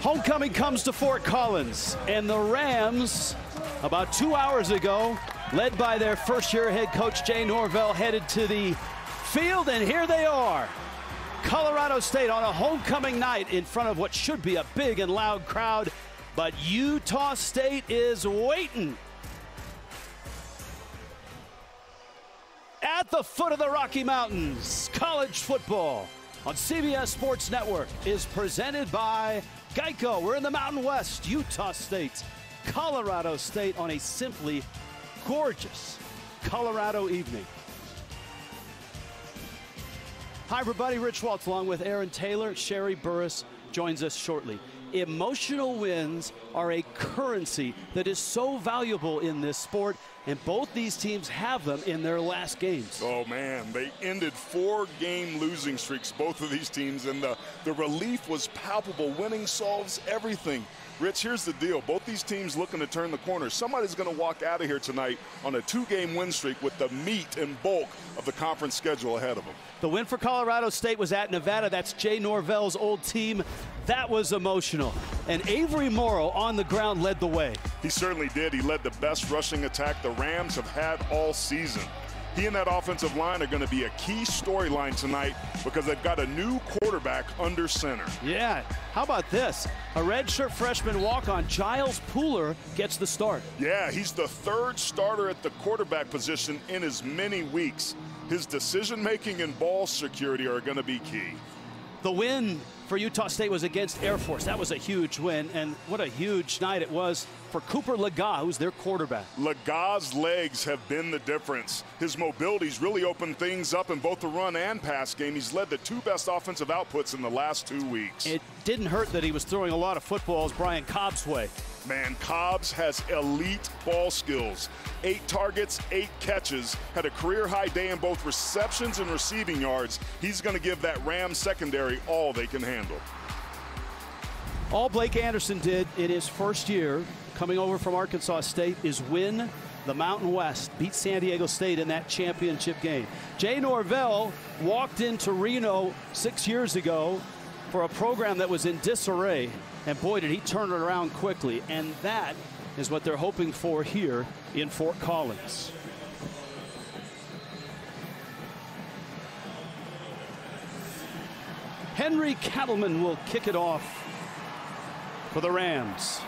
Homecoming comes to Fort Collins, and the Rams, about two hours ago, led by their first-year head coach Jay Norvell, headed to the field, and here they are. Colorado State on a homecoming night in front of what should be a big and loud crowd, but Utah State is waiting. At the foot of the Rocky Mountains, college football on CBS Sports Network is presented by Geico. We're in the Mountain West, Utah State, Colorado State on a simply gorgeous Colorado evening. Hi, everybody. Rich Waltz along with Aaron Taylor. Sherree Burruss joins us shortly. Emotional wins are a currency that is so valuable in this sport, and both these teams have them in their last games. Oh, man. They ended four game losing streaks, both of these teams, and the, the relief was palpable. Winning solves everything. Rich, here's the deal. Both these teams looking to turn the corner. Somebody's going to walk out of here tonight on a two-game win streak with the meat and bulk of the conference schedule ahead of them. The win for Colorado State was at Nevada. That's Jay Norvell's old team. That was emotional. And Avery Morrow on the ground led the way. He certainly did. He led the best rushing attack the Rams have had all season. He and that offensive line are going to be a key storyline tonight because they've got a new quarterback under center. Yeah. How about this? A redshirt freshman walk-on, Giles Pooler, gets the start. Yeah, he's the third starter at the quarterback position in as many weeks. His decision-making and ball security are going to be key. The win for Utah State was against Air Force. That was a huge win, and what a huge night it was for Cooper Legas, who's their quarterback. Legas' legs have been the difference. His mobility's really opened things up in both the run and pass game. He's led the two best offensive outputs in the last two weeks. It didn't hurt that he was throwing a lot of footballs Brian Cobbs' way. Man, Cobbs has elite ball skills. Eight targets, eight catches, had a career high day in both receptions and receiving yards. He's going to give that Rams secondary all they can handle. All Blake Anderson did in his first year, coming over from Arkansas State, is win the Mountain West, beat San Diego State in that championship game. Jay Norvell walked into Reno six years ago for a program that was in disarray. And boy, did he turn it around quickly. And that is what they're hoping for here in Fort Collins. Henry Cattleman will kick it off for the Rams.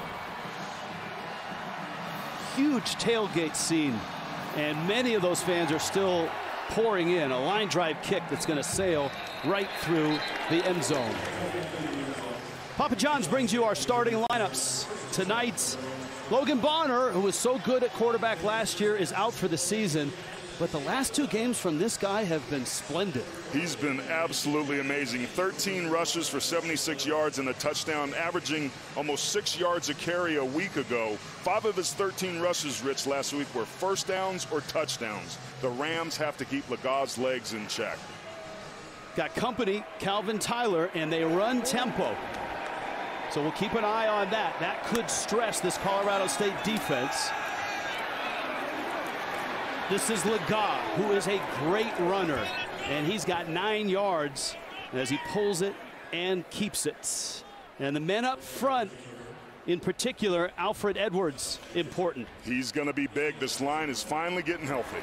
Huge tailgate scene. And many of those fans are still pouring in. A line drive kick that's going to sail right through the end zone. Papa John's brings you our starting lineups tonight. Logan Bonner, who was so good at quarterback last year, is out for the season. But the last two games from this guy have been splendid. He's been absolutely amazing. 13 rushes for 76 yards and a touchdown, averaging almost six yards a carry a week ago. Five of his 13 rushes, Rich, last week were first downs or touchdowns. The Rams have to keep Legas' legs in check. Got company, Calvin Tyler, and they run tempo. So we'll keep an eye on that. That could stress this Colorado State defense. This is Lega, who is a great runner. And he's got nine yards as he pulls it and keeps it. And the men up front, in particular, Alfred Edwards, important. He's going to be big. This line is finally getting healthy.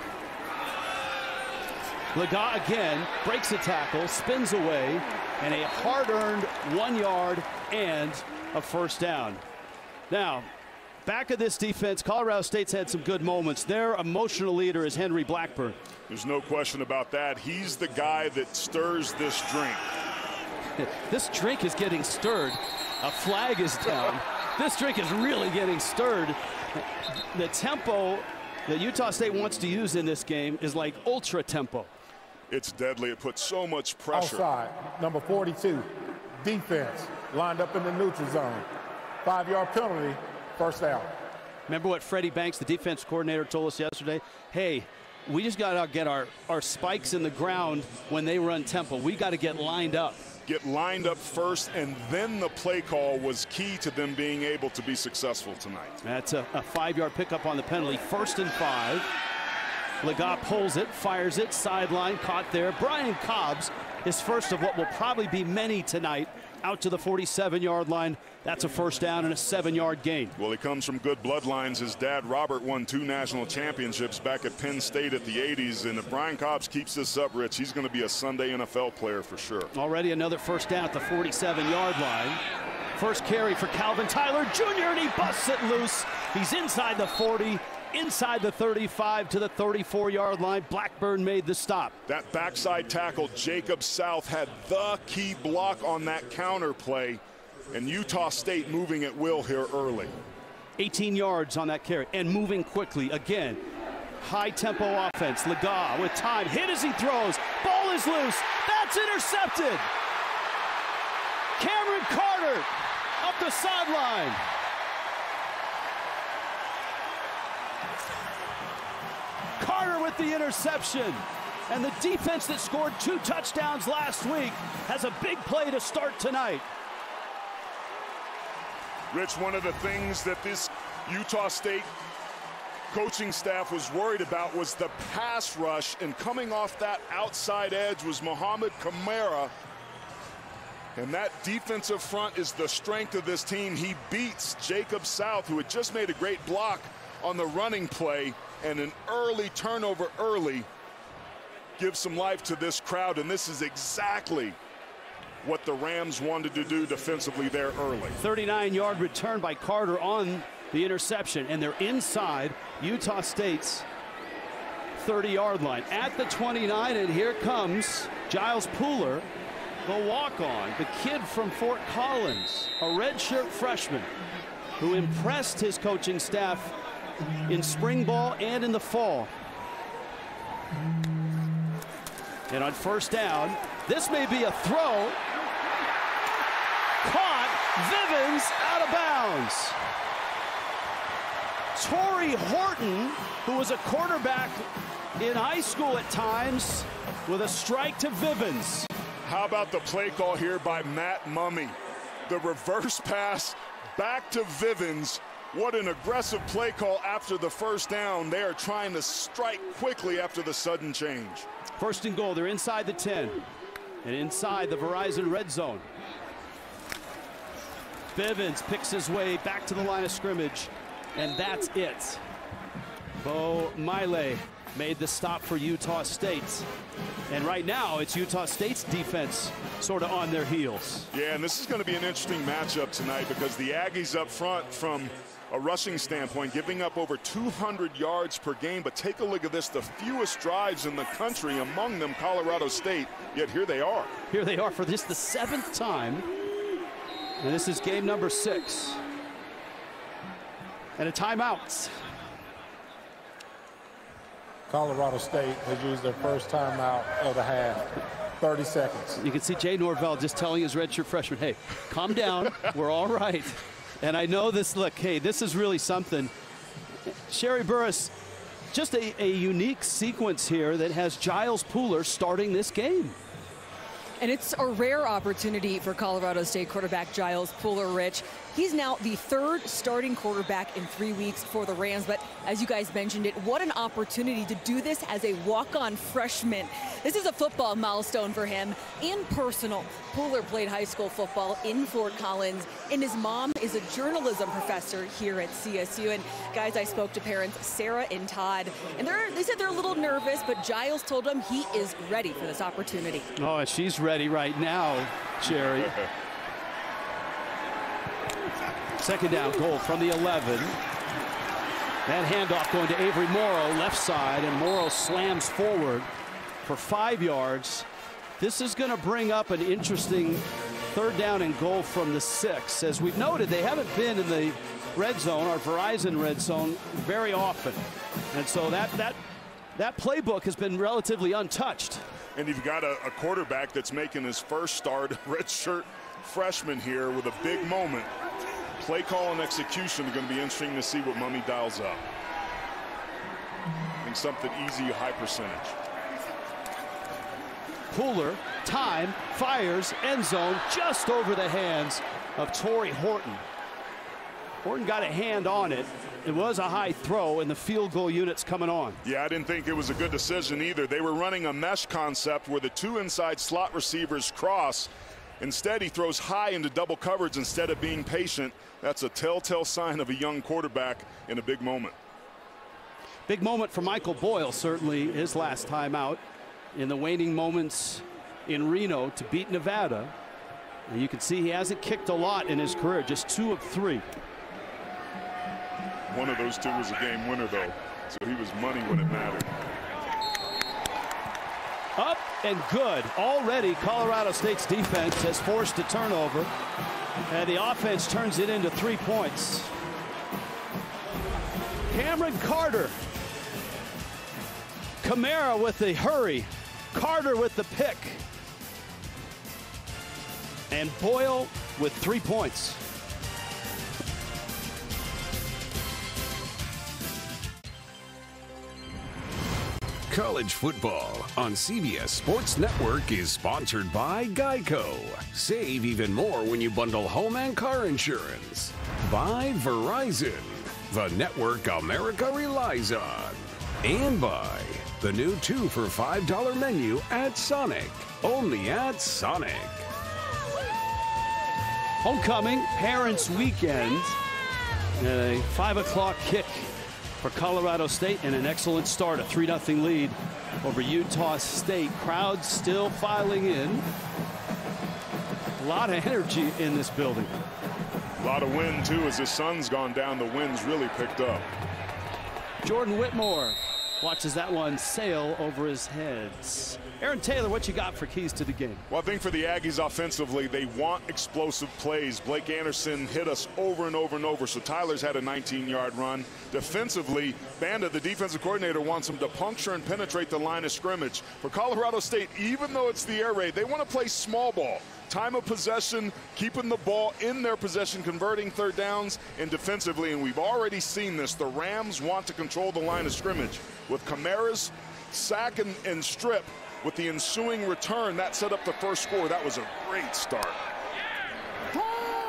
Lega again breaks a tackle, spins away, and a hard-earned one yard and a first down. Now, back of this defense, Colorado State's had some good moments. Their emotional leader is Henry Blackburn. There's no question about that. He's the guy that stirs this drink. this drink is getting stirred. A flag is down. this drink is really getting stirred. The tempo that Utah State wants to use in this game is like ultra tempo. It's deadly. It puts so much pressure. Outside, number 42, defense, lined up in the neutral zone. Five-yard penalty, first down. Remember what Freddie Banks, the defense coordinator, told us yesterday? Hey, we just got to get our, our spikes in the ground when they run tempo. We got to get lined up. Get lined up first, and then the play call was key to them being able to be successful tonight. That's a, a five-yard pickup on the penalty. First and five. Legas pulls it, fires it, sideline, caught there. Brian Cobbs is first of what will probably be many tonight out to the 47 yard line. That's a first down and a seven yard gain. Well, he comes from good bloodlines. His dad, Robert, won two national championships back at Penn State at the 80s. And if Brian Cobbs keeps this up, Rich, he's going to be a Sunday NFL player for sure. Already another first down at the 47 yard line. First carry for Calvin Tyler Jr., and he busts it loose. He's inside the 40, inside the 35 to the 34 yard line. Blackburn made the stop. That backside tackle, Jacob South, had the key block on that counter play, and Utah State moving at will here early. 18 yards on that carry and moving quickly again. High tempo offense. Lega with time. Hit as he throws. Ball is loose. That's intercepted. Cameron Carter up the sideline. Carter with the interception. And the defense that scored two touchdowns last week has a big play to start tonight. Rich, one of the things that this Utah State coaching staff was worried about was the pass rush, and coming off that outside edge was Mohamed Kamara. And that defensive front is the strength of this team. He beats Jacob South, who had just made a great block on the running play, and an early turnover early gives some life to this crowd, and this is exactly what the Rams wanted to do defensively there early. 39 yard return by Carter on the interception, and they're inside Utah State's 30 yard line at the 29. And here comes Giles Pooler, the walk on, the kid from Fort Collins, a redshirt freshman who impressed his coaching staff in spring ball and in the fall. And on first down, this may be a throw caught. Vivens out of bounds. Tory Horton, who was a quarterback in high school at times, with a strike to Vivens. How about the play call here by Matt Mumme? The reverse pass back to Vivens. What an aggressive play call after the first down. They are trying to strike quickly after the sudden change. First and goal. They're inside the 10 and inside the Verizon red zone. Vivens picks his way back to the line of scrimmage, and that's it. Bo Miley made the stop for Utah State. And right now, it's Utah State's defense sort of on their heels. Yeah, and this is going to be an interesting matchup tonight because the Aggies up front from a rushing standpoint, giving up over 200 yards per game. But take a look at this, the fewest drives in the country, among them Colorado State, yet here they are. Here they are for this the seventh time and this is game number six. And a timeout. Colorado State has used their first timeout of the half. 30 seconds. You can see Jay Norvell just telling his redshirt freshman, hey, calm down. We're all right. And I know this, look, hey, this is really something. Sherree Burruss, just a, a unique sequence here that has Giles Pooler starting this game. And it's a rare opportunity for Colorado State quarterback Giles Pooler Rich. He's now the third starting quarterback in three weeks for the Rams. But as you guys mentioned it, what an opportunity to do this as a walk-on freshman. This is a football milestone for him and personal. Pooler played high school football in Fort Collins, and his mom is a journalism professor here at CSU. And guys, I spoke to parents Sarah and Todd, and they said they're a little nervous, but Giles told them he is ready for this opportunity. Oh, and she's ready right now, Sherree. Second down goal from the 11. That handoff going to Avery Morrow, left side, and Morrow slams forward for five yards. This is going to bring up an interesting third down and goal from the six. As we've noted, they haven't been in the red zone, our Verizon red zone, very often. And so that, that, that playbook has been relatively untouched. And you've got a, a quarterback that's making his first start, redshirt freshman here with a big moment. Play call and execution are going to be interesting to see what Mumme dials up. I think something easy, high percentage. Pooler, time, fires, end zone, just over the hands of Tory Horton. Horton got a hand on it. It was a high throw, and the field goal unit's coming on. Yeah, I didn't think it was a good decision either. They were running a mesh concept where the two inside slot receivers cross, Instead, he throws high into double coverage instead of being patient. That's a telltale sign of a young quarterback in a big moment. Big moment for Michael Boyle, certainly his last time out in the waning moments in Reno to beat Nevada. And you can see he hasn't kicked a lot in his career, just two of three. One of those two was a game winner, though, so he was money when it mattered. Up and good. Already, Colorado State's defense has forced a turnover, and the offense turns it into three points. Cameron Carter. Kamara with the hurry. Carter with the pick. And Boyle with three points. College football on CBS Sports Network is sponsored by Geico. Save even more when you bundle home and car insurance. By Verizon, the network America relies on. And by the new two for $5 menu at Sonic. Only at Sonic. Homecoming Parents Weekend. And a 5 o'clock kick for Colorado State and an excellent start, a 3 0 lead over Utah State. Crowds still filing in. A lot of energy in this building. A lot of wind, too, as the sun's gone down. The wind's really picked up. Jordan Whitmore watches that one sail over his heads. Aaron Taylor, what you got for keys to the game? Well, I think for the Aggies offensively, they want explosive plays. Blake Anderson hit us over and over and over, so Tyler's had a 19-yard run. Defensively, Banda, the defensive coordinator, wants him to puncture and penetrate the line of scrimmage. For Colorado State, even though it's the air raid, they want to play small ball. Time of possession, keeping the ball in their possession, converting third downs, and defensively, and we've already seen this, the Rams want to control the line of scrimmage. With Kamara's sack and, and strip, with the ensuing return, that set up the first score. That was a great start.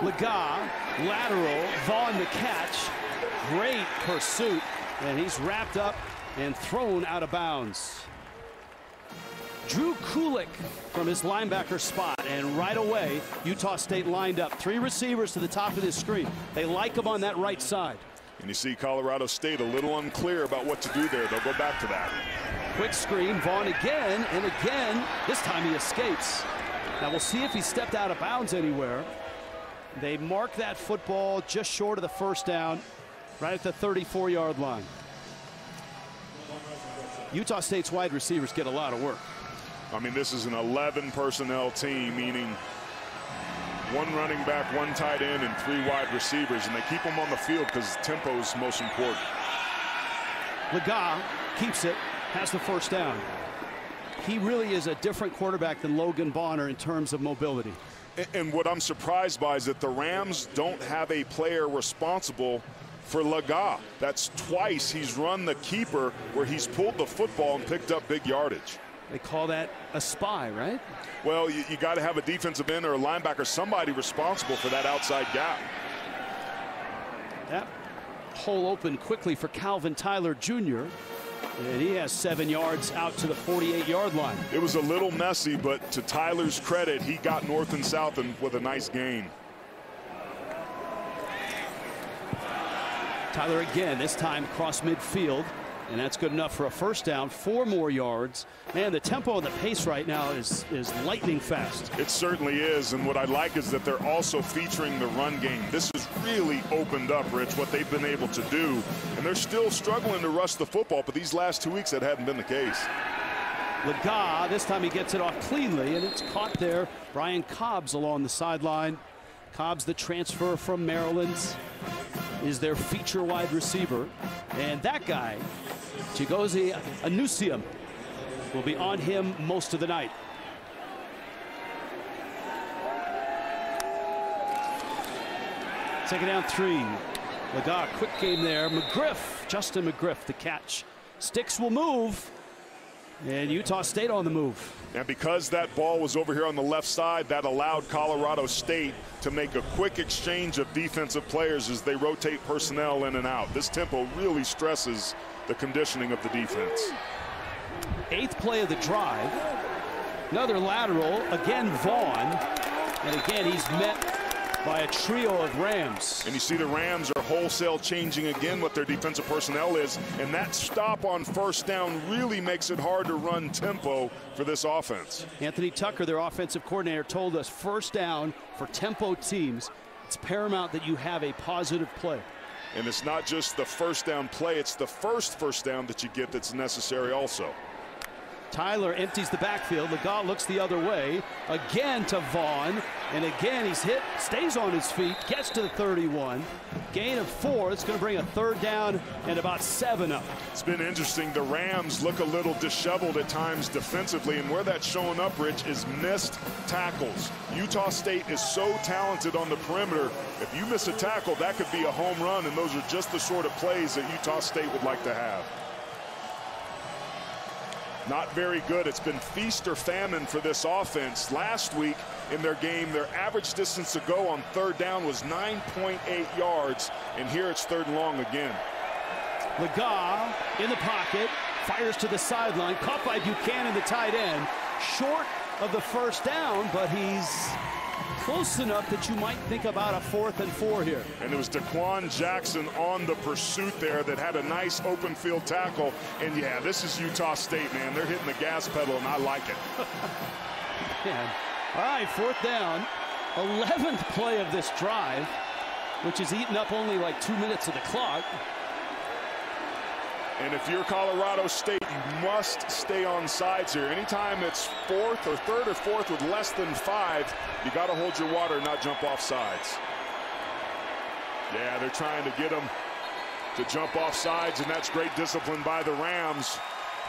Lega, lateral, Vaughn the catch. Great pursuit, and he's wrapped up and thrown out of bounds. Drew Kulik from his linebacker spot, and right away, Utah State lined up. Three receivers to the top of this screen. They like him on that right side. And you see Colorado State a little unclear about what to do there. They'll go back to that. Quick screen, Vaughn again and again. This time he escapes. Now we'll see if he stepped out of bounds anywhere. They mark that football just short of the first down, right at the 34 yard line. Utah State's wide receivers get a lot of work. I mean, this is an 11 personnel team, meaning one running back, one tight end, and three wide receivers, and they keep them on the field because tempo is most important. Lega keeps it, has the first down. He really is a different quarterback than Logan Bonner in terms of mobility. And what I'm surprised by is that the Rams don't have a player responsible for Lega. That's twice he's run the keeper where he's pulled the football and picked up big yardage. They call that a spy, right? Well, you, you got to have a defensive end or a linebacker, somebody responsible for that outside gap. That hole opened quickly for Calvin Tyler Jr. And he has seven yards out to the 48 yard line. It was a little messy, but to Tyler's credit, he got north and south and with a nice gain. Tyler again, this time across midfield. And that's good enough for a first down. Four more yards. Man, the tempo and the pace right now is, is lightning fast. It certainly is. And what I like is that they're also featuring the run game. This has really opened up, Rich, what they've been able to do. And they're still struggling to rush the football, but these last two weeks that hadn't been the case. Lega, this time he gets it off cleanly, and it's caught there. Brian Cobbs along the sideline. Cobbs, the transfer from Maryland, is their feature wide receiver. And that guy, Chigozie Anusiem, will be on him most of the night. Second down three. Lega, quick game there. McGriff, Justin McGriff, the catch. Sticks will move. And Utah State on the move. And because that ball was over here on the left side, that allowed Colorado State to make a quick exchange of defensive players as they rotate personnel in and out. This tempo really stresses the conditioning of the defense. Eighth play of the drive. Another lateral. Again, Vaughn. And again, he's met by a trio of Rams. And you see the Rams are wholesale changing again what their defensive personnel is. And that stop on first down really makes it hard to run tempo for this offense. Anthony Tucker, their offensive coordinator, told us first down for tempo teams, it's paramount that you have a positive play. And it's not just the first down play, it's the first first down that you get that's necessary also. Tyler empties the backfield. Legas looks the other way. Again to Vaughn. And again, he's hit, stays on his feet, gets to the 31. Gain of four. It's going to bring a third down and about seven up. It's been interesting. The Rams look a little disheveled at times defensively, and where that's showing up, Rich, is missed tackles. Utah State is so talented on the perimeter. If you miss a tackle, that could be a home run, and those are just the sort of plays that Utah State would like to have not very good. It's been feast or famine for this offense. Last week in their game, their average distance to go on third down was 9.8 yards, and here it's third and long again. Legas in the pocket, fires to the sideline, caught by Buchanan, the tight end, short of the first down, but he's close enough that you might think about a fourth and four here. And it was Daquan Jackson on the pursuit there that had a nice open field tackle. And yeah, this is Utah State, man. They're hitting the gas pedal, and I like it. All right, fourth down. 11th play of this drive, which is eating up only like two minutes of the clock. And if you're Colorado State, you must stay on sides here. Anytime it's fourth or third or fourth with less than five, you got to hold your water not jump off sides. Yeah, they're trying to get them to jump off sides, and that's great discipline by the Rams.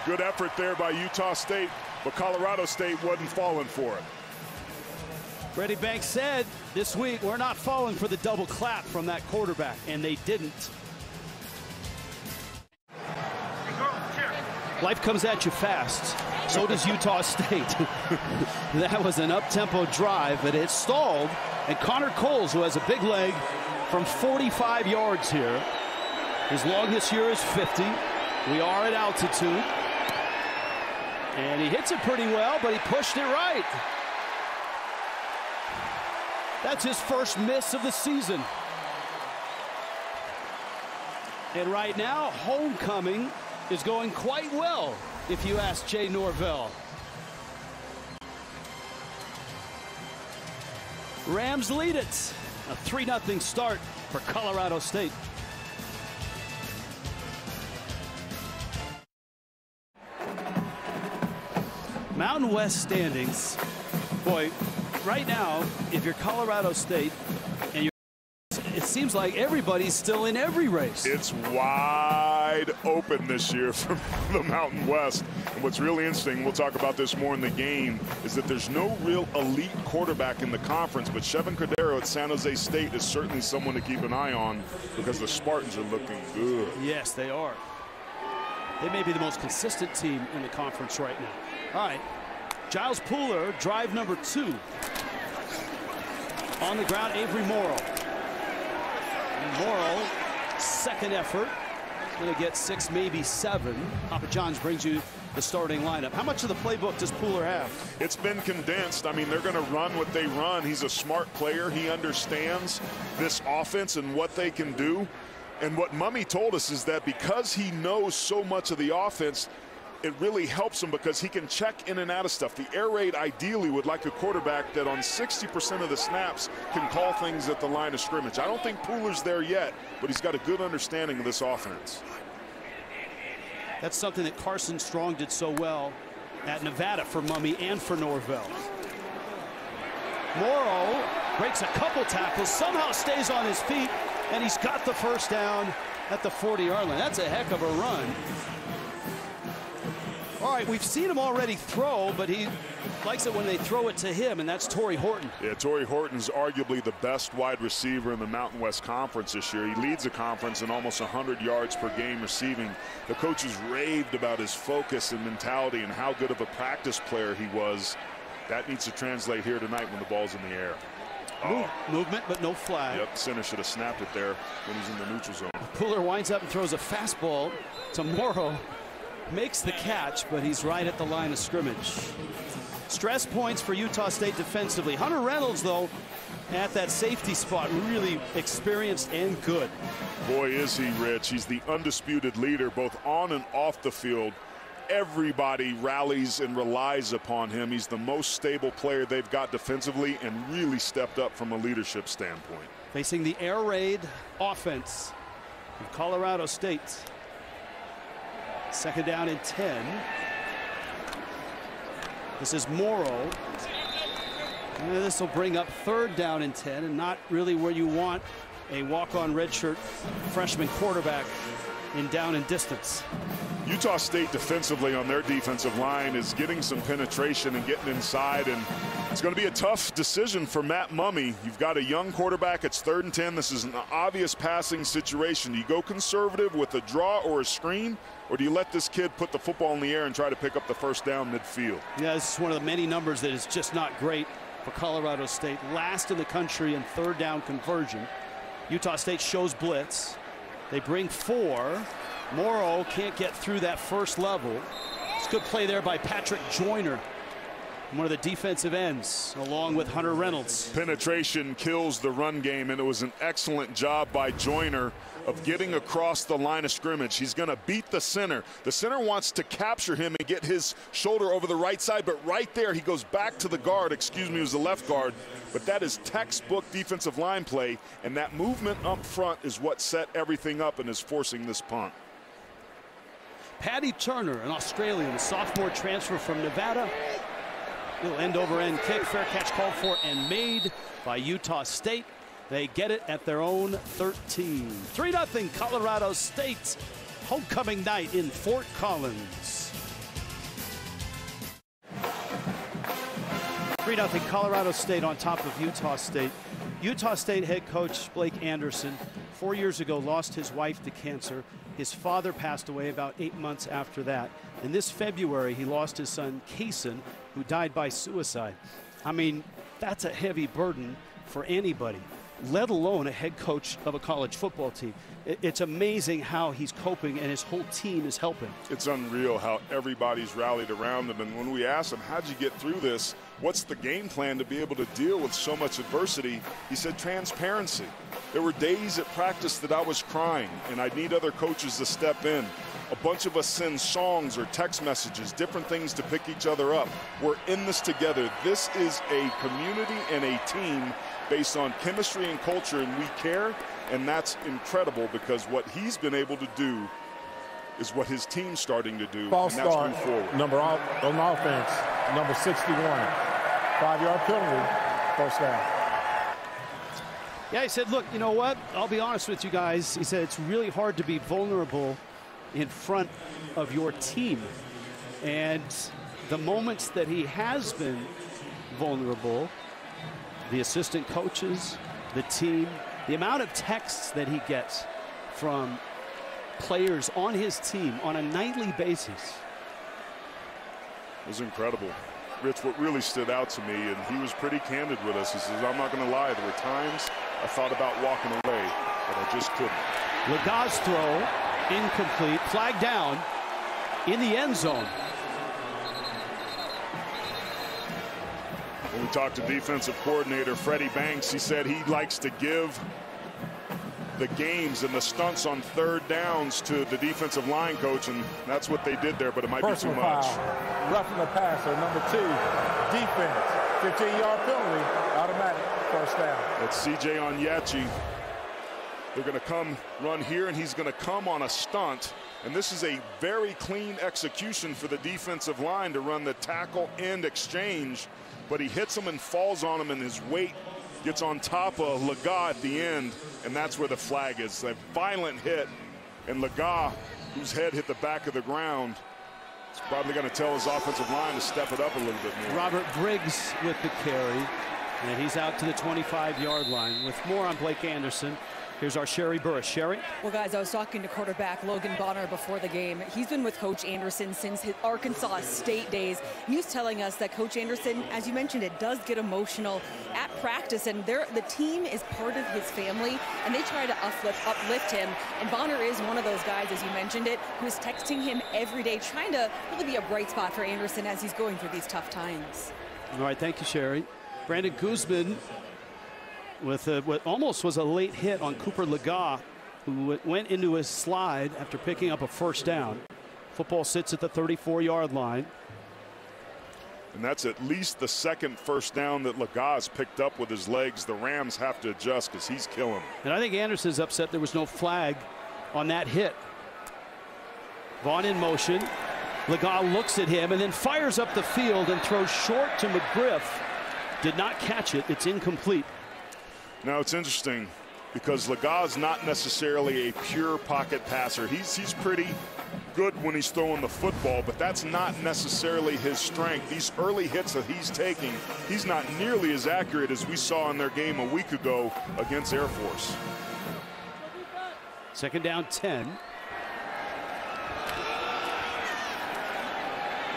Good effort there by Utah State, but Colorado State wasn't falling for it. Freddie Banks said this week, we're not falling for the double clap from that quarterback, and they didn't. Life comes at you fast. So does Utah State. that was an up-tempo drive, but it stalled. And Connor Coles, who has a big leg from 45 yards here. His longest here is 50. We are at altitude. And he hits it pretty well, but he pushed it right. That's his first miss of the season. And right now, homecoming is going quite well, if you ask Jay Norvell. Rams lead it. A 3-0 start for Colorado State. Mountain West standings. Boy, right now, if you're Colorado State it seems like everybody's still in every race. It's wide open this year from the Mountain West. And what's really interesting, we'll talk about this more in the game, is that there's no real elite quarterback in the conference, but Chevan Cordero at San Jose State is certainly someone to keep an eye on because the Spartans are looking good. Yes, they are. They may be the most consistent team in the conference right now. All right, Giles Pooler, drive number two. On the ground, Avery Morrow. Morrow, second effort. Going to get six, maybe seven. Papa John's brings you the starting lineup. How much of the playbook does Pooler have? It's been condensed. I mean, they're going to run what they run. He's a smart player. He understands this offense and what they can do. And what Mumme told us is that because he knows so much of the offense, it really helps him because he can check in and out of stuff. The air raid ideally would like a quarterback that on 60% of the snaps can call things at the line of scrimmage. I don't think Pooler's there yet, but he's got a good understanding of this offense. That's something that Carson Strong did so well at Nevada for Mumme and for Norvell. Morrow breaks a couple tackles, somehow stays on his feet, and he's got the first down at the 40-yard line. That's a heck of a run. All right, we've seen him already throw, but he likes it when they throw it to him, and that's Tory Horton. Yeah, Tory Horton's arguably the best wide receiver in the Mountain West Conference this year. He leads the conference in almost 100 yards per game receiving. The coaches raved about his focus and mentality and how good of a practice player he was. That needs to translate here tonight when the ball's in the air. Oh. Movement, but no flag. Yep, center should have snapped it there when he's in the neutral zone. Pooler winds up and throws a fastball to Morrow makes the catch, but he's right at the line of scrimmage. Stress points for Utah State defensively. Hunter Reynolds, though, at that safety spot, really experienced and good. Boy, is he rich. He's the undisputed leader, both on and off the field. Everybody rallies and relies upon him. He's the most stable player they've got defensively and really stepped up from a leadership standpoint. Facing the air raid offense of Colorado State. Second down and 10. This is Morrow. This will bring up third down and 10 and not really where you want a walk-on redshirt freshman quarterback in down and distance. Utah State defensively on their defensive line is getting some penetration and getting inside and it's going to be a tough decision for Matt Mumme. You've got a young quarterback. It's third and 10. This is an obvious passing situation. You go conservative with a draw or a screen or do you let this kid put the football in the air and try to pick up the first down midfield? Yeah, this is one of the many numbers that is just not great for Colorado State. Last in the country in third down conversion. Utah State shows blitz. They bring four. Morrow can't get through that first level. It's a good play there by Patrick Joyner one of the defensive ends along with Hunter Reynolds. Penetration kills the run game and it was an excellent job by Joyner of getting across the line of scrimmage. He's going to beat the center. The center wants to capture him and get his shoulder over the right side, but right there he goes back to the guard. Excuse me, it was the left guard. But that is textbook defensive line play, and that movement up front is what set everything up and is forcing this punt. Paddy Turner, an Australian sophomore transfer from Nevada, Little end over end kick, fair catch called for and made by Utah State. They get it at their own 13. 3 0 Colorado State. Homecoming night in Fort Collins. 3 0 Colorado State on top of Utah State. Utah State head coach Blake Anderson, four years ago, lost his wife to cancer. His father passed away about eight months after that. And this February, he lost his son, Kason, who died by suicide. I mean, that's a heavy burden for anybody, let alone a head coach of a college football team. It's amazing how he's coping and his whole team is helping. It's unreal how everybody's rallied around him. And when we asked him, how'd you get through this? What's the game plan to be able to deal with so much adversity? He said transparency. There were days at practice that I was crying and I'd need other coaches to step in. A bunch of us send songs or text messages, different things to pick each other up. We're in this together. This is a community and a team based on chemistry and culture, and we care. And that's incredible because what he's been able to do is what his team's starting to do. False start, number on offense, number 61. Five-yard penalty, first down. Yeah, he said, look, you know what? I'll be honest with you guys. He said it's really hard to be vulnerable in front of your team. And the moments that he has been vulnerable, the assistant coaches, the team, the amount of texts that he gets from players on his team on a nightly basis. It was incredible. Rich, what really stood out to me, and he was pretty candid with us, he says, I'm not going to lie, there were times I thought about walking away, but I just couldn't. Legas throw incomplete. Flag down in the end zone. When we talked to defensive coordinator Freddie Banks, he said he likes to give the games and the stunts on third downs to the defensive line coach, and that's what they did there, but it might Personal be too much. Foul. Roughing the passer, number two, defense. 15-yard penalty, automatic first down. That's C.J. Onyechi they're going to come run here, and he's going to come on a stunt. And this is a very clean execution for the defensive line to run the tackle end exchange. But he hits him and falls on him, and his weight gets on top of Lega at the end, and that's where the flag is. A violent hit, and Lega, whose head hit the back of the ground, is probably going to tell his offensive line to step it up a little bit more. Robert Briggs with the carry. And he's out to the 25-yard line with more on Blake Anderson. Here's our Sherree Burruss. Sherree? Well, guys, I was talking to quarterback Logan Bonner before the game. He's been with Coach Anderson since his Arkansas State days. He was telling us that Coach Anderson, as you mentioned, it does get emotional at practice, and the team is part of his family, and they try to uplift, uplift him. And Bonner is one of those guys, as you mentioned it, who is texting him every day, trying to really be a bright spot for Anderson as he's going through these tough times. All right, thank you, Sherree. Brandon Guzman with a, what almost was a late hit on Cooper Lega, who went into his slide after picking up a first down. Football sits at the 34-yard line. And that's at least the second first down that Lega's picked up with his legs. The Rams have to adjust because he's killing. And I think Anderson's upset there was no flag on that hit. Vaughn in motion. Lega looks at him and then fires up the field and throws short to McGriff. Did not catch it. It's incomplete. Now it's interesting because Lega's not necessarily a pure pocket passer. He's he's pretty good when he's throwing the football, but that's not necessarily his strength. These early hits that he's taking, he's not nearly as accurate as we saw in their game a week ago against Air Force. Second down 10.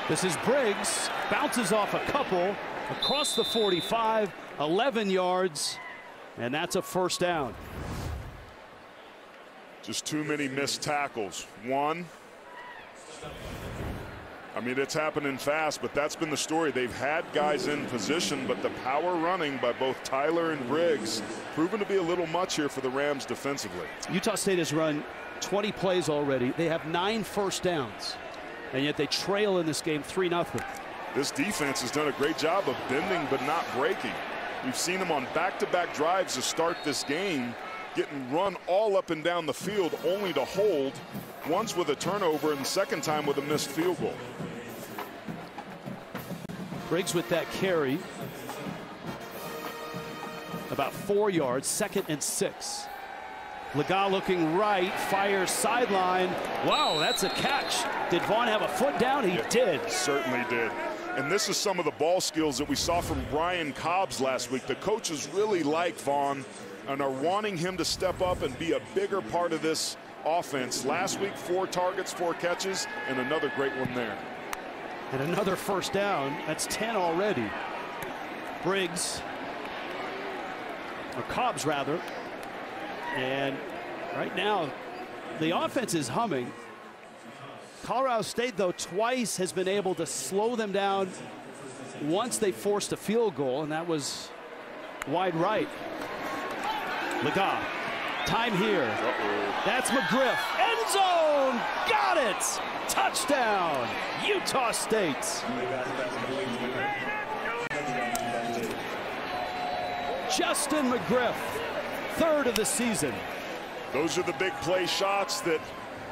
This is Briggs, bounces off a couple across the 45, 11 yards. And that's a first down. Just too many missed tackles. One. I mean, it's happening fast, but that's been the story. They've had guys in position, but the power running by both Tyler and Briggs proven to be a little much here for the Rams defensively. Utah State has run 20 plays already. They have nine first downs, and yet they trail in this game 3 0. This defense has done a great job of bending but not breaking. We've seen them on back-to-back -back drives to start this game, getting run all up and down the field only to hold, once with a turnover and the second time with a missed field goal. Briggs with that carry. About four yards, second and six. Lega looking right, fires sideline. Wow, that's a catch. Did Vaughn have a foot down? He yeah, did. Certainly did. And this is some of the ball skills that we saw from Brian Cobbs last week. The coaches really like Vaughn and are wanting him to step up and be a bigger part of this offense. Last week, four targets, four catches, and another great one there. And another first down. That's 10 already. Briggs, or Cobbs rather. And right now, the offense is humming. Colorado State, though, twice has been able to slow them down once they forced a field goal, and that was wide right. Lega, time here. Uh -oh. That's McGriff. End zone. Got it. Touchdown. Utah State. Justin McGriff, third of the season. Those are the big play shots that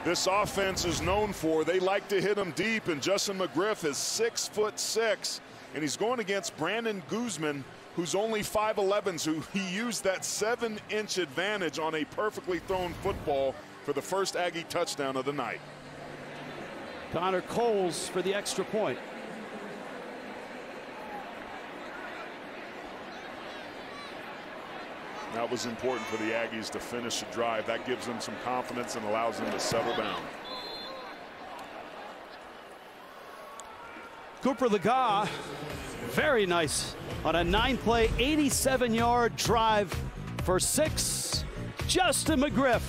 this offense is known for. They like to hit him deep, and Justin McGriff is six foot six, and he's going against Brandon Guzman, who's only 5'11", so he used that seven-inch advantage on a perfectly thrown football for the first Aggie touchdown of the night. Connor Coles for the extra point. That was important for the Aggies to finish the drive. That gives them some confidence and allows them to settle down. Cooper Lega, very nice on a nine-play, 87-yard drive for six. Justin McGriff.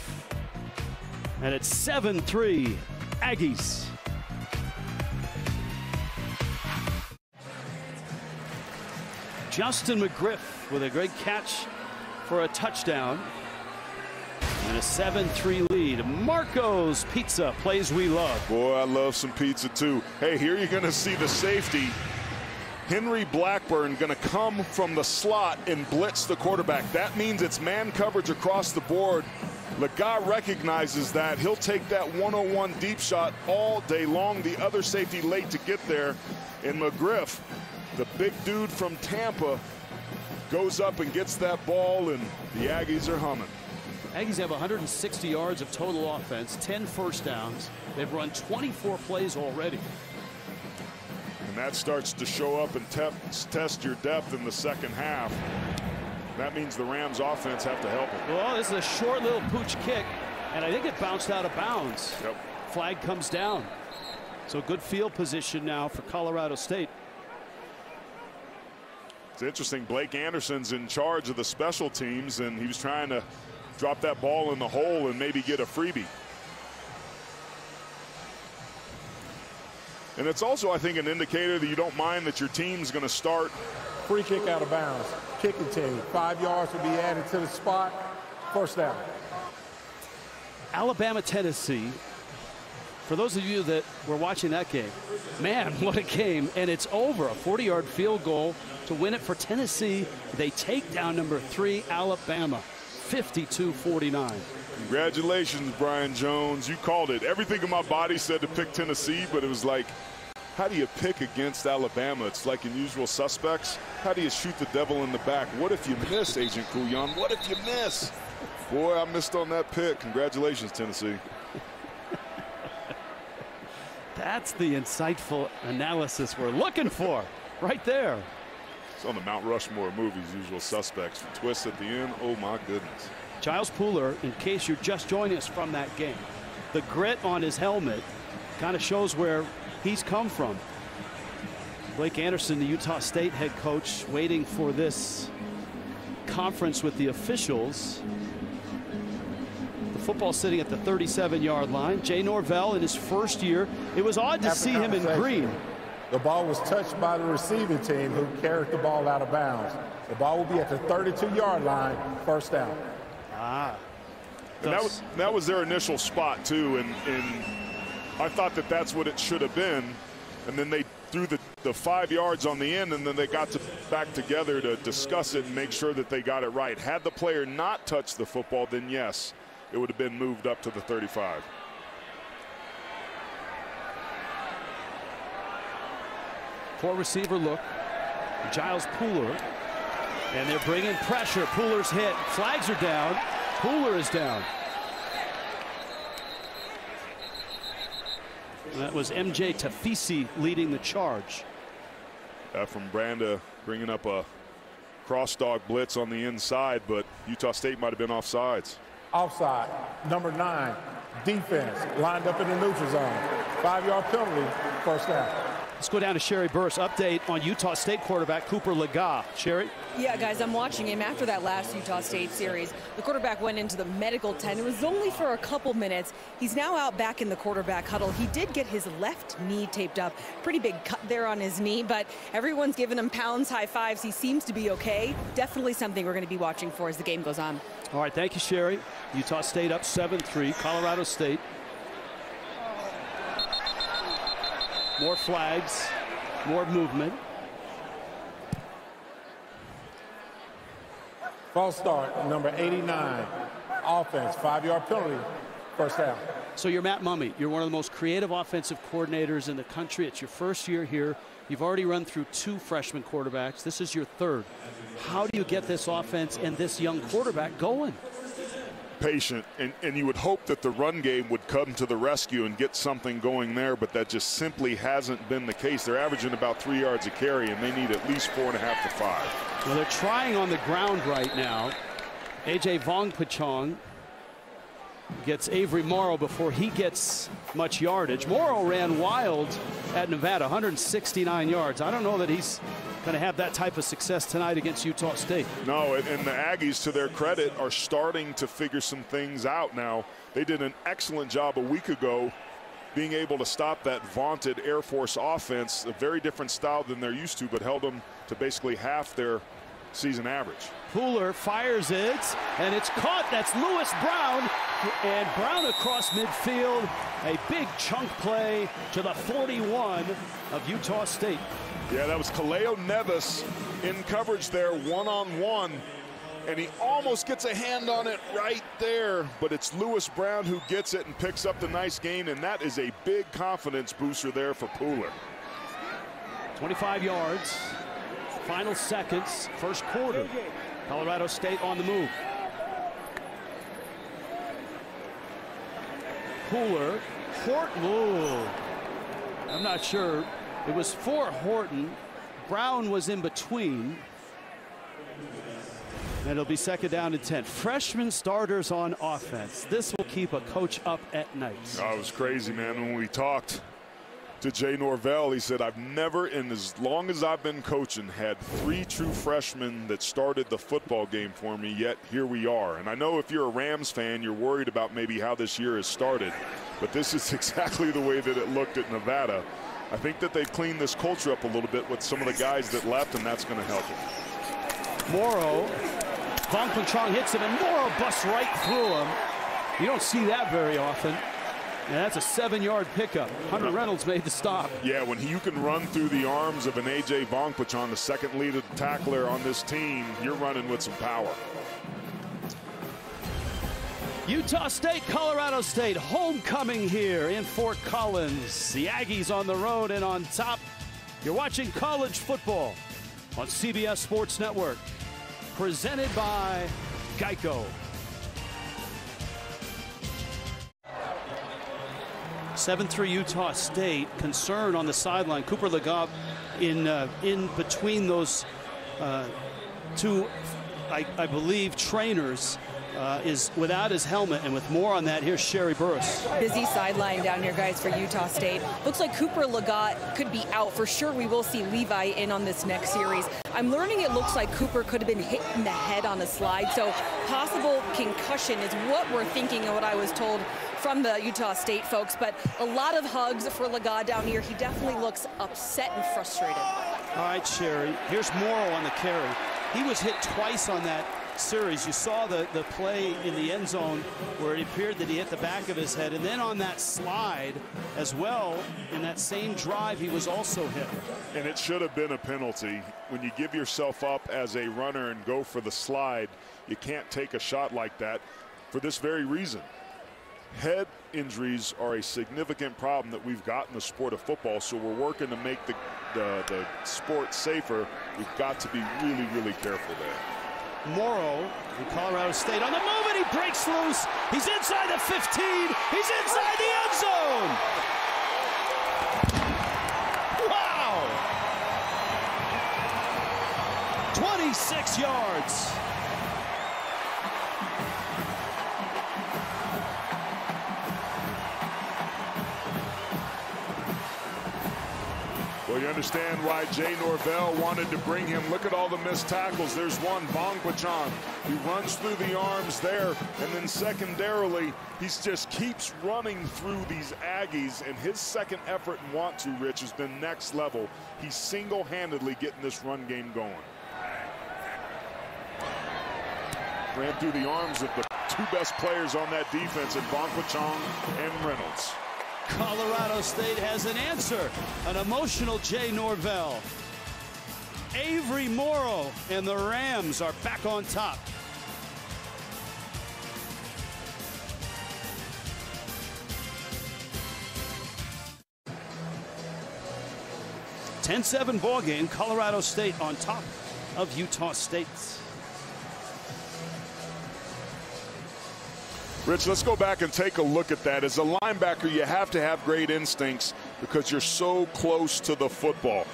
And it's 7-3 Aggies. Justin McGriff with a great catch for a touchdown. And a 7-3 lead. Marco's Pizza plays we love. Boy, I love some pizza too. Hey, here you're going to see the safety. Henry Blackburn going to come from the slot and blitz the quarterback. That means it's man coverage across the board. Lega recognizes that. He'll take that 101 deep shot all day long. The other safety late to get there. And McGriff, the big dude from Tampa, goes up and gets that ball, and the Aggies are humming. Aggies have 160 yards of total offense, 10 first downs. They've run 24 plays already. And that starts to show up and test your depth in the second half. That means the Rams offense have to help them. Well, this is a short little pooch kick, and I think it bounced out of bounds. Yep. Flag comes down. So good field position now for Colorado State. It's interesting. Blake Anderson's in charge of the special teams, and he was trying to drop that ball in the hole and maybe get a freebie. And it's also, I think, an indicator that you don't mind that your team's going to start. Free kick out of bounds. Kicking team. Five yards will be added to the spot. First down. Alabama, Tennessee. For those of you that were watching that game, man, what a game. And it's over. A 40 yard field goal to win it for Tennessee. They take down number three, Alabama, 52 49. Congratulations, Brian Jones. You called it. Everything in my body said to pick Tennessee, but it was like, how do you pick against Alabama? It's like unusual suspects. How do you shoot the devil in the back? What if you miss, Agent Kujan? What if you miss? Boy, I missed on that pick. Congratulations, Tennessee. That's the insightful analysis we're looking for right there. It's on the Mount Rushmore movies, usual suspects. Twist at the end. Oh, my goodness. Giles Pooler, in case you're just joining us from that game, the grit on his helmet kind of shows where he's come from. Blake Anderson, the Utah State head coach, waiting for this conference with the officials. The football sitting at the 37 yard line. Jay Norvell in his first year. It was odd to see him in green. The ball was touched by the receiving team who carried the ball out of bounds. The ball will be at the 32 yard line, first down. Ah. And that was that was their initial spot too, and, and I thought that that's what it should have been, and then they threw the, the five yards on the end, and then they got to back together to discuss it and make sure that they got it right. Had the player not touched the football, then yes, it would have been moved up to the 35. Four receiver look. Giles Pooler. And they're bringing pressure. Pooler's hit. Flags are down. Pooler is down. That was MJ Tafisi leading the charge. Uh, Ephraim Banda bringing up a cross dog blitz on the inside, but Utah State might have been offsides. Offside, number nine, defense lined up in the neutral zone. Five yard penalty, first down. Let's go down to Sherree Burruss. Update on Utah State quarterback Cooper Lega. Sherree? Yeah, guys, I'm watching him after that last Utah State series. The quarterback went into the medical tent. It was only for a couple minutes. He's now out back in the quarterback huddle. He did get his left knee taped up. Pretty big cut there on his knee, but everyone's giving him pounds, high fives. He seems to be okay. Definitely something we're going to be watching for as the game goes on. All right, thank you, Sherree. Utah State up 7 3. Colorado State More flags, more movement. False start, number 89. Offense, five-yard penalty, first down. So you're Matt Mumme. You're one of the most creative offensive coordinators in the country. It's your first year here. You've already run through two freshman quarterbacks. This is your third. How do you get this offense and this young quarterback going? Patient, and, and you would hope that the run game would come to the rescue and get something going there, but that just simply hasn't been the case. They're averaging about three yards a carry, and they need at least four and a half to five. Well, they're trying on the ground right now. A.J. Vongphachanh gets Avery Morrow before he gets much yardage. Morrow ran wild at Nevada, 169 yards. I don't know that he's going to have that type of success tonight against Utah State. No, and, the Aggies, to their credit, are starting to figure some things out now. They did an excellent job a week ago being able to stop that vaunted Air Force offense, a very different style than they're used to, but held them to basically half their season average. Pooler fires it, and it's caught. That's Lewis Brown, and Brown across midfield. A big chunk play to the 41 of Utah State. Yeah, that was Kaleo Nevis in coverage there, one-on-one. And he almost gets a hand on it right there, but it's Lewis Brown who gets it and picks up the nice gain, and that is a big confidence booster there for Pooler. 25 yards, final seconds, first quarter. Colorado State on the move. Pooler, Port, ooh, I'm not sure It was for Horton. Brown was in between. And it'll be second down and 10. Freshman starters on offense. This will keep a coach up at night. Oh, it was crazy, man. When we talked to Jay Norvell, he said, I've never, in as long as I've been coaching, had three true freshmen that started the football game for me, yet here we are. And I know if you're a Rams fan, you're worried about maybe how this year has started, but this is exactly the way that it looked at Nevada. I think that they've cleaned this culture up a little bit with some of the guys that left, and that's going to help them. Morrow, Vongphachanh hits him, and Morrow busts right through him. You don't see that very often. And that's a seven-yard pickup. Hunter Reynolds made the stop. Yeah, when you can run through the arms of an A.J. Vongphachanh, the second lead of the tackler on this team, you're running with some power. Utah State, Colorado State, homecoming here in Fort Collins. The Aggies on the road and on top. You're watching college football on CBS Sports Network, presented by Geico. 7-3 Utah State. Concern on the sideline. Cooper Legas in uh, in between those uh, two, I, I, believe, trainers. Uh, is without his helmet, and with more on that, here's Sherree Burruss. Busy sideline down here, guys, for Utah State. Looks like Cooper Legas could be out for sure. We will see Levi in on this next series. I'm learning it looks like Cooper could have been hit in the head on a slide, so possible concussion is what we're thinking and what I was told from the Utah State folks, but a lot of hugs for Legas down here. He definitely looks upset and frustrated. All right, Sherree. Here's Morrow on the carry. He was hit twice on that series. You saw the, the play in the end zone where it appeared that he hit the back of his head. And then on that slide as well, in that same drive, he was also hit. And it should have been a penalty. When you give yourself up as a runner and go for the slide, you can't take a shot like that for this very reason. Head injuries are a significant problem that we've got in the sport of football, so we're working to make the, the, the sport safer. We've got to be really, really careful there. Morrow in Colorado State on the move and he breaks loose. He's inside the 15. He's inside the end zone. Wow. 26 yards. Well, you understand why Jay Norvell wanted to bring him. Look at all the missed tackles. There's one, Vongphachanh. He runs through the arms there, and then secondarily, he just keeps running through these Aggies, and his second effort and want to, Rich, has been next level. He's single-handedly getting this run game going. Ran through the arms of the two best players on that defense, and Vongphachanh and Reynolds. Colorado State has an answer. An emotional Jay Norvell. Avery Morrow and the Rams are back on top. Ten-seven ball game. Colorado State on top of Utah State. Rich, let's go back and take a look at that. As a linebacker, you have to have great instincts because you're so close to the football.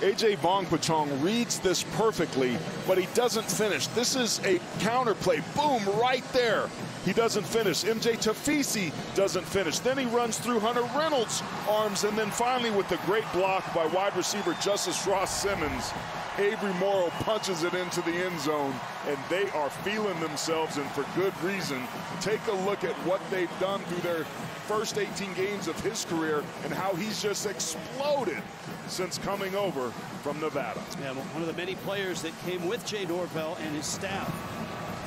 A.J. Vongphachanh reads this perfectly, but he doesn't finish. This is a counter play. Boom, right there. He doesn't finish. MJ Tafisi doesn't finish. Then he runs through Hunter Reynolds' arms, and then finally with the great block by wide receiver Justus Ross-Simmons, Avery Morrow punches it into the end zone, and they are feeling themselves, and for good reason. Take a look at what they've done through their first 18 games of his career and how he's just exploded since coming over from Nevada. Yeah, one of the many players that came with Jay Norvell and his staff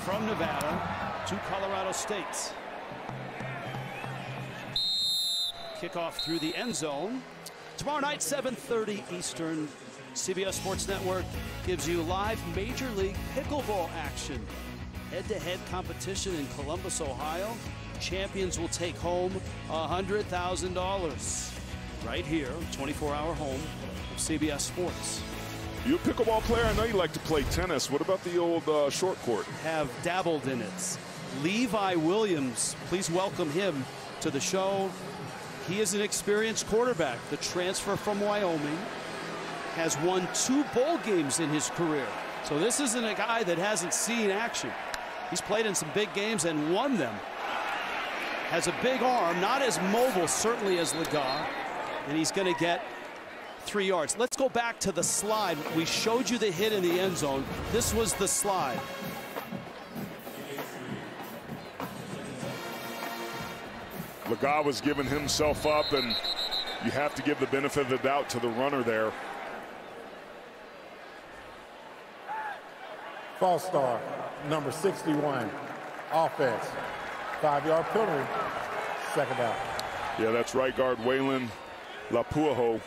from Nevada to Colorado State. Kickoff through the end zone. Tomorrow night, 7.30 Eastern, CBS Sports Network gives you live Major League Pickleball action. Head-to-head -head competition in Columbus, Ohio. Champions will take home $100,000 right here, 24-hour home of CBS Sports. You a pickleball player? I know you like to play tennis. What about the old uh, short court? Have dabbled in it. Levi Williams, please welcome him to the show. he is an experienced quarterback. The transfer from Wyoming has won two bowl games in his career. So this isn't a guy that hasn't seen action. He's played in some big games and won them. Has a big arm, not as mobile certainly as Lega, and he's going to get three yards. Let's go back to the slide. We showed you the hit in the end zone. This was the slide. Lega was giving himself up, and you have to give the benefit of the doubt to the runner there. False start, number 61, offense. Five-yard penalty, second down. Yeah, that's right guard Waylon Lapuaho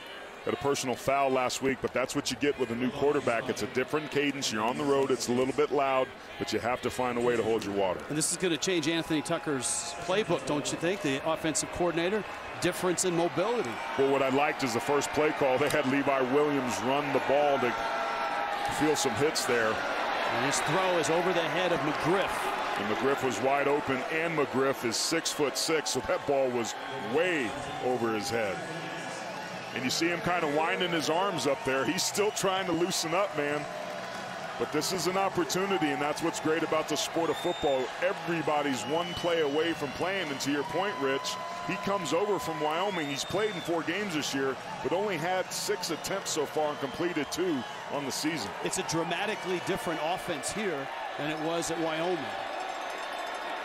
had a personal foul last week, but that's what you get with a new quarterback. It's a different cadence. You're on the road. It's a little bit loud, but you have to find a way to hold your water. And this is going to change Anthony Tucker's playbook, don't you think? The offensive coordinator, difference in mobility. Well, what I liked is the first play call. They had Levi Williams run the ball to feel some hits there. And his throw is over the head of McGriff. And McGriff was wide open, and McGriff is six foot six, so that ball was way over his head. And you see him kind of winding his arms up there. He's still trying to loosen up, man. But this is an opportunity, and that's what's great about the sport of football. Everybody's one play away from playing. And to your point, Rich, he comes over from Wyoming. He's played in four games this year, but only had six attempts so far and completed two on the season. It's a dramatically different offense here than it was at Wyoming.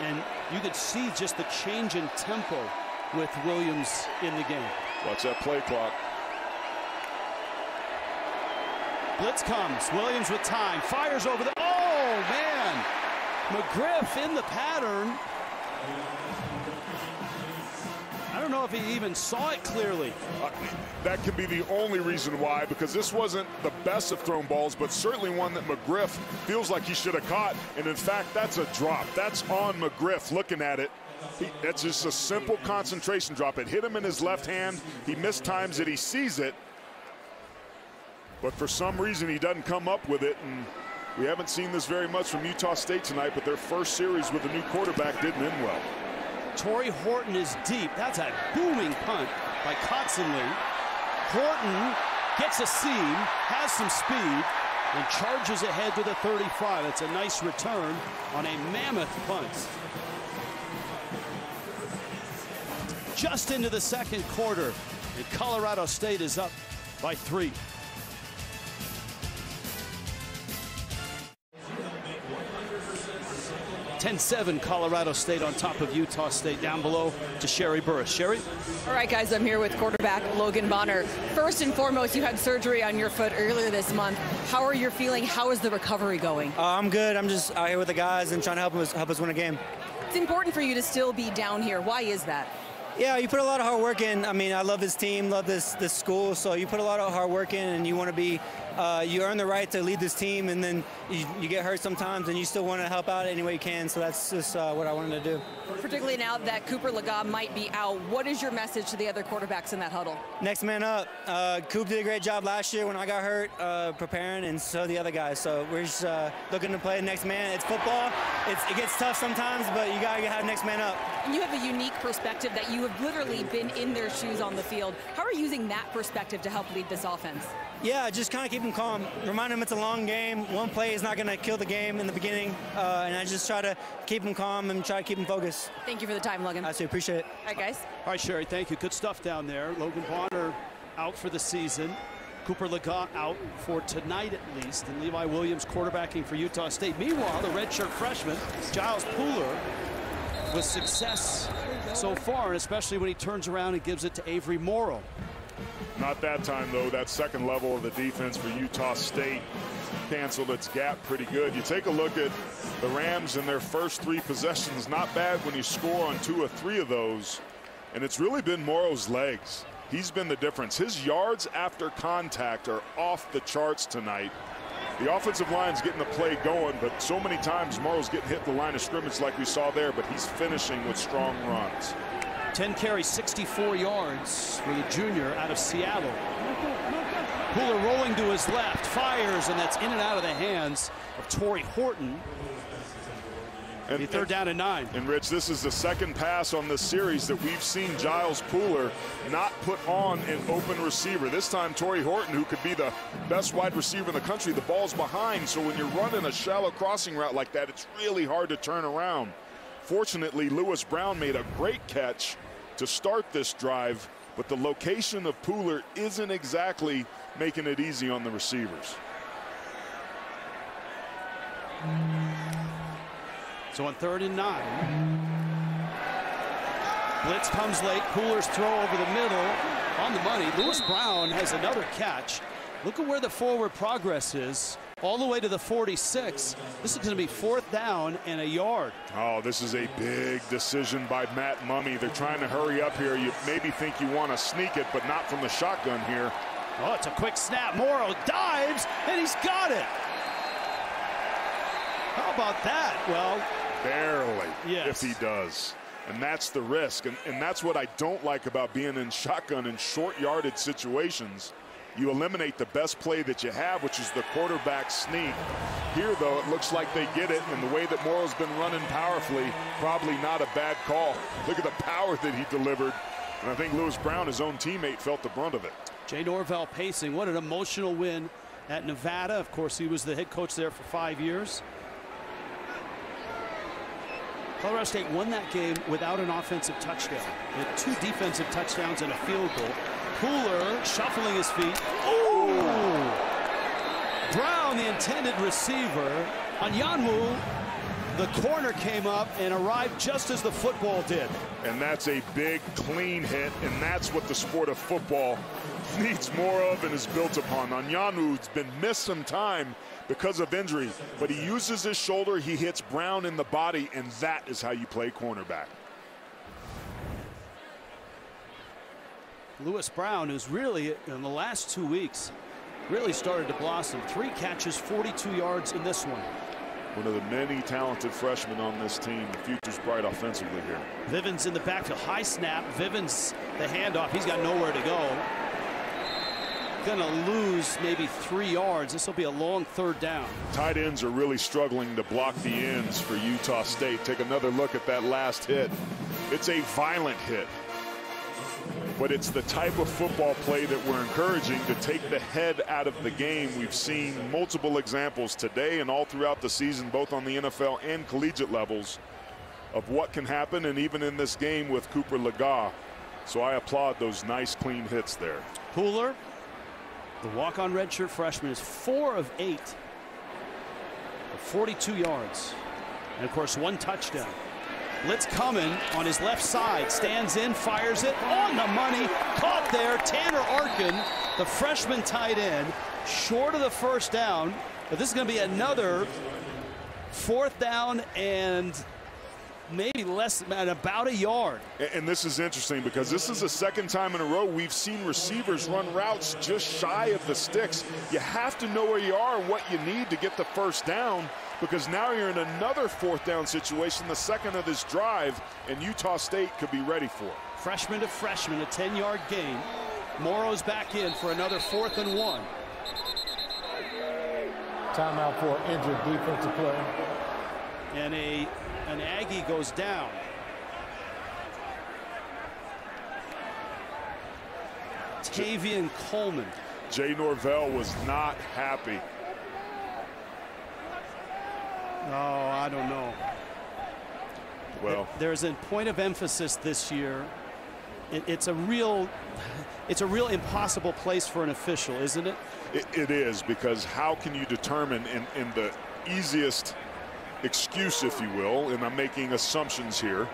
And you could see just the change in tempo with Williams in the game. Watch that play clock. Blitz comes. Williams with time. Fires over the. Oh, man. McGriff in the pattern. I don't know if he even saw it clearly. Uh, that could be the only reason why, because this wasn't the best of thrown balls, but certainly one that McGriff feels like he should have caught. And in fact, that's a drop. That's on McGriff looking at it. He, that's just a simple concentration drop. It hit him in his left hand. He missed times that he sees it. But for some reason, he doesn't come up with it. And we haven't seen this very much from Utah State tonight, but their first series with a new quarterback didn't end well. Tory Horton is deep. That's a booming punt by Kotsanlee. Horton gets a seam, has some speed, and charges ahead to the 35. It's a nice return on a mammoth punt. Just into the second quarter, and Colorado State is up by three. 10-7 Colorado State on top of Utah State down below to Sherree Burruss. Sherree? All right, guys, I'm here with quarterback Logan Bonner. First and foremost, you had surgery on your foot earlier this month. How are you feeling? How is the recovery going? Uh, I'm good. I'm just out here with the guys and trying to help us, help us win a game. It's important for you to still be down here. Why is that? Yeah, you put a lot of hard work in. I mean, I love this team, love this this school. So you put a lot of hard work in, and you want to be uh, you earn the right to lead this team, and then you, you get hurt sometimes, and you still want to help out any way you can. So that's just uh, what I wanted to do. Particularly now that Cooper Lega might be out, what is your message to the other quarterbacks in that huddle? Next man up. Uh, Coop did a great job last year when I got hurt, uh, preparing, and so the other guys. So we're just uh, looking to play the next man. It's football. It's, it gets tough sometimes, but you gotta have next man up. And you have a unique perspective that you have literally been in their shoes on the field. How are you using that perspective to help lead this offense? Yeah, just kind of keep them calm. Remind them it's a long game. One play is not going to kill the game in the beginning. Uh, and I just try to keep them calm and try to keep them focused. Thank you for the time, Logan. I appreciate it. All right, guys. All right, Sherree, thank you. Good stuff down there. Logan Bonner out for the season. Cooper Lega out for tonight at least. And Levi Williams quarterbacking for Utah State. Meanwhile, the redshirt freshman, Giles Pooler, with success so far, and especially when he turns around and gives it to Avery Morrow. Not that time, though. That second level of the defense for Utah State canceled its gap pretty good. You take a look at the Rams in their first three possessions. Not bad when you score on two or three of those. And it's really been Morrow's legs. He's been the difference. His yards after contact are off the charts tonight. The offensive line's getting the play going, but so many times Morrow's getting hit the line of scrimmage like we saw there, but he's finishing with strong runs. 10 carries, 64 yards for the junior out of Seattle. Pooler rolling to his left, fires, and that's in and out of the hands of Tory Horton. And, third down and nine. And Rich, this is the second pass on this series that we've seen Giles Pooler not put on an open receiver. This time, Tory Horton, who could be the best wide receiver in the country, the ball's behind. So when you're running a shallow crossing route like that, it's really hard to turn around. Fortunately, Lewis Brown made a great catch to start this drive, but the location of Pooler isn't exactly making it easy on the receivers. So on third and nine, blitz comes late. Pooler's throw over the middle on the money. Lewis Brown has another catch. Look at where the forward progress is. All the way to the 46. This is going to be fourth down and a yard. Oh, this is a big decision by Matt Mumme. They're trying to hurry up here. You maybe think you want to sneak it, but not from the shotgun here. Oh, it's a quick snap. Morrow dives, and he's got it. How about that? Well, barely, yes. if he does. And that's the risk. And, and that's what I don't like about being in shotgun in short yarded situations. You eliminate the best play that you have, which is the quarterback sneak. Here, though, it looks like they get it, and the way that Morrow's been running powerfully, probably not a bad call. Look at the power that he delivered. And I think Lewis Brown, his own teammate, felt the brunt of it. Jay Norvell pacing. What an emotional win at Nevada. Of course, he was the head coach there for five years. Colorado State won that game without an offensive touchdown. They had two defensive touchdowns and a field goal. Pooler shuffling his feet. Ooh! Brown, the intended receiver. Anyanwu, the corner came up and arrived just as the football did. And that's a big, clean hit, and that's what the sport of football needs more of and is built upon. Anyanwu's been missed some time because of injury, but he uses his shoulder, he hits Brown in the body, and that is how you play cornerback. Lewis Brown, who's really, in the last two weeks, really started to blossom. Three catches, 42 yards in this one. One of the many talented freshmen on this team. The future's bright offensively here. Vivens in the backfield. High snap. Vivens, the handoff. He's got nowhere to go to lose maybe three yards. This will be a long third down. Tight ends are really struggling to block the ends for Utah State. Take another look at that last hit. It's a violent hit. But it's the type of football play that we're encouraging to take the head out of the game. We've seen multiple examples today and all throughout the season, both on the NFL and collegiate levels, of what can happen, and even in this game with Cooper Legas. So I applaud those nice, clean hits there. Pooler the walk-on redshirt freshman is four of eight. 42 yards. And of course, one touchdown. Blitz coming on his left side. Stands in, fires it on the money. Caught there. Tanner Arkin, the freshman tight end, short of the first down. But this is going to be another fourth down and maybe less than about a yard. And this is interesting because this is the second time in a row we've seen receivers run routes just shy of the sticks. You have to know where you are and what you need to get the first down because now you're in another fourth down situation, the second of this drive, and Utah State could be ready for it. Freshman to freshman, a 10-yard gain. Morrow's back in for another fourth and one. Timeout for injured defensive player. And a an Aggie goes down. Tavian Coleman. Jay Norvell was not happy. Oh, I don't know. Well, there's a point of emphasis this year. it's a real, it's a real impossible place for an official, isn't it? it, it is because how can you determine in, in the easiest excuse, if you will, and I'm making assumptions here,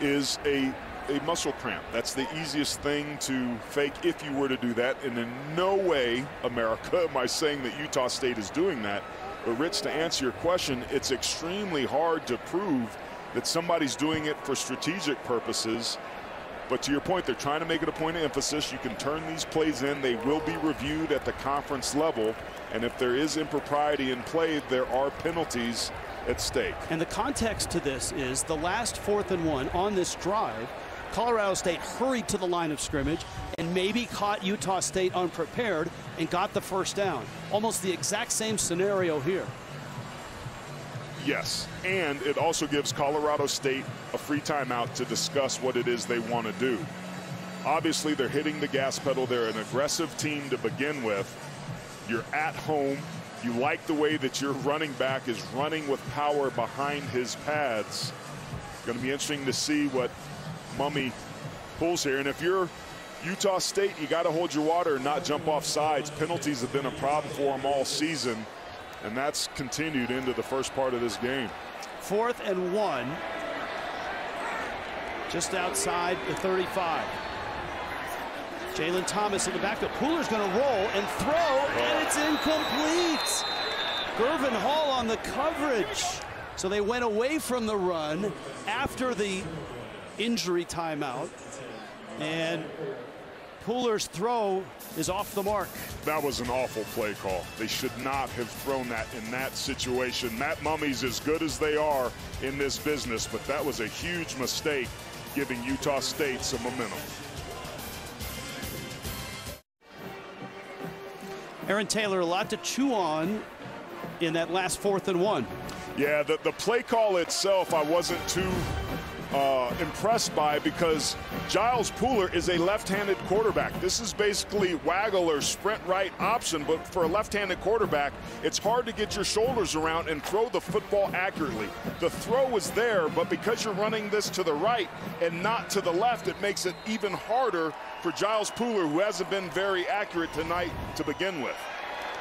is a a muscle cramp. That's the easiest thing to fake if you were to do that. And in no way, America, am I saying that Utah State is doing that. But Rich, to answer your question, it's extremely hard to prove that somebody's doing it for strategic purposes. But to your point, they're trying to make it a point of emphasis. You can turn these plays in. They will be reviewed at the conference level. And if there is impropriety in play, there are penalties at stake. And the context to this is the last fourth and one on this drive, Colorado State hurried to the line of scrimmage and maybe caught Utah State unprepared and got the first down. Almost the exact same scenario here. Yes, and it also gives Colorado State a free timeout to discuss what it is they want to do. Obviously, they're hitting the gas pedal. They're an aggressive team to begin with. You're at home. You like the way that your running back is running with power behind his pads. Going to be interesting to see what Mumme pulls here. And if you're Utah State, you got to hold your water and not jump off sides. Penalties have been a problem for them all season, and that's continued into the first part of this game. Fourth and one, just outside the 35. Jalen Thomas in the backfield. Pooler's going to roll and throw, and it's incomplete. Gurvan Hall on the coverage. So they went away from the run after the injury timeout. And Pooler's throw is off the mark. That was an awful play call. They should not have thrown that in that situation. Matt Mumme's as good as they are in this business, but that was a huge mistake giving Utah State some momentum. Aaron Taylor, a lot to chew on in that last fourth and one. Yeah, the, the play call itself, I wasn't too uh, impressed by because Giles Pooler is a left-handed quarterback. This is basically waggle or sprint right option, but for a left-handed quarterback, it's hard to get your shoulders around and throw the football accurately. The throw is there, but because you're running this to the right and not to the left, it makes it even harder for Giles Pooler, who hasn't been very accurate tonight to begin with.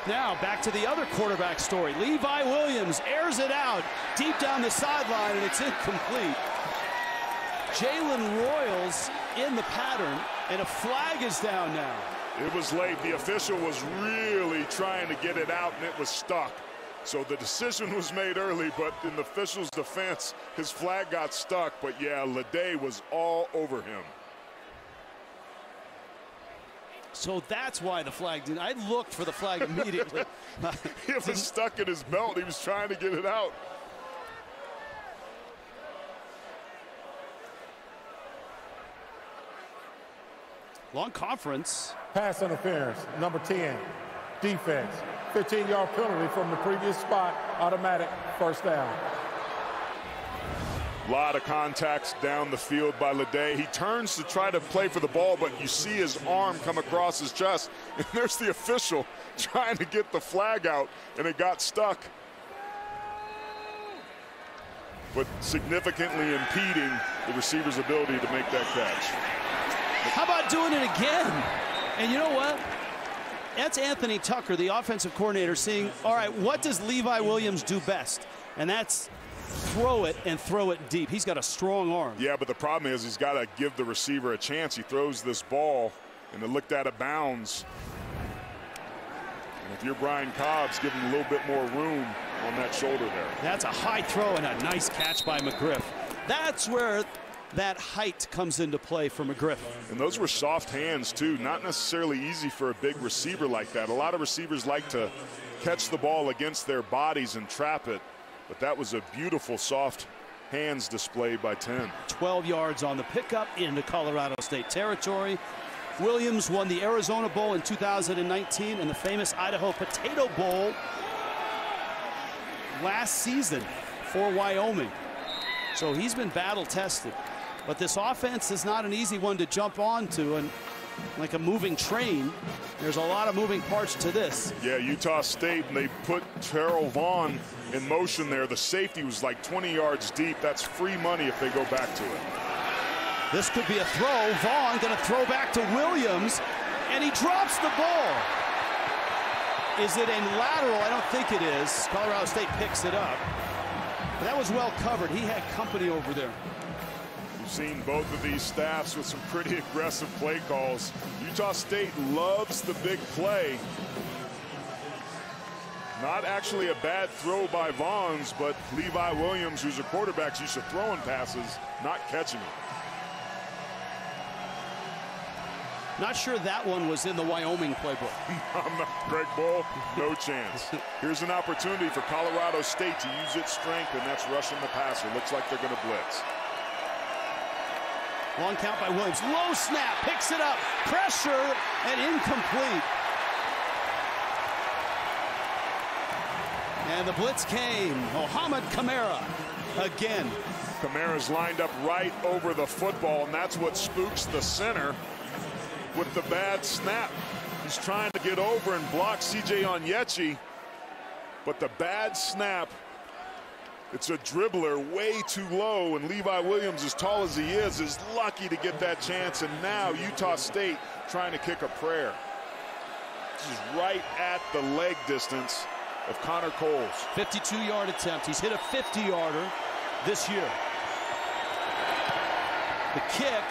Now back to the other quarterback story. Levi Williams airs it out deep down the sideline, and it's incomplete. Jalen Royals in the pattern, and a flag is down now. It was late. The official was really trying to get it out, and it was stuck. So the decision was made early, but in the official's defense, his flag got stuck. But yeah, Lede was all over him. So that's why the flag didn't. I looked for the flag immediately. it was stuck in his belt. He was trying to get it out. Long conference. Pass interference, number 10. Defense. 15-yard penalty from the previous spot. Automatic first down. A lot of contacts down the field by Lede. He turns to try to play for the ball, but you see his arm come across his chest. And there's the official trying to get the flag out, and it got stuck. But significantly impeding the receiver's ability to make that catch. How about doing it again? And you know what? That's Anthony Tucker, the offensive coordinator, seeing, all right, what does Levi Williams do best? And that's throw it and throw it deep. He's got a strong arm. Yeah, but the problem is he's got to give the receiver a chance. He throws this ball, and it looked out of bounds. And if you're Brian Cobbs, give him a little bit more room on that shoulder there. That's a high throw and a nice catch by McGriff. That's where that height comes into play for McGriff. And those were soft hands, too. Not necessarily easy for a big receiver like that. A lot of receivers like to catch the ball against their bodies and trap it. But that was a beautiful soft hands display by 10. 12 yards on the pickup into Colorado State territory. Williams won the Arizona Bowl in 2019 and the famous Idaho Potato Bowl last season for Wyoming. So he's been battle tested. But this offense is not an easy one to jump onto. And like a moving train, there's a lot of moving parts to this. Yeah, Utah State, and they put Terrell Vaughn in motion there. The safety was like 20 yards deep. That's free money if they go back to it. This could be a throw. Vaughn going to throw back to Williams, and he drops the ball. Is it a lateral? I don't think it is. Colorado State picks it up. But that was well covered. He had company over there. We've seen both of these staffs with some pretty aggressive play calls. Utah State loves the big play. Not actually a bad throw by Vaughns, but Levi Williams, who's a quarterback, used to throwing passes, not catching them. Not sure that one was in the Wyoming playbook. I'm not Greg Bull, no chance. Here's an opportunity for Colorado State to use its strength, and that's rushing the passer. Looks like they're going to blitz. Long count by Williams. Low snap, picks it up. Pressure and incomplete. And the blitz came. Mohamed Kamara again. Kamara's lined up right over the football, and that's what spooks the center with the bad snap. He's trying to get over and block C.J. Onyechi, but the bad snap, it's a dribbler way too low, and Levi Williams, as tall as he is, is lucky to get that chance, and now Utah State trying to kick a prayer. This is right at the leg distance of Connor Coles. 52-yard attempt. He's hit a 50-yarder this year. The kick,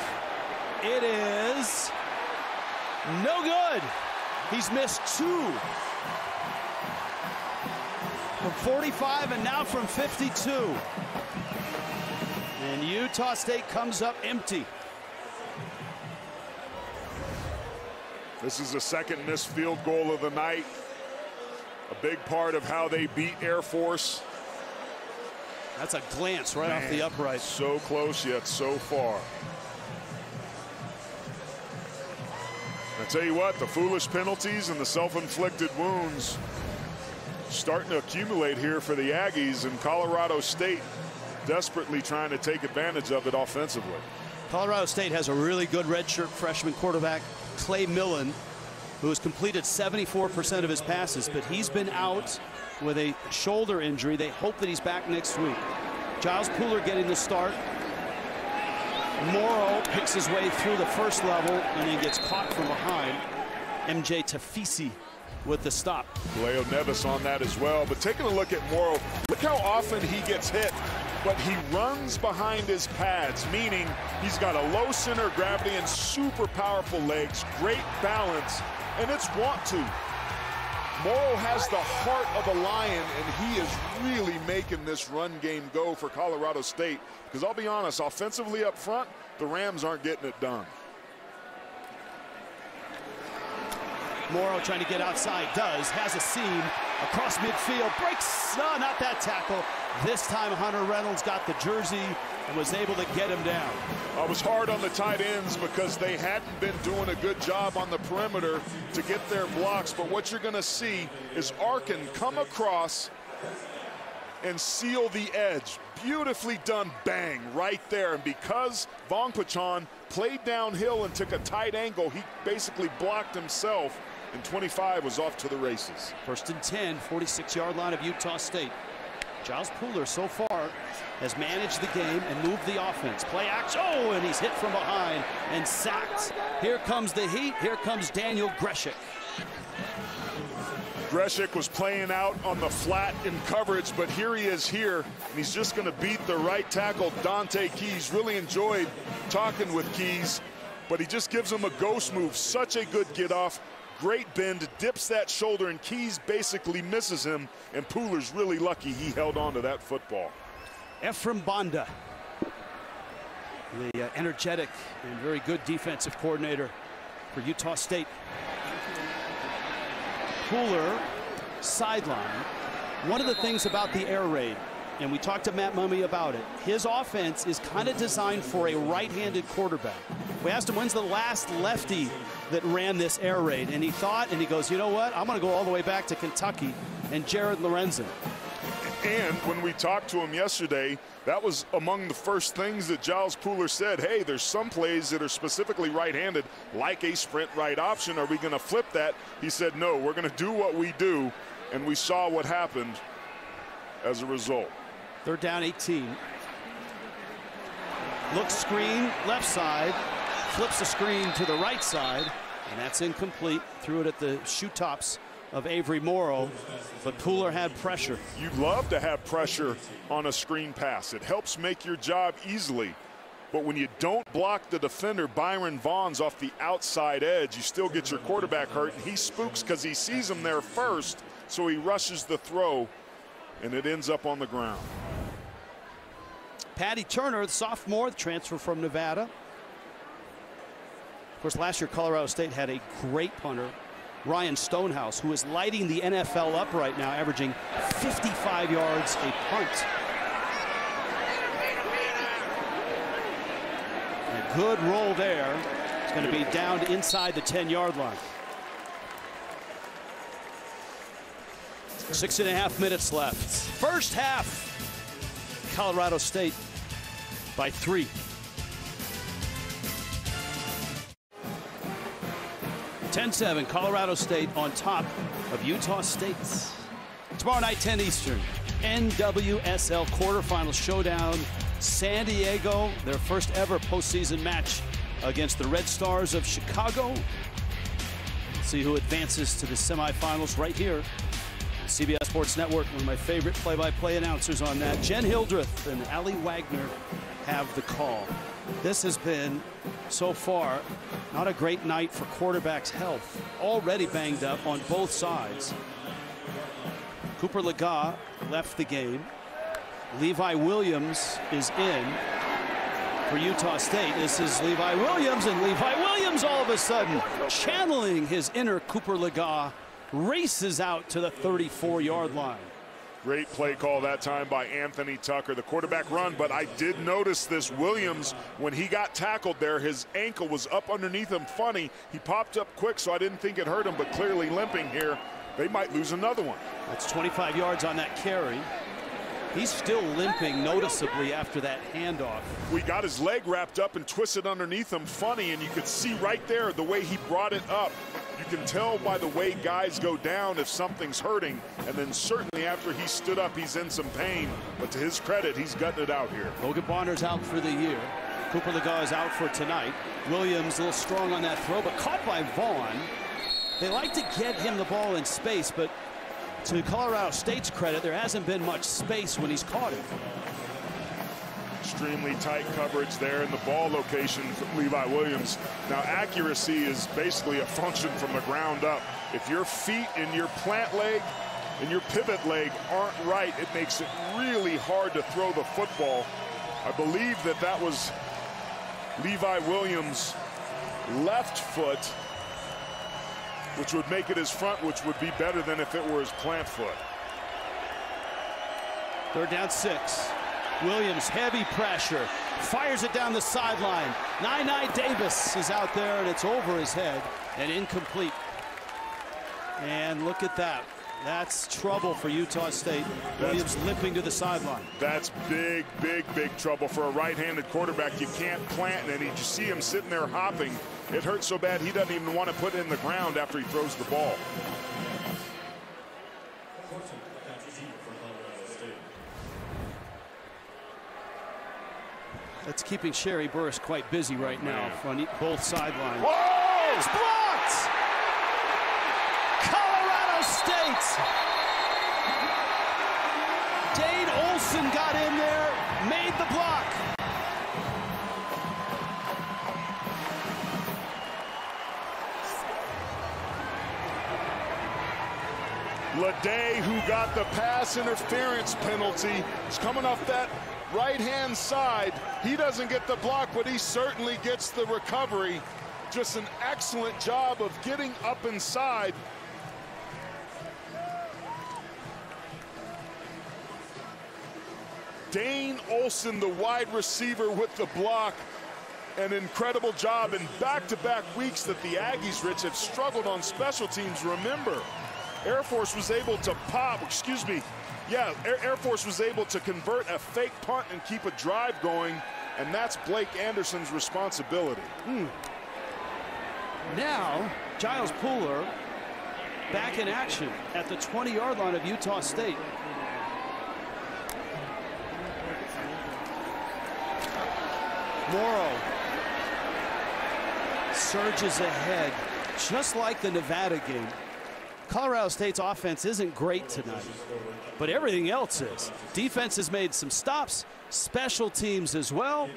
it is no good. He's missed two. From 45 and now from 52. And Utah State comes up empty. This is the second missed field goal of the night. A big part of how they beat Air Force. That's a glance right Man, off the upright. So close yet so far. I tell you what, the foolish penalties and the self-inflicted wounds starting to accumulate here for the Aggies and Colorado State desperately trying to take advantage of it offensively. Colorado State has a really good redshirt freshman quarterback, Clay Millen, who has completed 74% of his passes, but he's been out with a shoulder injury. They hope that he's back next week. Giles Pooler getting the start. Morrow picks his way through the first level and then gets caught from behind. MJ Tafisi with the stop. Leo Nevis on that as well. But taking a look at Morrow, look how often he gets hit, but he runs behind his pads, meaning he's got a low center of gravity and super powerful legs, great balance, and it's want to. Morrow has the heart of a lion, and he is really making this run game go for Colorado State. Because I'll be honest, offensively up front, the Rams aren't getting it done. Morrow trying to get outside, does, has a seam across midfield, breaks, no, not that tackle. This time Hunter Reynolds got the jersey and was able to get him down. I was hard on the tight ends because they hadn't been doing a good job on the perimeter to get their blocks, but what you're gonna see is Arkin come across and seal the edge. Beautifully done bang right there. And because Vongphachanh played downhill and took a tight angle, he basically blocked himself and 25 was off to the races. First and 10, 46-yard line of Utah State. Giles Pooler so far has managed the game and moved the offense. Play action. Oh, and he's hit from behind and sacked. Here comes the heat. Here comes Daniel Grzesiak. Grzesiak was playing out on the flat in coverage, but here he is here, and he's just going to beat the right tackle, Dante Keys. Really enjoyed talking with Keys, but he just gives him a ghost move. Such a good get off. Great bend, dips that shoulder, and Keys basically misses him. And Pooler's really lucky he held on to that football. Ephraim Banda, the uh, energetic and very good defensive coordinator for Utah State. Pooler, sideline. One of the things about the air raid, and we talked to Matt Mumme about it, his offense is kind of designed for a right-handed quarterback. We asked him when's the last lefty that ran this air raid. And he thought, and he goes, you know what? I'm going to go all the way back to Kentucky and Jared Lorenzen. And when we talked to him yesterday, that was among the first things that Giles Pooler said. Hey, there's some plays that are specifically right-handed, like a sprint right option. Are we going to flip that? He said, no, we're going to do what we do. And we saw what happened as a result. Third down 18. Look screen, left side flips the screen to the right side, and that's incomplete. Threw it at the shoe tops of Avery Morrow, but Pooler had pressure. You'd love to have pressure on a screen pass. It helps make your job easily. But when you don't block the defender, Byron Vaughns off the outside edge, you still get your quarterback hurt. And he spooks because he sees him there first, so he rushes the throw, and it ends up on the ground. Paddy Turner, the sophomore, the transfer from Nevada, of course, last year Colorado State had a great punter, Ryan Stonehouse, who is lighting the NFL up right now, averaging 55 yards a punt. A good roll there. It's going to be down inside the 10-yard line. Six and a half minutes left. First half. Colorado State by three. Ten seven. Colorado State on top of Utah State. Tomorrow night, 10 Eastern. NWSL quarterfinal showdown. San Diego, their first ever postseason match against the Red Stars of Chicago. See who advances to the semifinals right here. CBS Sports Network, one of my favorite play-by-play announcers on that. Jen Hildreth and Aly Wagner have the call. This has been, so far, not a great night for quarterbacks' health. Already banged up on both sides. Cooper Legas left the game. Levi Williams is in for Utah State. This is Levi Williams, and Levi Williams all of a sudden channeling his inner Cooper Legas races out to the 34-yard line. Great play call that time by Anthony Tucker, the quarterback run. But I did notice this Williams, when he got tackled there, his ankle was up underneath him funny. He popped up quick, so I didn't think it hurt him, but clearly limping here. They might lose another one. That's 25 yards on that carry. He's still limping noticeably after that handoff. We got his leg wrapped up and twisted underneath him funny, and you could see right there the way he brought it up. You can tell by the way guys go down if something's hurting, and then certainly after he stood up, he's in some pain. But to his credit, he's gutting it out here. Logan Bonner's out for the year. Cooper Legas is out for tonight. Williams a little strong on that throw, but caught by Vaughn. They like to get him the ball in space, but to Colorado State's credit, there hasn't been much space when he's caught it. Extremely tight coverage there in the ball location from Levi Williams. Now, accuracy is basically a function from the ground up. If your feet and your plant leg and your pivot leg aren't right, it makes it really hard to throw the football. I believe that that was Levi Williams' left foot which would make it his front, which would be better than if it were his plant foot. Third down six. Williams, heavy pressure, fires it down the sideline. Nine-Nine Davis is out there, and it's over his head and incomplete. And look at that. That's trouble for Utah State. Williams that's, limping to the sideline. That's big, big, big trouble for a right-handed quarterback. You can't plant, and you see him sitting there hopping. It hurts so bad he doesn't even want to put it in the ground after he throws the ball. That's keeping Sherree Burruss quite busy right now on both sidelines. Whoa! It's blocked! Colorado State! Dane Olson got in there, made the block. Lede, who got the pass interference penalty, is coming off that right-hand side. He doesn't get the block, but he certainly gets the recovery. Just an excellent job of getting up inside. Dane Olson, the wide receiver with the block. An incredible job in back-to-back -back weeks that the Aggies, Rich, have struggled on special teams. Remember, Air Force was able to pop, excuse me, yeah, Air, Force was able to convert a fake punt and keep a drive going, and that's Blake Anderson's responsibility. Hmm. Now, Giles Pooler back in action at the 20-yard line of Utah State. Morrow surges ahead, just like the Nevada game. Colorado State's offense isn't great tonight, but everything else is. Defense has made some stops, special teams as well.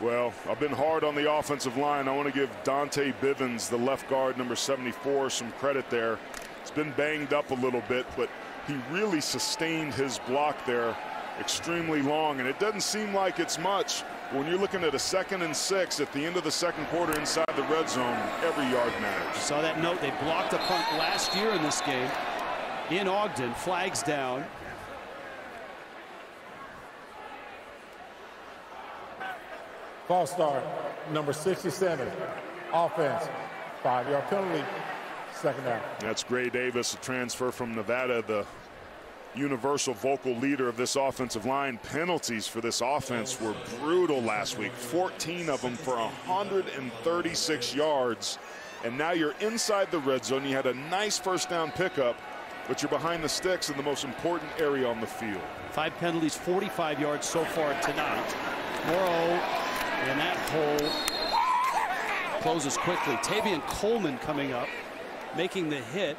Well, I've been hard on the offensive line. I want to give Dante Bivens, the left guard, number 74, some credit there. It's been banged up a little bit, but he really sustained his block there extremely long, and it doesn't seem like it's much. When you're looking at a second and six at the end of the second quarter inside the red zone, every yard matters. You saw that note. They blocked a punt last year in this game in Ogden. Flags down. False start, number 67, offense, five-yard penalty. second down. That's Gray Davis, a transfer from Nevada, the universal vocal leader of this offensive line. Penalties for this offense were brutal last week 14 of them for 136 yards. And now you're inside the red zone. You had a nice first down pickup, but you're behind the sticks in the most important area on the field. Five penalties, 45 yards so far tonight. Morrow and that hole closes quickly. Tavian Coleman coming up, making the hit.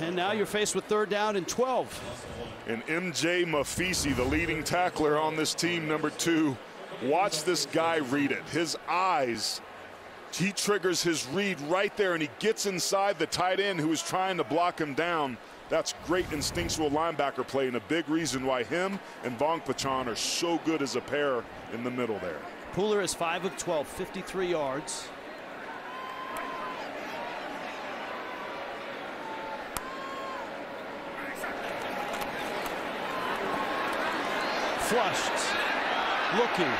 And now you're faced with third down and 12. And MJ Tafisi, the leading tackler on this team, number two. Watch this guy read it. His eyes, he triggers his read right there, and he gets inside the tight end who is trying to block him down. That's great instinctual linebacker play, and a big reason why him and Vongphachanh are so good as a pair in the middle there. Pooler is 5 of 12, 53 yards. Flushed, looking,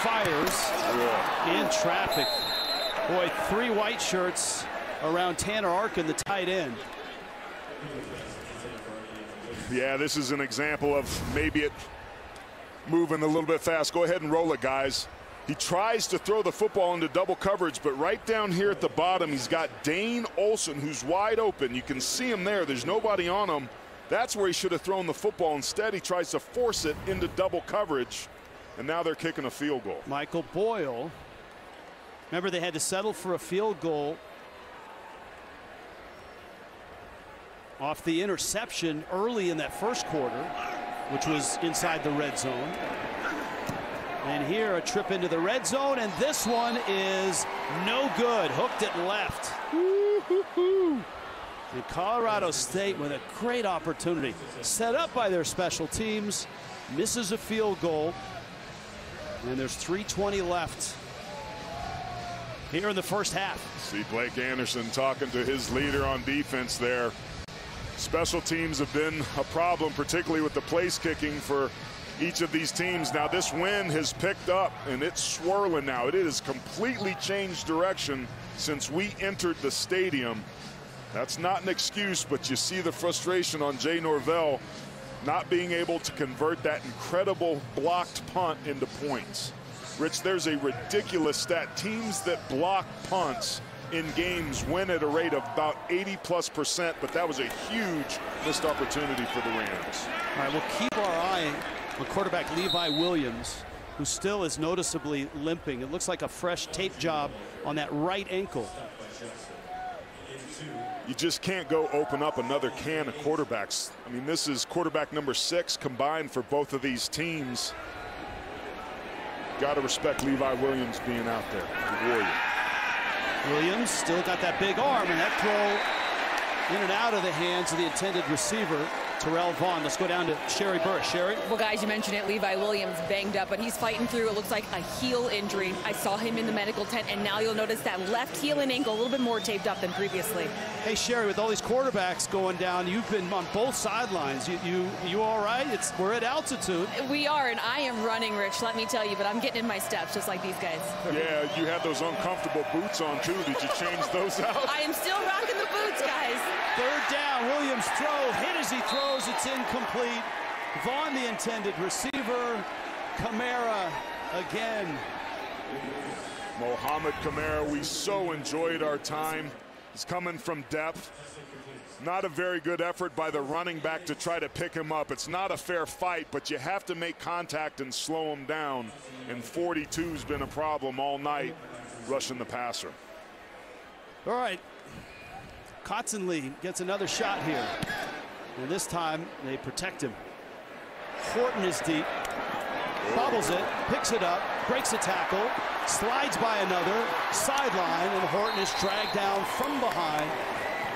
fires, in traffic. Boy, three white shirts around Tanner Arkin, the tight end. Yeah, this is an example of maybe it moving a little bit fast. Go ahead and roll it, guys. He tries to throw the football into double coverage, but right down here at the bottom, he's got Dane Olson, who's wide open. You can see him there. There's nobody on him. That's where he should have thrown the football. Instead, he tries to force it into double coverage, and now they're kicking a field goal. Michael Boyle. Remember, they had to settle for a field goal off the interception early in that first quarter, which was inside the red zone. And here, a trip into the red zone, and this one is no good. Hooked it left. And Colorado State with a great opportunity. Set up by their special teams. Misses a field goal. And there's 3.20 left here in the first half. See Blake Anderson talking to his leader on defense there. Special teams have been a problem, particularly with the place kicking for each of these teams. Now this wind has picked up and it's swirling now. It has completely changed direction since we entered the stadium. That's not an excuse, but you see the frustration on Jay Norvell not being able to convert that incredible blocked punt into points. Rich, there's a ridiculous stat. Teams that block punts in games win at a rate of about 80 plus percent, but that was a huge missed opportunity for the Rams. All right, we'll keep our eye on quarterback Levi Williams, who still is noticeably limping. It looks like a fresh tape job on that right ankle. You just can't go open up another can of quarterbacks. I mean, this is quarterback number six combined for both of these teams. Got to respect Levi Williams being out there, the Warrior. Williams still got that big arm, and that throw in and out of the hands of the intended receiver. Terrell Vaughn. Let's go down to Sherree Burruss. Sherree? Well, guys, you mentioned it. Levi Williams banged up, but he's fighting through. It looks like a heel injury. I saw him in the medical tent, and now you'll notice that left heel and ankle a little bit more taped up than previously. Hey, Sherree, with all these quarterbacks going down, you've been on both sidelines. You, you, you all right? It's we're at altitude. We are, and I am running, Rich. Let me tell you, but I'm getting in my steps just like these guys. Yeah, you had those uncomfortable boots on too. Did you change those out? I am still rocking the boots, guys. Third down. Williams throw hit as he throws. It's incomplete. Vaughn, the intended receiver. Kamara again. Mohamed Kamara, we so enjoyed our time. He's coming from depth. Not a very good effort by the running back to try to pick him up. It's not a fair fight, but you have to make contact and slow him down. And 42's been a problem all night rushing the passer. All right. Kotsanlee gets another shot here. And this time they protect him. Horton is deep. Bobbles it, picks it up, breaks a tackle, slides by another, sideline, and Horton is dragged down from behind.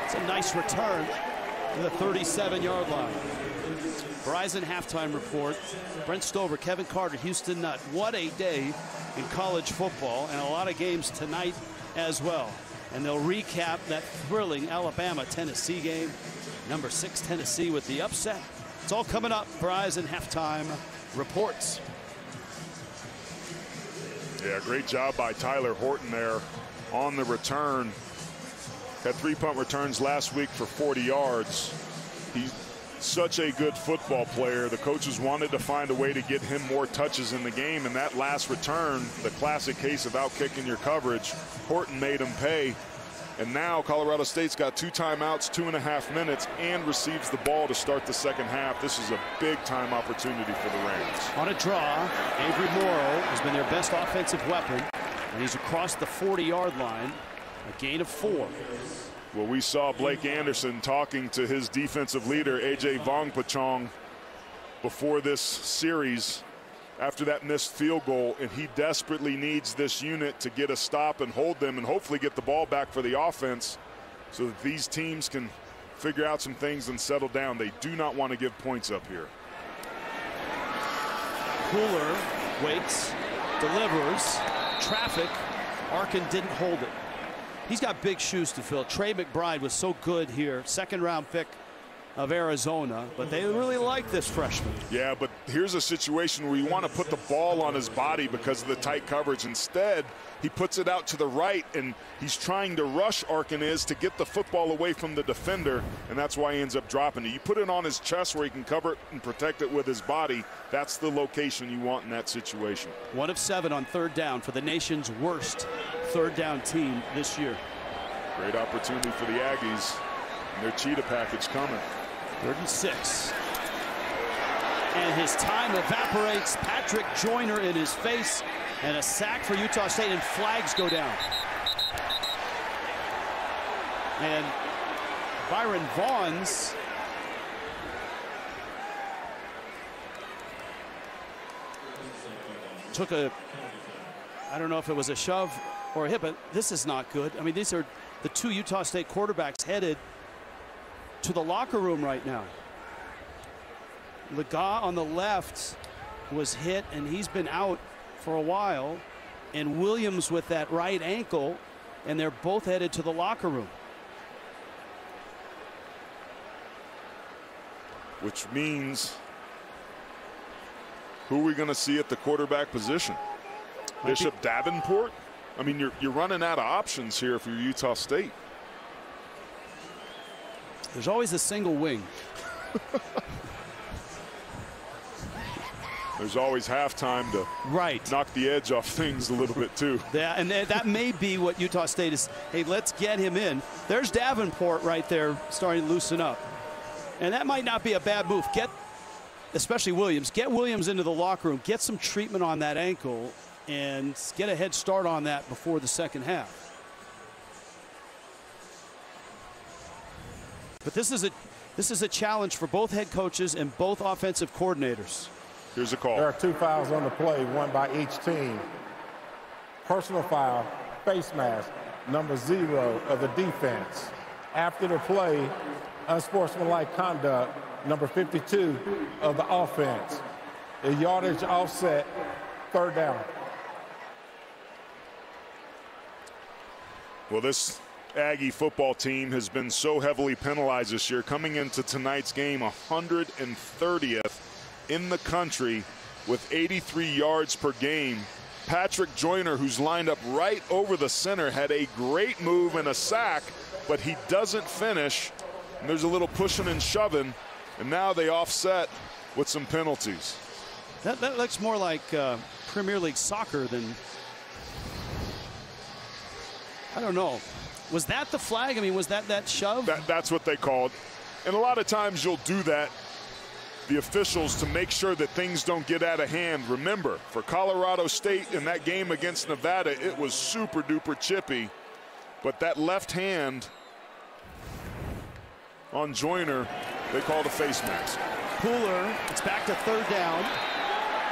It's a nice return to the 37-yard line. Verizon halftime report. Brent Stover, Kevin Carter, Houston Nutt. What a day in college football, and a lot of games tonight as well. And they'll recap that thrilling Alabama-Tennessee game. Number six, Tennessee with the upset. It's all coming up. Verizon halftime reports. Yeah, great job by Tyler Horton there on the return. had three punt returns last week for 40 yards. He's such a good football player. The coaches wanted to find a way to get him more touches in the game, and that last return, the classic case of outkicking your coverage, Horton made him pay. And now Colorado State's got two timeouts, two and a half minutes, and receives the ball to start the second half. This is a big time opportunity for the Rams. On a draw, Avery Morrow has been their best offensive weapon, and he's across the 40 yard line, a gain of four. Well, we saw Blake Anderson talking to his defensive leader, A.J. Vongphachanh, before this series after that missed field goal, and he desperately needs this unit to get a stop and hold them and hopefully get the ball back for the offense so that these teams can figure out some things and settle down. They do not want to give points up here. Pooler waits, delivers, traffic. Arkin didn't hold it. He's got big shoes to fill. Trey McBride was so good here, second round pick of Arizona, but they really like this freshman. Yeah, but here's a situation where you want to put the ball on his body because of the tight coverage. Instead, he puts it out to the right, and he's trying to rush Arkinez to get the football away from the defender, and that's why he ends up dropping it. You put it on his chest where he can cover it and protect it with his body. That's the location you want in that situation. One of seven on third down for the nation's worst third down team this year. Great opportunity for the Aggies and their cheetah package coming. Third and six. And his time evaporates. Patrick Joyner in his face. And a sack for Utah State, and flags go down. And Byron Vaughns took a, I don't know if it was a shove or a hit, but this is not good. I mean, these are the two Utah State quarterbacks headed to the locker room right now. Lega on the left was hit, and he's been out for a while. And Williams with that right ankle, and they're both headed to the locker room. Which means who are we going to see at the quarterback position? Might Bishop be. Davenport? I mean, you're, you're running out of options here for Utah State. There's always a single wing. There's always halftime to right. knock the edge off things a little bit too. Yeah, and that may be what Utah State is. Hey, let's get him in. There's Davenport right there starting to loosen up. And that might not be a bad move. Get, especially Williams, get Williams into the locker room, get some treatment on that ankle, and get a head start on that before the second half. But this is a this is a challenge for both head coaches and both offensive coordinators. Here's a call. There are two fouls on the play, one by each team. Personal foul, face mask, number zero of the defense. After the play, unsportsmanlike conduct, number 52 of the offense. A yardage offset, third down. Well, this Aggie football team has been so heavily penalized this year. Coming into tonight's game, 130th in the country with 83 yards per game. Patrick Joyner, who's lined up right over the center, had a great move and a sack, but he doesn't finish. And there's a little pushing and shoving, and now they offset with some penalties. That, that looks more like uh, Premier League soccer than. I don't know. Was that the flag? I mean, was that that shove? That, that's what they called. And a lot of times you'll do that, the officials, to make sure that things don't get out of hand. Remember, for Colorado State in that game against Nevada, it was super duper chippy. But that left hand on Joyner, they called a face mask. Pooler, it's back to third down.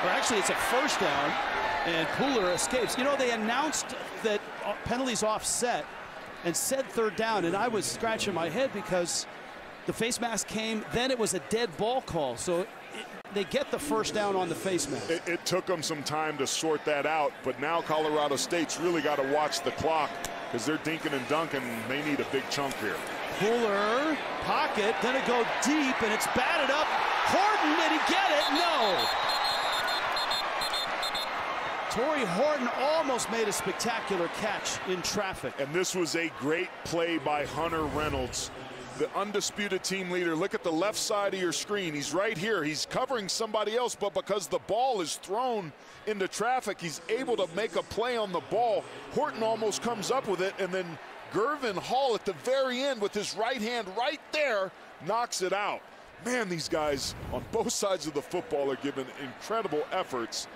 Or actually, it's a first down. And Pooler escapes. You know, they announced that penalties offset and said third down, and I was scratching my head because the face mask came, then it was a dead ball call. So it, they get the first down on the face mask. It, it, took them some time to sort that out, but now Colorado State's really got to watch the clock because they're dinking and dunking. And they need a big chunk here. Pooler, pocket, then it go deep, and it's batted up. Horton, did he get it? No. Tory Horton almost made a spectacular catch in traffic. And this was a great play by Hunter Reynolds, the undisputed team leader. Look at the left side of your screen. He's right here. He's covering somebody else, but because the ball is thrown into traffic, he's able to make a play on the ball. Horton almost comes up with it, and then Gurvan Hall at the very end with his right hand right there knocks it out. Man, these guys on both sides of the football are giving incredible efforts.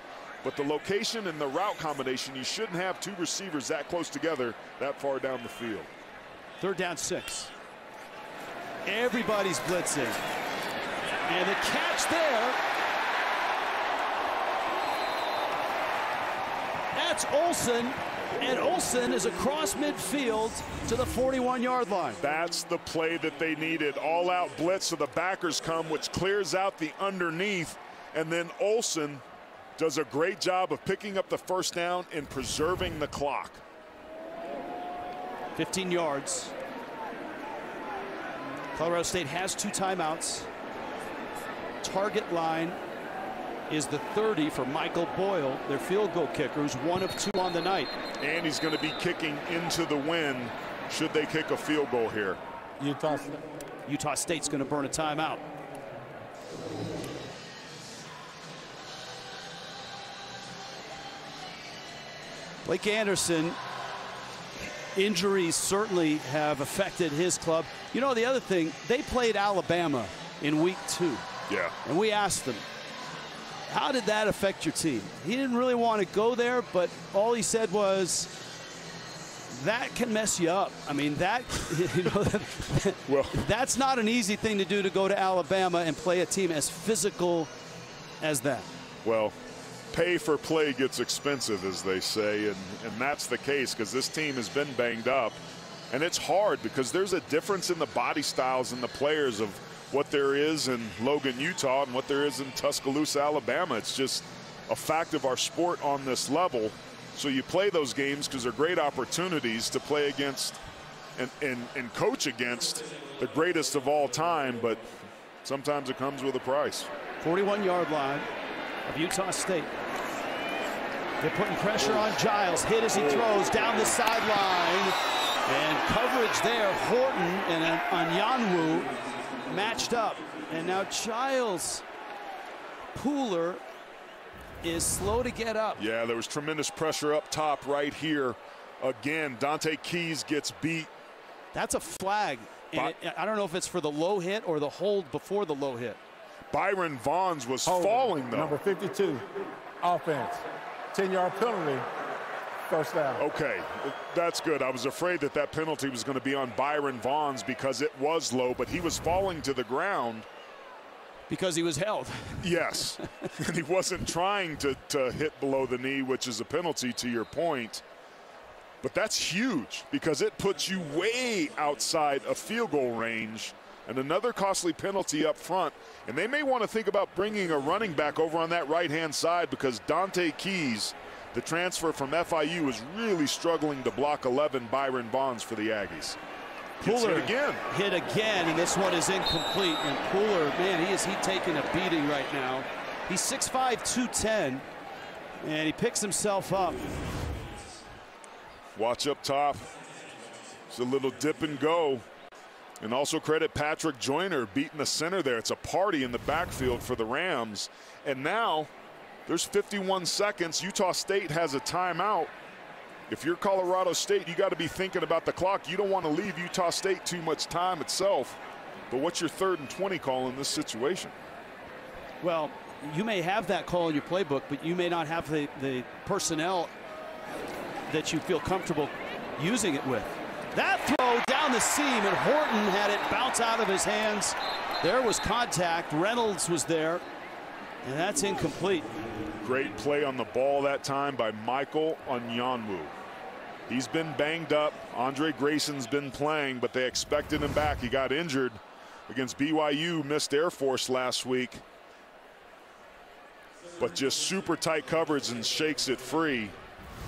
But the location and the route combination, you shouldn't have two receivers that close together that far down the field. Third down six. Everybody's blitzing. And the catch there. That's Olson. And Olson is across midfield to the 41 yard line. That's the play that they needed. All out blitz, so the backers come, which clears out the underneath. And then Olson does a great job of picking up the first down and preserving the clock. 15 yards. Colorado State has two timeouts. Target line is the 30 for Michael Boyle, their field goal kicker, who's one of two on the night. And he's going to be kicking into the wind should they kick a field goal here. Utah State. Utah State's going to burn a timeout. Blake Anderson, injuries certainly have affected his club. You know, the other thing, they played Alabama in week two. Yeah. And we asked them, how did that affect your team? He didn't really want to go there, but all he said was, that can mess you up. I mean, that, you know, well, that's not an easy thing to do to go to Alabama and play a team as physical as that. Well, pay for play gets expensive, as they say, and, and that's the case because this team has been banged up. And it's hard because there's a difference in the body styles and the players of what there is in Logan, Utah, and what there is in Tuscaloosa, Alabama. It's just a fact of our sport on this level. So you play those games because they're great opportunities to play against and, and, and coach against the greatest of all time, but sometimes it comes with a price. 41 yard line of Utah State. They're putting pressure on Giles. Hit as he throws down the sideline. And coverage there. Horton and Anyanwu matched up. And now Giles Pooler is slow to get up. Yeah, there was tremendous pressure up top right here. Again, Dante Keys gets beat. That's a flag. And it, I don't know if it's for the low hit or the hold before the low hit. Byron Vaughns was falling, though. Number 52, offense. 10-yard penalty, first down. Okay, that's good. I was afraid that that penalty was going to be on Byron Vaughns because it was low, but he was falling to the ground. Because he was held. Yes, and he wasn't trying to, to hit below the knee, which is a penalty to your point. But that's huge because it puts you way outside of field goal range and another costly penalty up front. And they may want to think about bringing a running back over on that right-hand side because Dante Keys, the transfer from FIU, is really struggling to block 11 Byron Vaughns for the Aggies. Pooler hit again. Hit again, and this one is incomplete. And Pooler, man, he is he taking a beating right now. He's 6'5", 210, and he picks himself up. Watch up top. It's a little dip and go. And also credit Patrick Joyner beating the center there. It's a party in the backfield for the Rams. And now there's 51 seconds. Utah State has a timeout. If you're Colorado State, you got to be thinking about the clock. You don't want to leave Utah State too much time itself. But what's your third and 20 call in this situation? Well, you may have that call in your playbook, but you may not have the, the personnel that you feel comfortable using it with. That throw down the seam, and Horton had it bounce out of his hands. There was contact. Reynolds was there, and that's incomplete. Great play on the ball that time by Michael Anyanwu. He's been banged up. Andre Grayson's been playing, but they expected him back. He got injured against BYU, missed Air Force last week. But just super tight coverage and shakes it free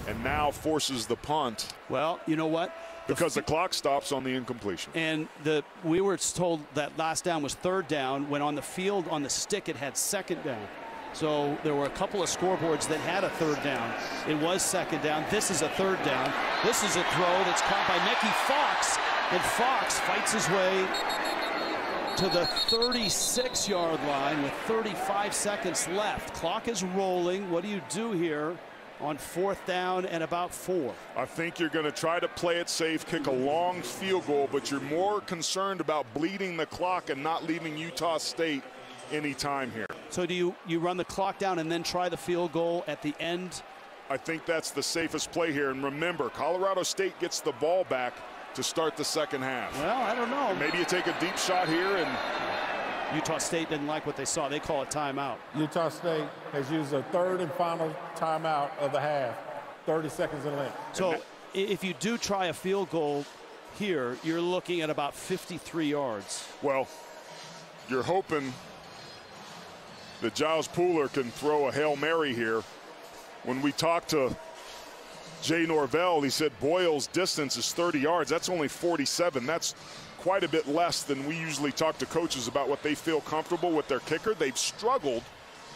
and now forces the punt. Well, you know what? Because the clock stops on the incompletion. And the we were told that last down was third down when on the field on the stick it had second down. So there were a couple of scoreboards that had a third down. It was second down. This is a third down. This is a throw that's caught by Mickey Fox. And Fox fights his way to the 36 yard line with 35 seconds left. Clock is rolling. What do you do here on fourth down and about four? I think you're going to try to play it safe, kick a long field goal, but you're more concerned about bleeding the clock and not leaving Utah State any time here. So do you you run the clock down and then try the field goal at the end? I think that's the safest play here. And remember, Colorado State gets the ball back to start the second half. Well, I don't know. Maybe you take a deep shot here and Utah State didn't like what they saw. They call it timeout. Utah State has used a third and final timeout of the half, 30 seconds in length. So if you do try a field goal here, you're looking at about 53 yards. Well, you're hoping that Giles Pooler can throw a Hail Mary here. When we talked to Jay Norvell, he said Boyle's distance is 30 yards. That's only 47. That's quite a bit less than we usually talk to coaches about what they feel comfortable with their kicker. They've struggled,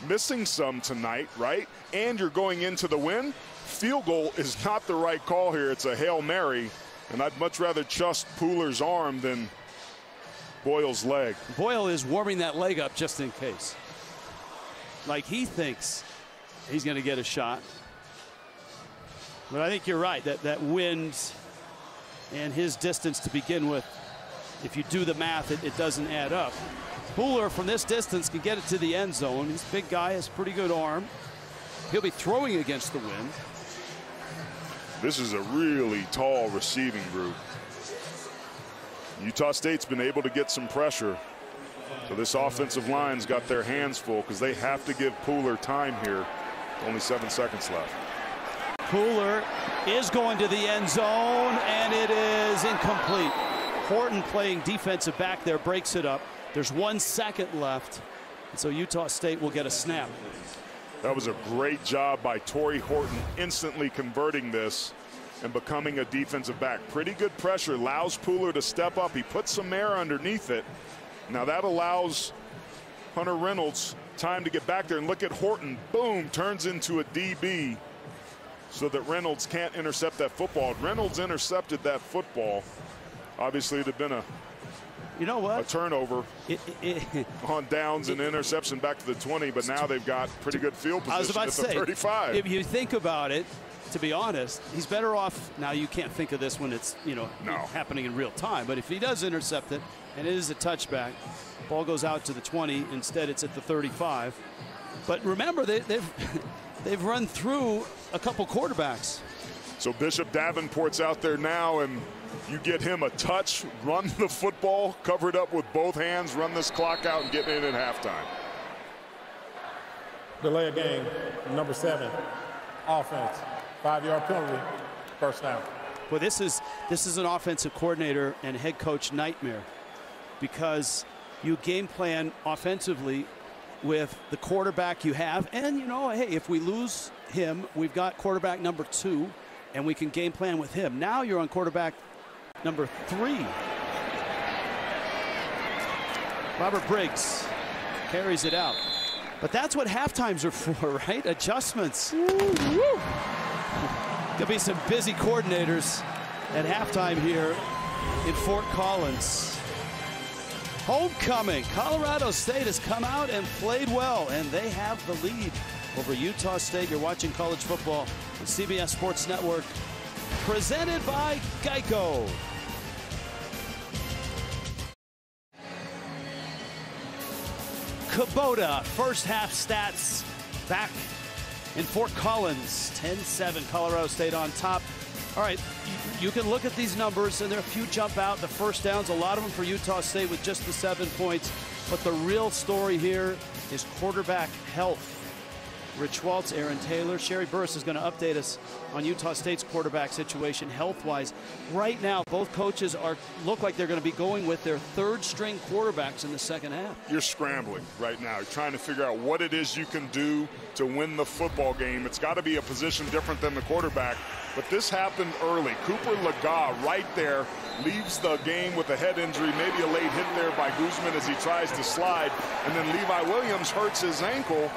missing some tonight, right? And you're going into the win. Field goal is not the right call here. It's a Hail Mary, and I'd much rather trust Pooler's arm than Boyle's leg. Boyle is warming that leg up just in case. Like he thinks he's going to get a shot. But I think you're right that that wind and his distance to begin with if you do the math, it, it doesn't add up. Pooler from this distance can get it to the end zone. He's a big guy, has pretty good arm. He'll be throwing against the wind. This is a really tall receiving group. Utah State's been able to get some pressure. So this offensive line's got their hands full because they have to give Pooler time here. Only seven seconds left. Pooler is going to the end zone, and it is incomplete. Horton playing defensive back there breaks it up. There's one second left. And so Utah State will get a snap. That was a great job by Tory Horton instantly converting this and becoming a defensive back. Pretty good pressure allows Pooler to step up. He puts some air underneath it. Now that allows Hunter Reynolds time to get back there and look at Horton. Boom, turns into a DB so that Reynolds can't intercept that football. Reynolds intercepted that football. Obviously, it had been a you know what? A turnover it, it, it, on downs and interception back to the 20, but now they've got pretty good field position I was about at to the say, 35. If you think about it, to be honest, he's better off. Now you can't think of this when it's you know no. happening in real time, but if he does intercept it and it is a touchback, ball goes out to the 20. Instead, it's at the 35. But remember, they, they've they've run through a couple quarterbacks. So Bishop Davenport's out there now, and you get him a touch, run the football, cover it up with both hands, run this clock out, and get in at halftime. Delay a game, number seven, offense, five-yard penalty, first down. Well, this is this is an offensive coordinator and head coach nightmare because you game plan offensively with the quarterback you have, and you know, hey, if we lose him, we've got quarterback number two, and we can game plan with him. Now you're on quarterback number three. Robert Briggs carries it out. But that's what halftimes are for, right? Adjustments. There'll be some busy coordinators at halftime here in Fort Collins. Homecoming. Colorado State has come out and played well, and they have the lead over Utah State. You're watching college football on CBS Sports Network, presented by Geico. Kubota, first half stats back in Fort Collins. 10-7, Colorado State on top. All right, you, you, can look at these numbers, and there are a few jump out. The first downs, a lot of them for Utah State with just the seven points. But the real story here is quarterback health. Rich Waltz, Aaron Taylor. Sherree Burruss is going to update us on Utah State's quarterback situation health-wise. Right now, both coaches are look like they're going to be going with their third-string quarterbacks in the second half. You're scrambling right now. You're trying to figure out what it is you can do to win the football game. It's got to be a position different than the quarterback. But this happened early. Cooper Lega right there leaves the game with a head injury, maybe a late hit there by Guzman as he tries to slide. And then Levi Williams hurts his ankle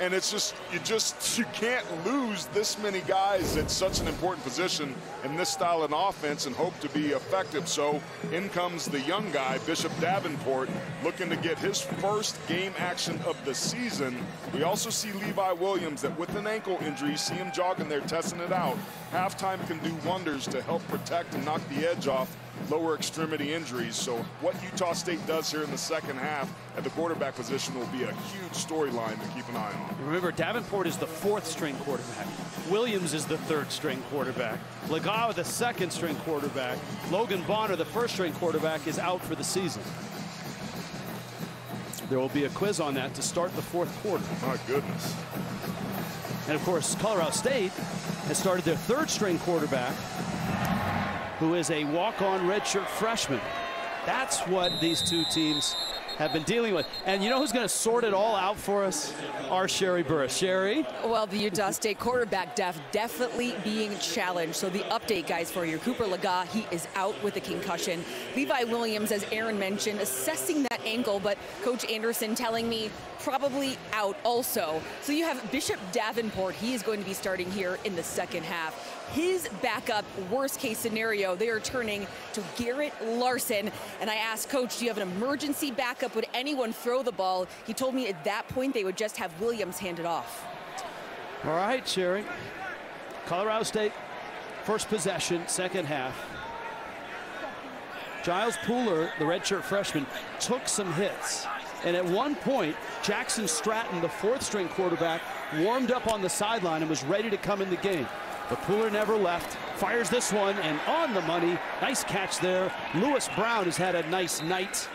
And it's just, you just, you can't lose this many guys at such an important position in this style of offense and hope to be effective. So in comes the young guy, Bishop Davenport, looking to get his first game action of the season. We also see Levi Williams that with an ankle injury, see him jogging there, testing it out. Halftime can do wonders to help protect and knock the edge off lower extremity injuries. So what Utah State does here in the second half at the quarterback position will be a huge storyline to keep an eye on. Remember, Davenport is the fourth string quarterback. Williams is the third string quarterback. Legawa, the second string quarterback. Logan Bonner, the first string quarterback, is out for the season. There will be a quiz on that to start the fourth quarter. My goodness. And of course, Colorado State has started their third string quarterback, who is a walk-on redshirt freshman. That's what these two teams have been dealing with. And you know who's going to sort it all out for us? Our Sherree Burruss. Sherree? Well, the Utah State quarterback def definitely being challenged. So the update, guys, for you. Cooper Lega, he is out with a concussion. Levi Williams, as Aaron mentioned, assessing that ankle, but Coach Anderson telling me probably out also. So you have Bishop Davenport. He is going to be starting here in the second half. His backup, worst case scenario, they are turning to Garrett Larson. And I asked Coach, do you have an emergency backup? Would anyone throw the ball? He told me at that point they would just have Williams hand it off. All right, Sherree. Colorado State, first possession, second half. Giles Pooler, the redshirt freshman, took some hits. And at one point, Jackson Stratton, the fourth string quarterback, warmed up on the sideline and was ready to come in the game. But Pooler never left. Fires this one and on the money. Nice catch there. Lewis Brown has had a nice night.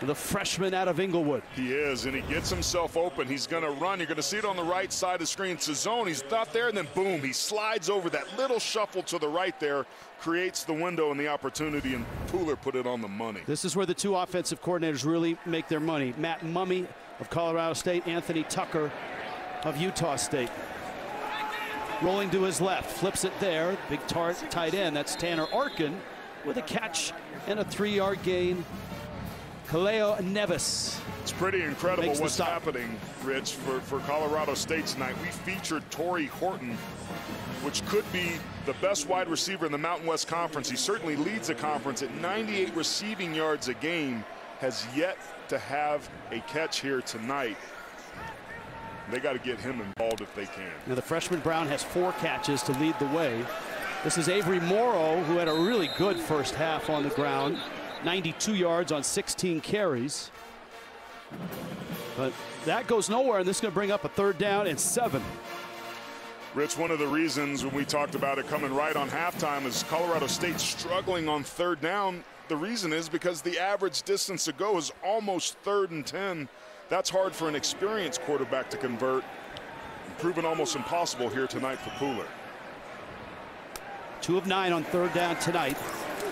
The freshman out of Inglewood. He is, and he gets himself open. He's going to run. You're going to see it on the right side of the screen. It's a zone. He's not there, and then boom, he slides over that little shuffle to the right there, creates the window and the opportunity, and Pooler put it on the money. This is where the two offensive coordinators really make their money. Matt Mumme of Colorado State, Anthony Tucker of Utah State. Rolling to his left, flips it there. Big tart, tight end. That's Tanner Arkin with a catch and a three-yard gain. Kaleo Nevis. It's pretty incredible what's happening, Rich, for, for Colorado State tonight. We featured Tory Horton, which could be the best wide receiver in the Mountain West Conference. He certainly leads the conference at 98 receiving yards a game, has yet to have a catch here tonight. They got to get him involved if they can. Now the freshman Brown has four catches to lead the way. This is Avery Morrow, who had a really good first half on the ground. 92 yards on 16 carries. But that goes nowhere, and this is going to bring up a third down and seven. Rich, one of the reasons when we talked about it coming right on halftime is Colorado State struggling on third down. The reason is because the average distance to go is almost third and 10. That's hard for an experienced quarterback to convert. Proven almost impossible here tonight for Pooler. Two of nine on third down tonight.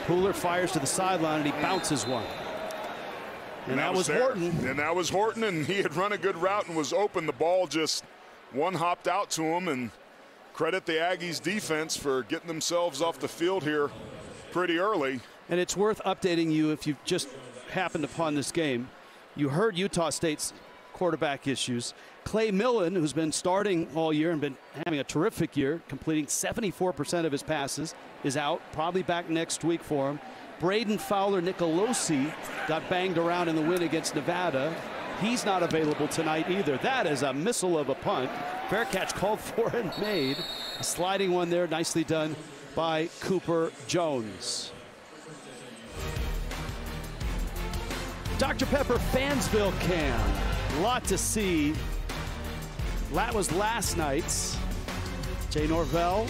Pooler fires to the sideline and he bounces one. And, and that, that, was, was Horton. And that was Horton, and he had run a good route and was open. The ball just one hopped out to him, and credit the Aggies defense for getting themselves off the field here pretty early. And it's worth updating you if you've just happened upon this game. You heard Utah State's quarterback issues. Clay Millen, who's been starting all year and been having a terrific year, completing 74% of his passes, is out. Probably back next week for him. Brayden Fowler Nicolosi got banged around in the win against Nevada. He's not available tonight either. That is a missile of a punt. Fair catch called for and made. A sliding one there, nicely done by Cooper Jones. Dr. Pepper Fansville Cam. Lot to see. That was last night's. Jay Norvell,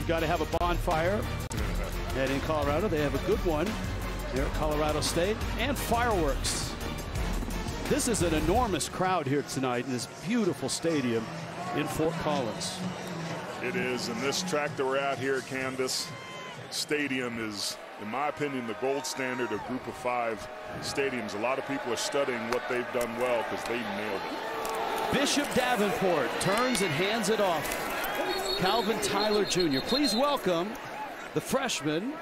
you got to have a bonfire. And in Colorado, they have a good one here at Colorado State. And fireworks. This is an enormous crowd here tonight in this beautiful stadium in Fort Collins. It is, and this track that we're at here at Canvas Stadium is in my opinion, the gold standard of group of five stadiums. A lot of people are studying what they've done well because they nailed it. Bishop Davenport turns and hands it off. Calvin Tyler Jr. Please welcome the freshman,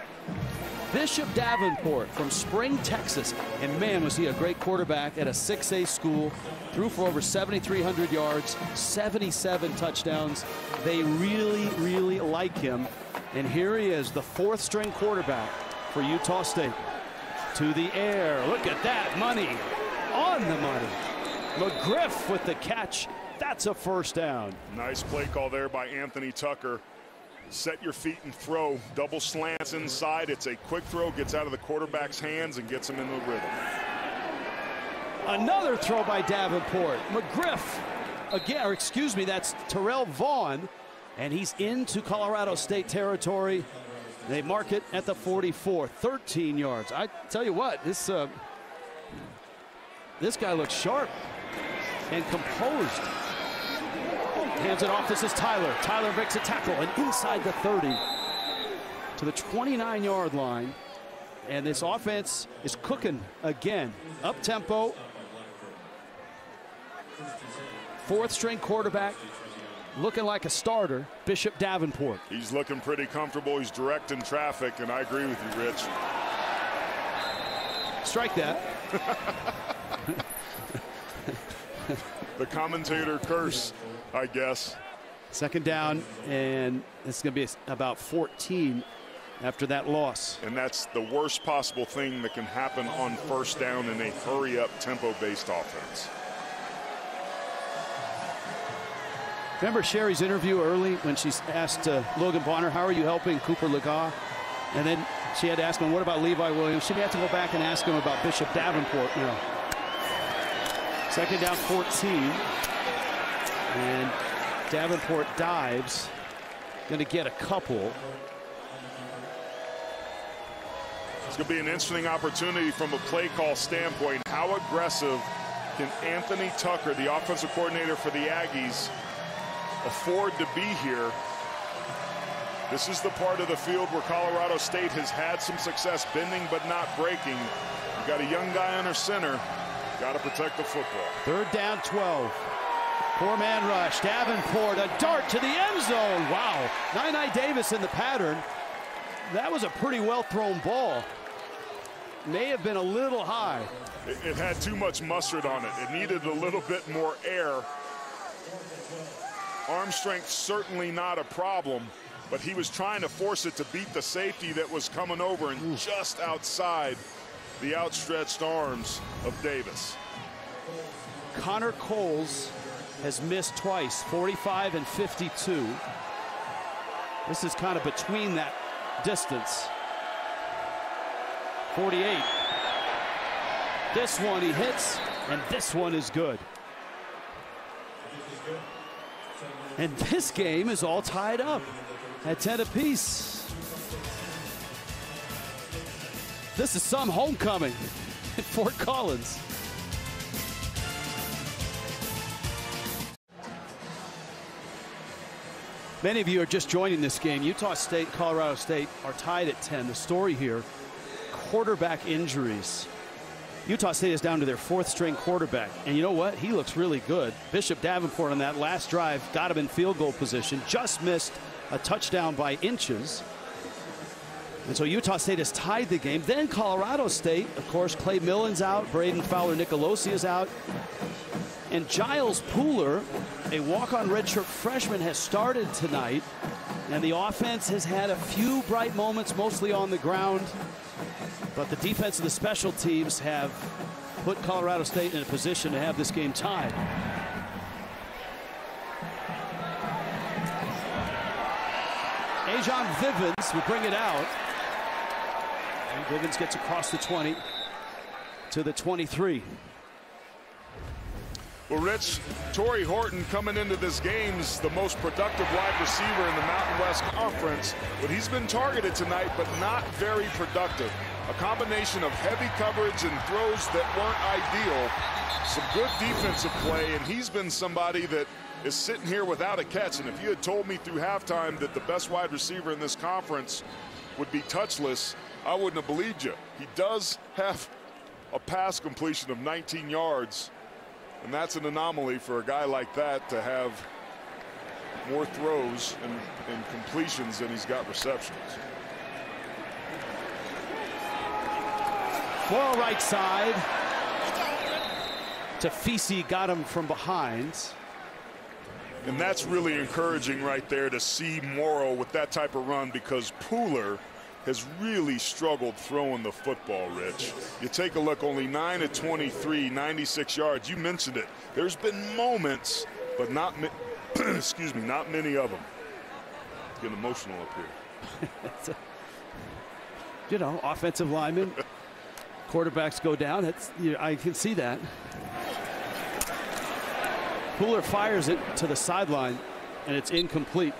Bishop Davenport from Spring, Texas. And man, was he a great quarterback at a 6A school. Threw for over 7,300 yards, 77 touchdowns. They really, really like him. And here he is, the fourth string quarterback for Utah State. To the air. Look at that money. On the money. McGriff with the catch. That's a first down. Nice play call there by Anthony Tucker set your feet and throw. Double slants inside. It's a quick throw, gets out of the quarterback's hands and gets him in the rhythm. Another throw by Davenport. McGriff again, or excuse me, that's Terrell Vaughn, and he's into Colorado State territory. They mark it at the 44, 13 yards. I tell you what, this uh, this guy looks sharp and composed. Hands it off. This is Tyler. Tyler makes a tackle and inside the 30 to the 29 yard line. And this offense is cooking again. Up tempo. Fourth string quarterback looking like a starter, Bishop Davenport. He's looking pretty comfortable. He's directing traffic, and I agree with you, Rich. Strike that. the commentator curse I guess. Second down, and it's going to be about 14 after that loss. And that's the worst possible thing that can happen on first down in a hurry up tempo based offense. Remember Sherree's interview early when she asked uh, Logan Bonner, How are you helping Cooper Legas? And then she had to ask him, What about Levi Williams? She had to go back and ask him about Bishop Davenport. Know. Second down 14. And Davenport dives. Going to get a couple. It's going to be an interesting opportunity from a play call standpoint. How aggressive can Anthony Tucker, the offensive coordinator for the Aggies, afford to be here? This is the part of the field where Colorado State has had some success bending but not breaking. You got a young guy under center. Got to protect the football. Third down 12. Four man rush. Davenport, a dart to the end zone. Wow. Nine Davis in the pattern. That was a pretty well thrown ball. May have been a little high. It, it had too much mustard on it. It needed a little bit more air. Arm strength certainly not a problem, but he was trying to force it to beat the safety that was coming over and just outside the outstretched arms of Davis. Connor Coles has missed twice, 45 and 52. This is kind of between that distance. 48. This one he hits, and this one is good. And this game is all tied up at 10 apiece. This is some homecoming at Fort Collins. Many of you are just joining this game. Utah State, Colorado State are tied at 10. The story here quarterback injuries. Utah State is down to their fourth string quarterback. And you know what? He looks really good. Bishop Davenport on that last drive got him in field goal position, just missed a touchdown by inches. And so Utah State has tied the game. Then Colorado State, of course, Clay Millen's out, Brayden Fowler Nicolosi is out. And Giles Pooler, a walk-on redshirt freshman, has started tonight. And the offense has had a few bright moments, mostly on the ground. But the defense and the special teams have put Colorado State in a position to have this game tied. Ajon Vivens will bring it out. And Vivens gets across the 20 to the 23. Well, Rich, Tory Horton coming into this game is the most productive wide receiver in the Mountain West Conference, but he's been targeted tonight, but not very productive. A combination of heavy coverage and throws that weren't ideal. Some good defensive play, and he's been somebody that is sitting here without a catch. And if you had told me through halftime that the best wide receiver in this conference would be touchless, I wouldn't have believed you. He does have a pass completion of 19 yards and that's an anomaly for a guy like that to have more throws and, and completions than he's got receptions. Morrow right side. Tafisi got him from behind. And that's really encouraging right there to see Morrow with that type of run because Pooler has really struggled throwing the football, Rich. You take a look, only 9 of 23, 96 yards. You mentioned it. There's been moments, but not, excuse me, not many of them. Getting emotional up here. you know, offensive linemen, quarterbacks go down. You I can see that. Pooler fires it to the sideline, and it's incomplete.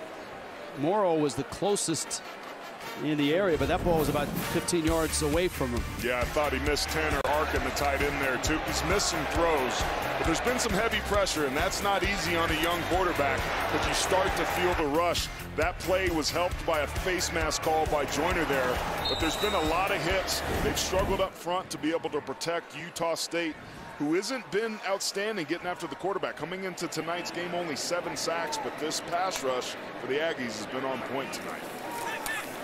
Morrow was the closest in the area, but that ball was about 15 yards away from him. Yeah, I thought he missed Tanner Arkin, the tight end there, too. He's missed some throws, but there's been some heavy pressure, and that's not easy on a young quarterback, but you start to feel the rush. That play was helped by a face mask call by Joyner there, but there's been a lot of hits. They've struggled up front to be able to protect Utah State who hasn't been outstanding getting after the quarterback. Coming into tonight's game, only seven sacks, but this pass rush for the Aggies has been on point tonight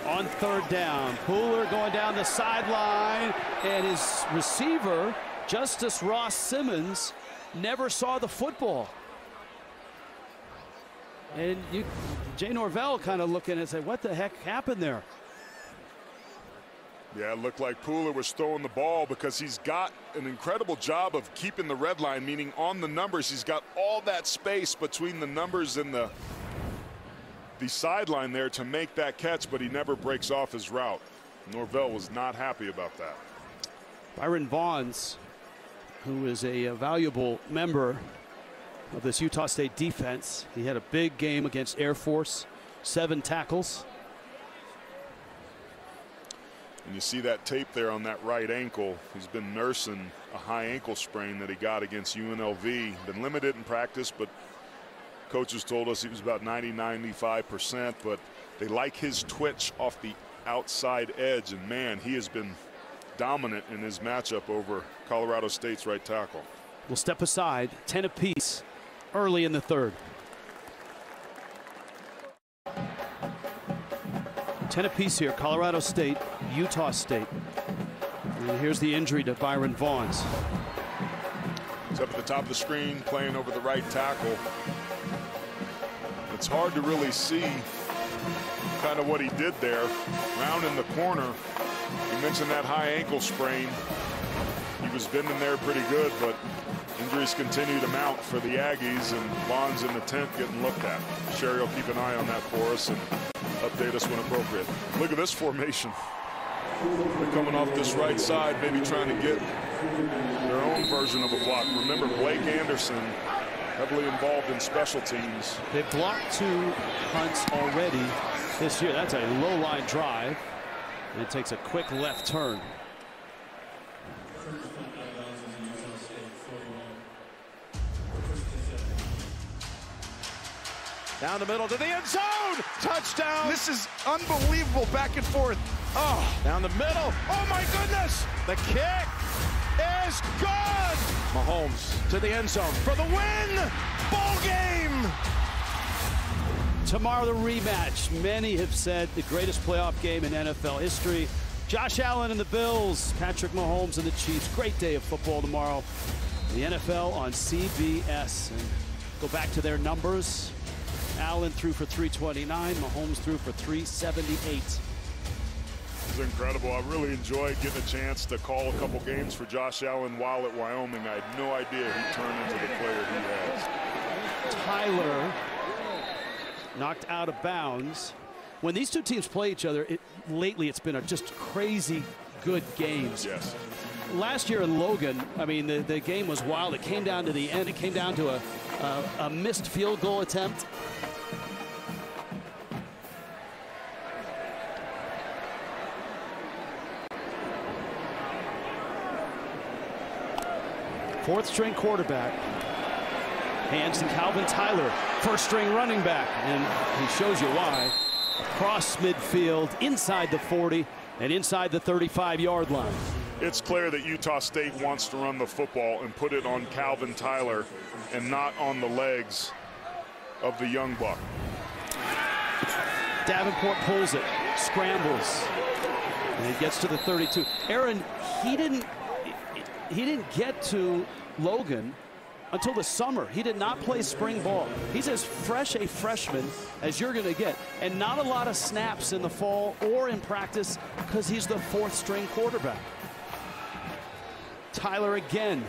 on third down. Pooler going down the sideline, and his receiver, Justus Ross-Simmons, never saw the football. And you, Jay Norvell kind of looking and say, what the heck happened there? Yeah, it looked like Pooler was throwing the ball because he's got an incredible job of keeping the red line, meaning on the numbers. He's got all that space between the numbers and the the sideline there to make that catch, but he never breaks off his route. Norvell was not happy about that. Byron Vaughns, who is a, a valuable member of this Utah State defense. He had a big game against Air Force, seven tackles. And you see that tape there on that right ankle. He's been nursing a high ankle sprain that he got against UNLV. Been limited in practice, but coaches told us he was about 90, 95%, but they like his twitch off the outside edge. And man, he has been dominant in his matchup over Colorado State's right tackle. We'll step aside, 10 apiece early in the third. 10 apiece here, Colorado State, Utah State. And here's the injury to Byron Vaughns. He's up at the top of the screen, playing over the right tackle. It's hard to really see kind of what he did there. Round in the corner. You mentioned that high ankle sprain. He was bending there pretty good, but injuries continue to mount for the Aggies, and Vaughns in the tent getting looked at. Sherree will keep an eye on that for us and update us when appropriate. Look at this formation. They're coming off this right side, maybe trying to get their own version of a block. Remember, Blake Anderson heavily involved in special teams. They've blocked two punts already this year. That's a low line drive. And it takes a quick left turn. Down the middle to the end zone. Touchdown. This is unbelievable back and forth. Oh, down the middle. Oh, my goodness. The kick is good. Mahomes to the end zone for the win. Ball game. Tomorrow, the rematch. Many have said the greatest playoff game in NFL history. Josh Allen and the Bills, Patrick Mahomes and the Chiefs. Great day of football tomorrow. The NFL on CBS. And go back to their numbers. Allen threw for 329, Mahomes threw for 378 was incredible. I really enjoyed getting a chance to call a couple games for Josh Allen while at Wyoming. I had no idea he turned into the player he has. Tyler knocked out of bounds. When these two teams play each other, it, lately it's been a just crazy good games. Yes. Last year in Logan, I mean, the, the game was wild. It came down to the end. It came down to a, a, a missed field goal attempt. Fourth string quarterback. Hands to Calvin Tyler, first string running back. And he shows you why. Across midfield, inside the 40, and inside the 35 yard line. It's clear that Utah State wants to run the football and put it on Calvin Tyler and not on the legs of the young buck. Davenport pulls it, scrambles, And he gets to the 32. Aaron, he didn't he didn't get to Logan until the summer. He did not play spring ball. He's as fresh a freshman as you're going to get. And not a lot of snaps in the fall or in practice because he's the fourth string quarterback. Tyler again.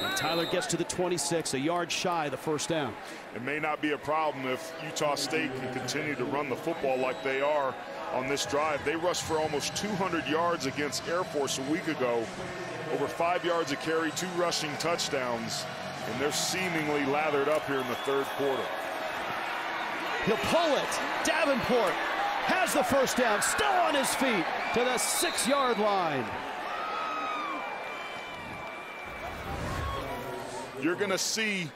And Tyler gets to the 26, a yard shy the first down. It may not be a problem if Utah State can continue to run the football like they are on this drive. They rushed for almost 200 yards against Air Force a week ago. Over five yards a carry, two rushing touchdowns. And they're seemingly lathered up here in the third quarter. He'll pull it. Davenport has the first down, still on his feet to the six yard line. You're going to see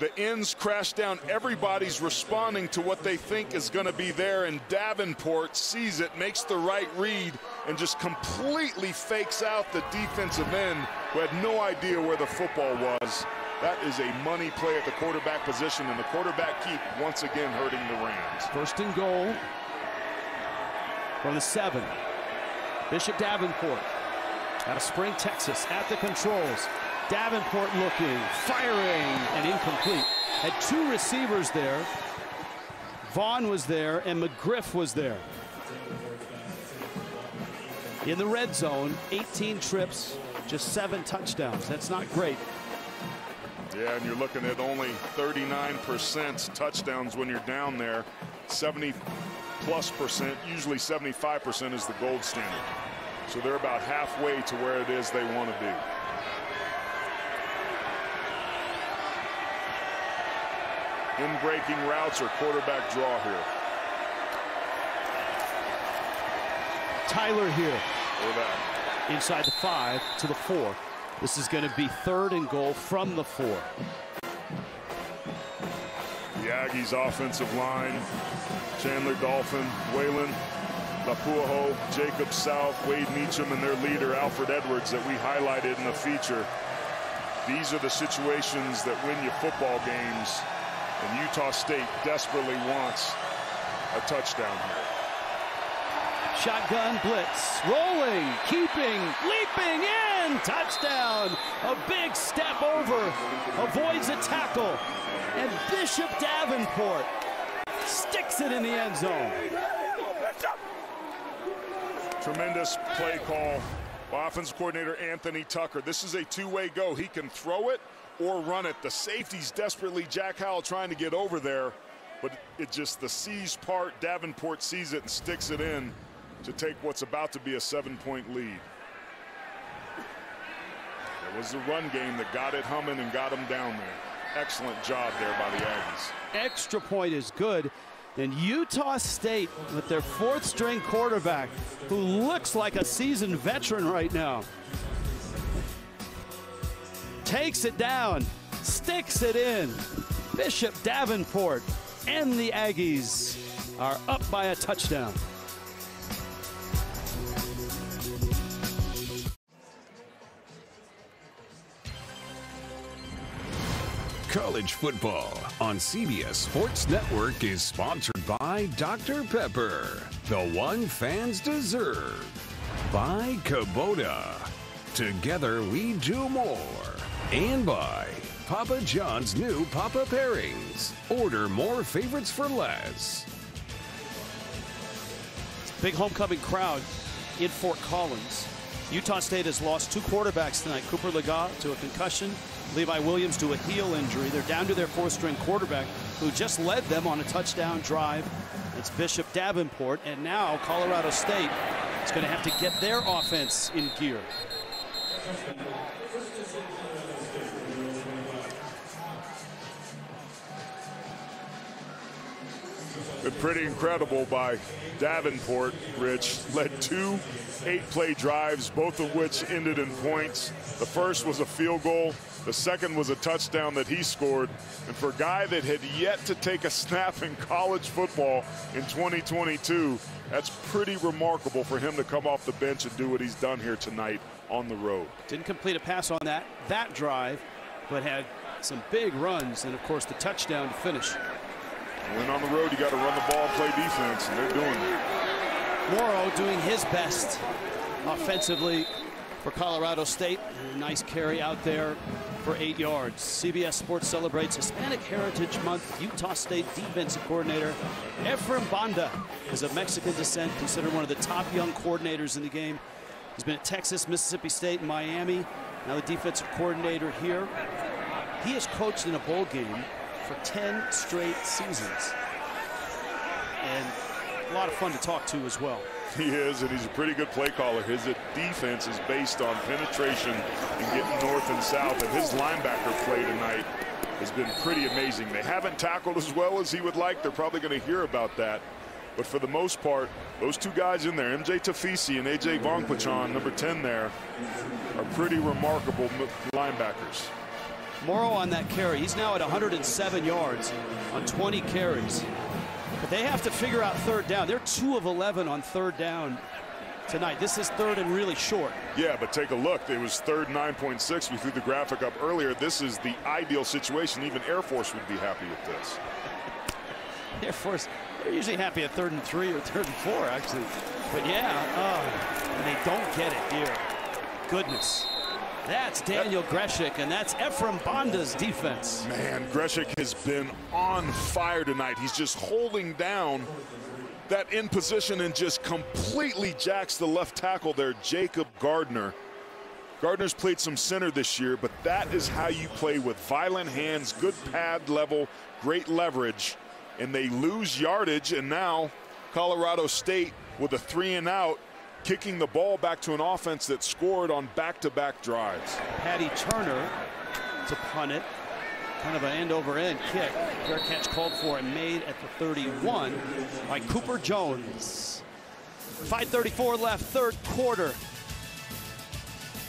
the ends crash down. Everybody's responding to what they think is going to be there, and Davenport sees it, makes the right read, and just completely fakes out the defensive end who had no idea where the football was. That is a money play at the quarterback position, and the quarterback keep once again hurting the Rams. First and goal from the seven. Bishop Davenport out of Spring, Texas, at the controls. Davenport looking, firing, and incomplete. Had two receivers there. Vaughn was there, and McGriff was there. In the red zone, 18 trips, just seven touchdowns. That's not great. Yeah, and you're looking at only 39% touchdowns when you're down there. 70 plus percent, usually 75% is the gold standard. So they're about halfway to where it is they want to be. In breaking routes or quarterback draw here. Tyler here. Inside the five to the four. This is going to be third and goal from the four. The Aggies offensive line, Chandler Dolphin, Waylon Lapuaho, Jacob South, Wade Meacham, and their leader, Alfred Edwards, that we highlighted in the feature. These are the situations that win you football games, and Utah State desperately wants a touchdown here. Shotgun blitz, rolling, keeping, leaping in, touchdown. A big step over, avoids a tackle, and Bishop Davenport sticks it in the end zone. Tremendous play call by offensive coordinator Anthony Tucker. This is a two-way go. He can throw it or run it. The safety's desperately Jack Howell trying to get over there, but it just the sees part. Davenport sees it and sticks it in to take what's about to be a seven-point lead. It was the run game that got it humming and got them down there. Excellent job there by the Aggies. Extra point is good. And Utah State with their fourth string quarterback who looks like a seasoned veteran right now. Takes it down, sticks it in. Bishop Davenport and the Aggies are up by a touchdown. College football on CBS Sports Network is sponsored by Dr. Pepper, the one fans deserve. By Kubota. Together we do more. And by Papa John's new Papa Pairings. Order more favorites for less. Big homecoming crowd in Fort Collins. Utah State has lost two quarterbacks tonight. Cooper Legas to a concussion, Levi Williams to a heel injury. They're down to their fourth string quarterback who just led them on a touchdown drive. It's Bishop Davenport, and now Colorado State is going to have to get their offense in gear. Pretty incredible by Davenport, Rich. Led two eight-play drives, both of which ended in points. The first was a field goal. The second was a touchdown that he scored. And for a guy that had yet to take a snap in college football in 2022, that's pretty remarkable for him to come off the bench and do what he's done here tonight on the road. Didn't complete a pass on that that drive, but had some big runs and of course the touchdown to finish. When on the road, you got to run the ball play defense, and they're doing it. Morrow doing his best offensively for Colorado State. Nice carry out there for eight yards. CBS Sports celebrates Hispanic Heritage Month. Utah State defensive coordinator Ephraim Banda is of Mexican descent, considered one of the top young coordinators in the game. He's been at Texas, Mississippi State, and Miami. Now the defensive coordinator here. He has coached in a bowl game for 10 straight seasons. And a lot of fun to talk to as well. He is, and he's a pretty good play caller. His defense is based on penetration and getting north and south, and his linebacker play tonight has been pretty amazing. They haven't tackled as well as he would like. They're probably going to hear about that. But for the most part, those two guys in there, MJ Tafisi and AJ Vongphachanh, number 10 there, are pretty remarkable linebackers. Morrow on that carry. He's now at 107 yards on 20 carries. But they have to figure out third down. They're 2 of 11 on third down tonight. This is third and really short. Yeah, but take a look. It was third 9.6. We threw the graphic up earlier. This is the ideal situation. Even Air Force would be happy with this. Air Force, they're usually happy at third and three or third and four, actually. But yeah, oh, and they don't get it here. Goodness. That's Daniel Grzesiak, and that's Ephraim Banda's defense. Man, Grzesiak has been on fire tonight. He's just holding down that in position and just completely jacks the left tackle there, Jacob Gardner. Gardner's played some center this year, but that is how you play with violent hands, good pad level, great leverage, and they lose yardage, and now Colorado State with a three and out kicking the ball back to an offense that scored on back-to-back -back drives. Paddy Turner to punt it. Kind of an end-over-end -end kick. Fair catch called for and made at the 31 by Cooper Jones. 5.34 left, third quarter.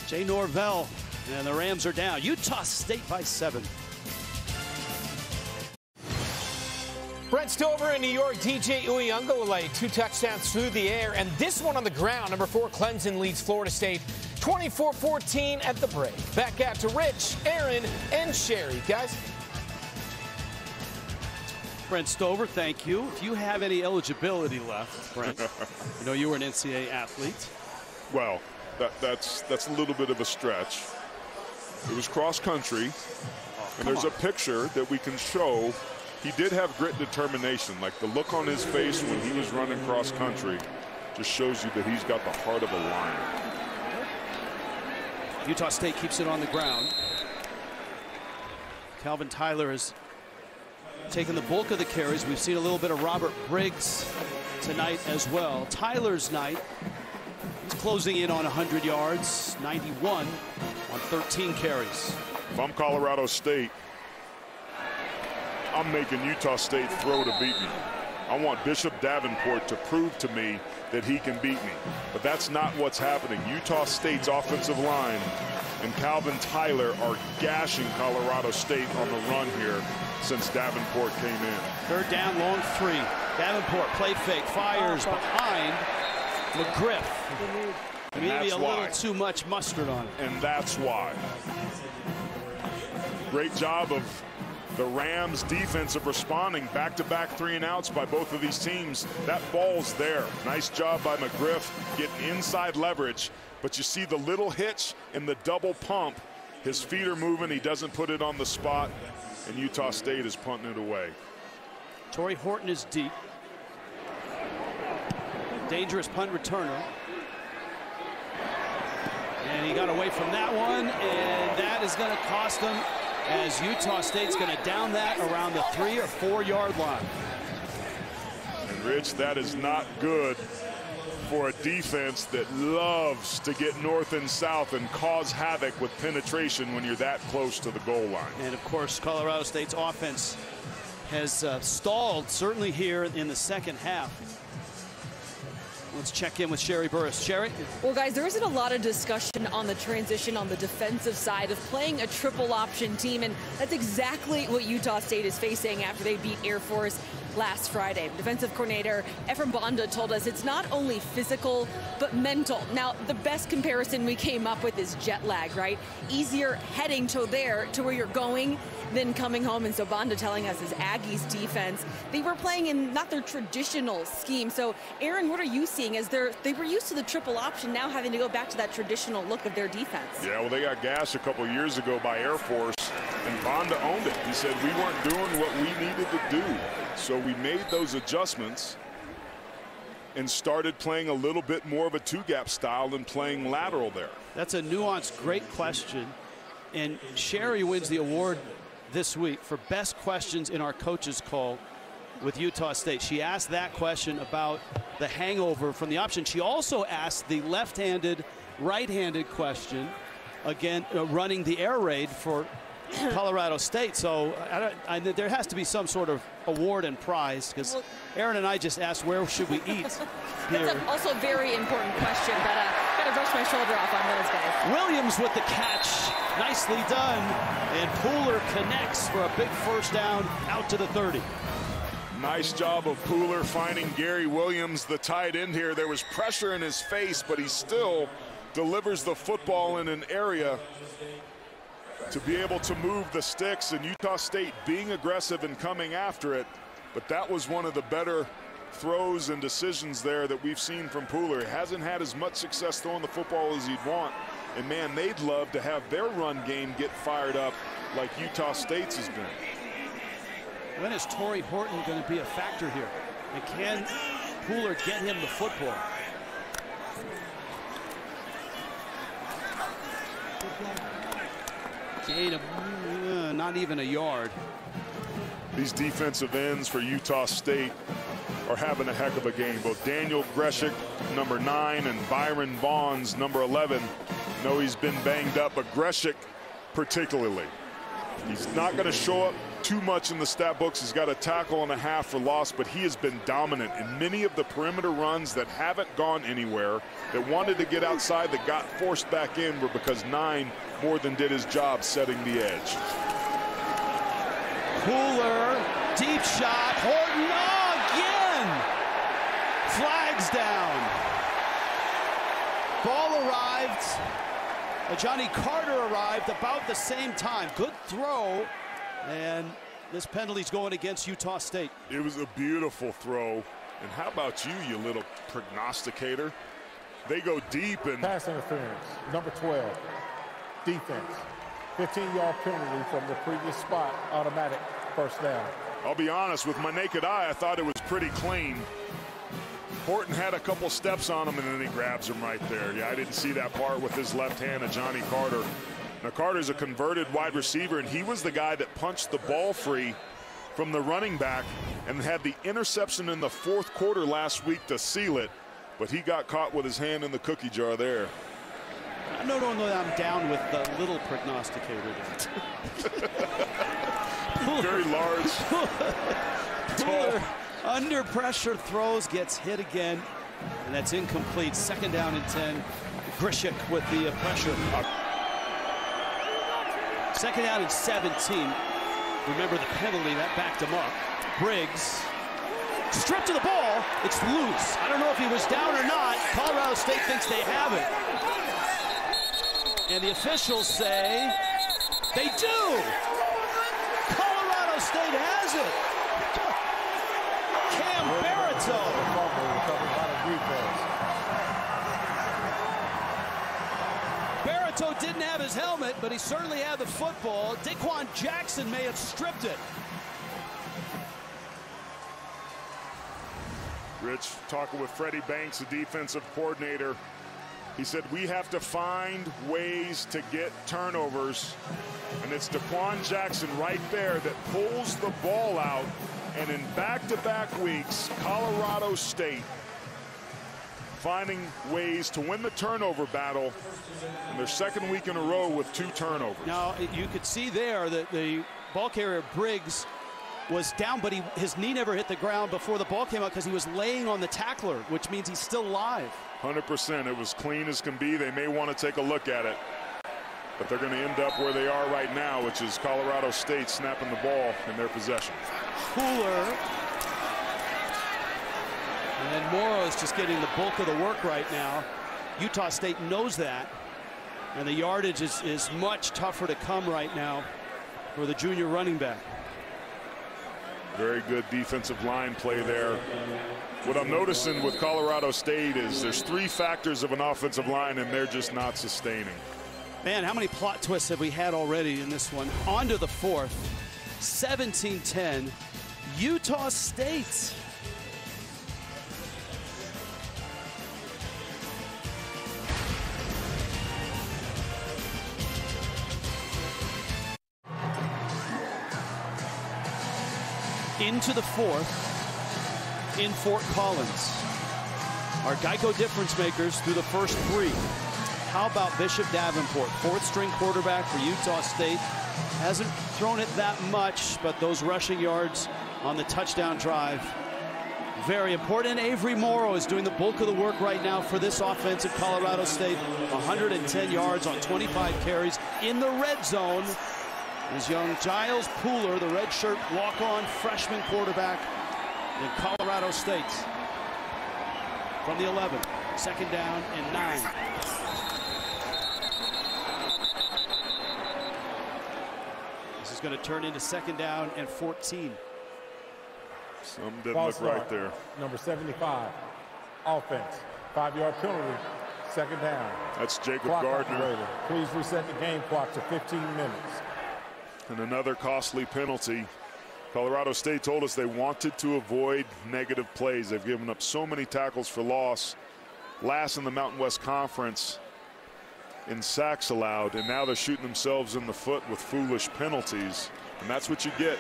Jay Norvell and the Rams are down. Utah State by seven. Brent Stover in New York, DJ Uiagalelei, two touchdowns through the air, and this one on the ground. Number four, Clemson leads Florida State 24-14 at the break. Back out to Rich, Aaron, and Sherree. Guys. Brent Stover, thank you. If you have any eligibility left, Brent, I know you were an NCAA athlete. Well, that, that's that's a little bit of a stretch. It was cross country, oh, and there's on. a picture that we can show he did have grit and determination. Like the look on his face when he was running cross country just shows you that he's got the heart of a lion. Utah State keeps it on the ground. Calvin Tyler has taken the bulk of the carries. We've seen a little bit of Robert Briggs tonight as well. Tyler's night is closing in on 100 yards, 91 on 13 carries. If I'm Colorado State, I'm making Utah State throw to beat me. I want Bishop Davenport to prove to me that he can beat me. But that's not what's happening. Utah State's offensive line and Calvin Tyler are gashing Colorado State on the run here since Davenport came in. Third down, long three. Davenport, play fake, fires behind McGriff. Maybe a little too much mustard on it. And that's why. Great job of the Rams defense of responding back-to-back -back three and outs by both of these teams. That ball's there. Nice job by McGriff getting inside leverage. But you see the little hitch in the double pump. His feet are moving. He doesn't put it on the spot. And Utah State is punting it away. Tory Horton is deep. Dangerous punt returner. And he got away from that one, and that is going to cost him as Utah State's going to down that around the three or four yard line. And Rich, that is not good for a defense that loves to get north and south and cause havoc with penetration when you're that close to the goal line. And of course, Colorado State's offense has uh, stalled certainly here in the second half. Let's check in with Sherree Burruss. Sherree? Well, guys, there isn't a lot of discussion on the transition on the defensive side of playing a triple option team, and that's exactly what Utah State is facing after they beat Air Force last Friday. Defensive coordinator Ephraim Banda told us it's not only physical, but mental. Now, the best comparison we came up with is jet lag, right? Easier heading to there to where you're going than coming home. And so Banda telling us is Aggies defense, they were playing in not their traditional scheme. So, Aaron, what are you seeing as they're, they were used to the triple option, now having to go back to that traditional look of their defense? Yeah, well, they got gashed a couple years ago by Air Force, and Banda owned it. He said, we weren't doing what we needed to do. So we made those adjustments and started playing a little bit more of a two-gap style than playing lateral there. That's a nuanced, great question. And Sherree wins the award this week for best questions in our coaches call with Utah State. She asked that question about the hangover from the option. She also asked the left-handed, right-handed question, again, uh, running the air raid for Colorado State. So I I, there has to be some sort of award and prize because well, Aaron and I just asked where should we eat here. That's a, also a very important question, but uh, gotta brush my shoulder off on those guys. Williams with the catch, nicely done, and Pooler connects for a big first down out to the 30. Nice job of Pooler finding Gary Williams, the tight end here. There was pressure in his face, but he still delivers the football in an area to be able to move the sticks and Utah State being aggressive and coming after it. But that was one of the better throws and decisions there that we've seen from Pooler. Hasn't had as much success throwing the football as he'd want. And man, they'd love to have their run game get fired up like Utah State's has been. When is Tory Horton going to be a factor here? And can Pooler get him the football? Gain of uh, not even a yard. These defensive ends for Utah State are having a heck of a game. Both Daniel Grzesiak, number nine, and Byron Vaughns, number 11. Know he's been banged up, but Grzesiak particularly. He's not going to show up too much in the stat books. He's got a tackle and a half for loss, but he has been dominant in many of the perimeter runs that haven't gone anywhere, that wanted to get outside, that got forced back in, were because nine more than did his job setting the edge. Pooler, deep shot, Horton again. Flags down. Ball arrived. Uh, Johnny Carter arrived about the same time. Good throw. And this penalty's going against Utah State. It was a beautiful throw. And how about you, you little prognosticator? They go deep and pass interference. Number 12 defense. 15-yard penalty from the previous spot, automatic first down. I'll be honest, with my naked eye, I thought it was pretty clean. Horton had a couple steps on him, and then he grabs him right there. Yeah, I didn't see that part with his left hand of Johnny Carter. Now, Carter's a converted wide receiver, and he was the guy that punched the ball free from the running back and had the interception in the fourth quarter last week to seal it, but he got caught with his hand in the cookie jar there. No, no, no, I'm down with the little prognosticator. Very large. Pooler, under pressure throws, gets hit again, and that's incomplete. Second down and 10. Grzesiak with the uh, pressure. Second down and 17. Remember the penalty, that backed him up. Briggs stripped to the ball. It's loose. I don't know if he was down or not. Colorado State thinks they have it. And the officials say they do. Colorado State has it. Cam Barito. Barito didn't have his helmet, but he certainly had the football. Daquan Jackson may have stripped it. Rich talking with Freddie Banks, the defensive coordinator. He said, we have to find ways to get turnovers. And it's Daquan Jackson right there that pulls the ball out. And in back-to-back -back weeks, Colorado State finding ways to win the turnover battle in their second week in a row with two turnovers. Now, you could see there that the ball carrier Briggs was down, but he, his knee never hit the ground before the ball came out because he was laying on the tackler, which means he's still live. 100%. It was clean as can be. They may want to take a look at it. But they're going to end up where they are right now, which is Colorado State snapping the ball in their possession. Pooler And Morrow is just getting the bulk of the work right now. Utah State knows that. And the yardage is, is much tougher to come right now for the junior running back. Very good defensive line play there. What I'm noticing with Colorado State is there's three factors of an offensive line, and they're just not sustaining. Man, how many plot twists have we had already in this one? On to the fourth. 17-10. Utah State. Into the fourth in Fort Collins. Our Geico difference makers through the first three. How about Bishop Davenport, fourth string quarterback for Utah State? Hasn't thrown it that much, but those rushing yards on the touchdown drive, very important. Avery Morrow is doing the bulk of the work right now for this offense at Colorado State. 110 yards on 25 carries in the red zone is young Giles Pooler, the redshirt walk-on freshman quarterback in Colorado State. From the 11, second down and nine. This is going to turn into second down and 14. Some didn't False look right there. Number 75, offense, five-yard penalty, second down. That's Jacob clock Gardner. Operator. Please reset the game clock to 15 minutes. And another costly penalty. Colorado State told us they wanted to avoid negative plays. They've given up so many tackles for loss. Last in the Mountain West Conference in sacks allowed, and now they're shooting themselves in the foot with foolish penalties. And that's what you get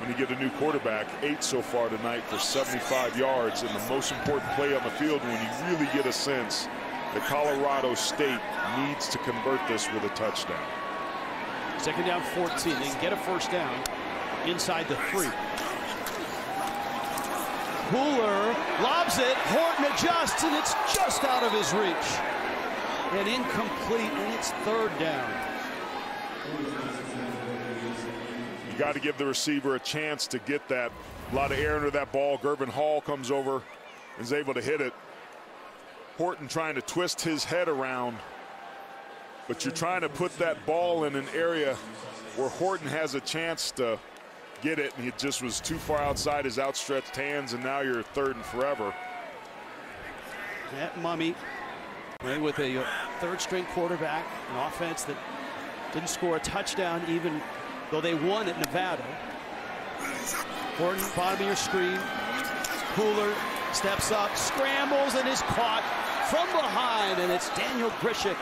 when you get a new quarterback. Eight so far tonight for 75 yards. And the most important play on the field when you really get a sense that Colorado State needs to convert this with a touchdown. Second down 14. They get a first down inside the three. Pooler lobs it. Horton adjusts, and it's just out of his reach. And incomplete, and it's third down. You got to give the receiver a chance to get that. A lot of air under that ball. Gurvan Hall comes over and is able to hit it. Horton trying to twist his head around but you're trying to put that ball in an area where Horton has a chance to get it, and he just was too far outside his outstretched hands, and now you're third and forever. That Mumme with a uh, third string quarterback, an offense that didn't score a touchdown even though they won at Nevada. Horton, bottom of your screen. Pooler steps up, scrambles, and is caught from behind, and it's Daniel Grzesiak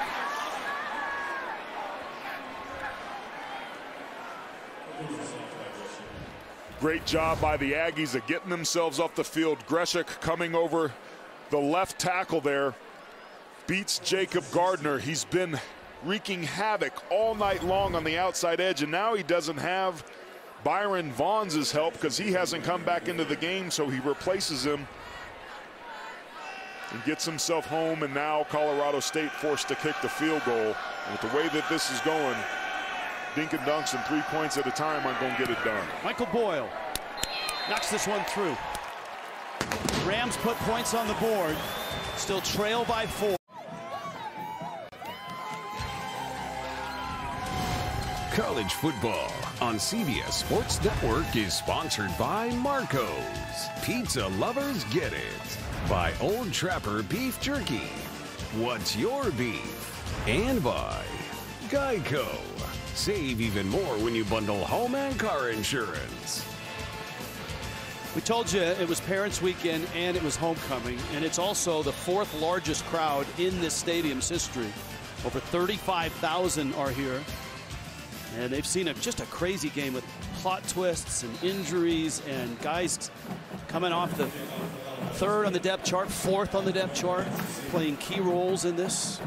Great job by the Aggies of getting themselves off the field. Grzesiak coming over the left tackle there. Beats Jacob Gardner. He's been wreaking havoc all night long on the outside edge, and now he doesn't have Byron Vaughns' help because he hasn't come back into the game, so he replaces him and gets himself home, and now Colorado State forced to kick the field goal. With the way that this is going, dink and dunks and three points at a time I'm going to get it done. Michael Boyle knocks this one through. Rams put points on the board. Still trail by four. College football on CBS Sports Network is sponsored by Marco's. Pizza lovers get it. By Old Trapper Beef Jerky. What's your beef? And by Geico. Save even more when you bundle home and car insurance. We told you it was Parents Weekend and it was homecoming, and it's also the fourth largest crowd in this stadium's history. Over 35,000 are here, and they've seen a, just a crazy game with plot twists and injuries and guys coming off the third on the depth chart, fourth on the depth chart, playing key roles in this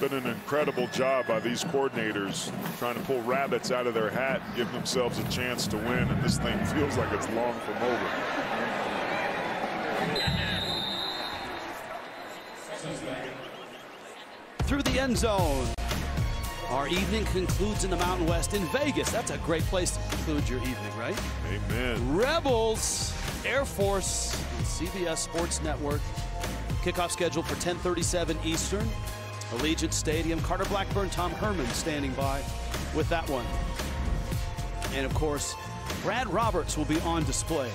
been an incredible job by these coordinators trying to pull rabbits out of their hat and give themselves a chance to win. And this thing feels like it's long from over. Through the end zone. Our evening concludes in the Mountain West in Vegas. That's a great place to conclude your evening, right? Amen. Rebels Air Force, CBS Sports Network. Kickoff scheduled for 10:37 Eastern. Allegiant Stadium. Carter Blackburn, Tom Herman standing by with that one. And of course, Brad Roberts will be on display.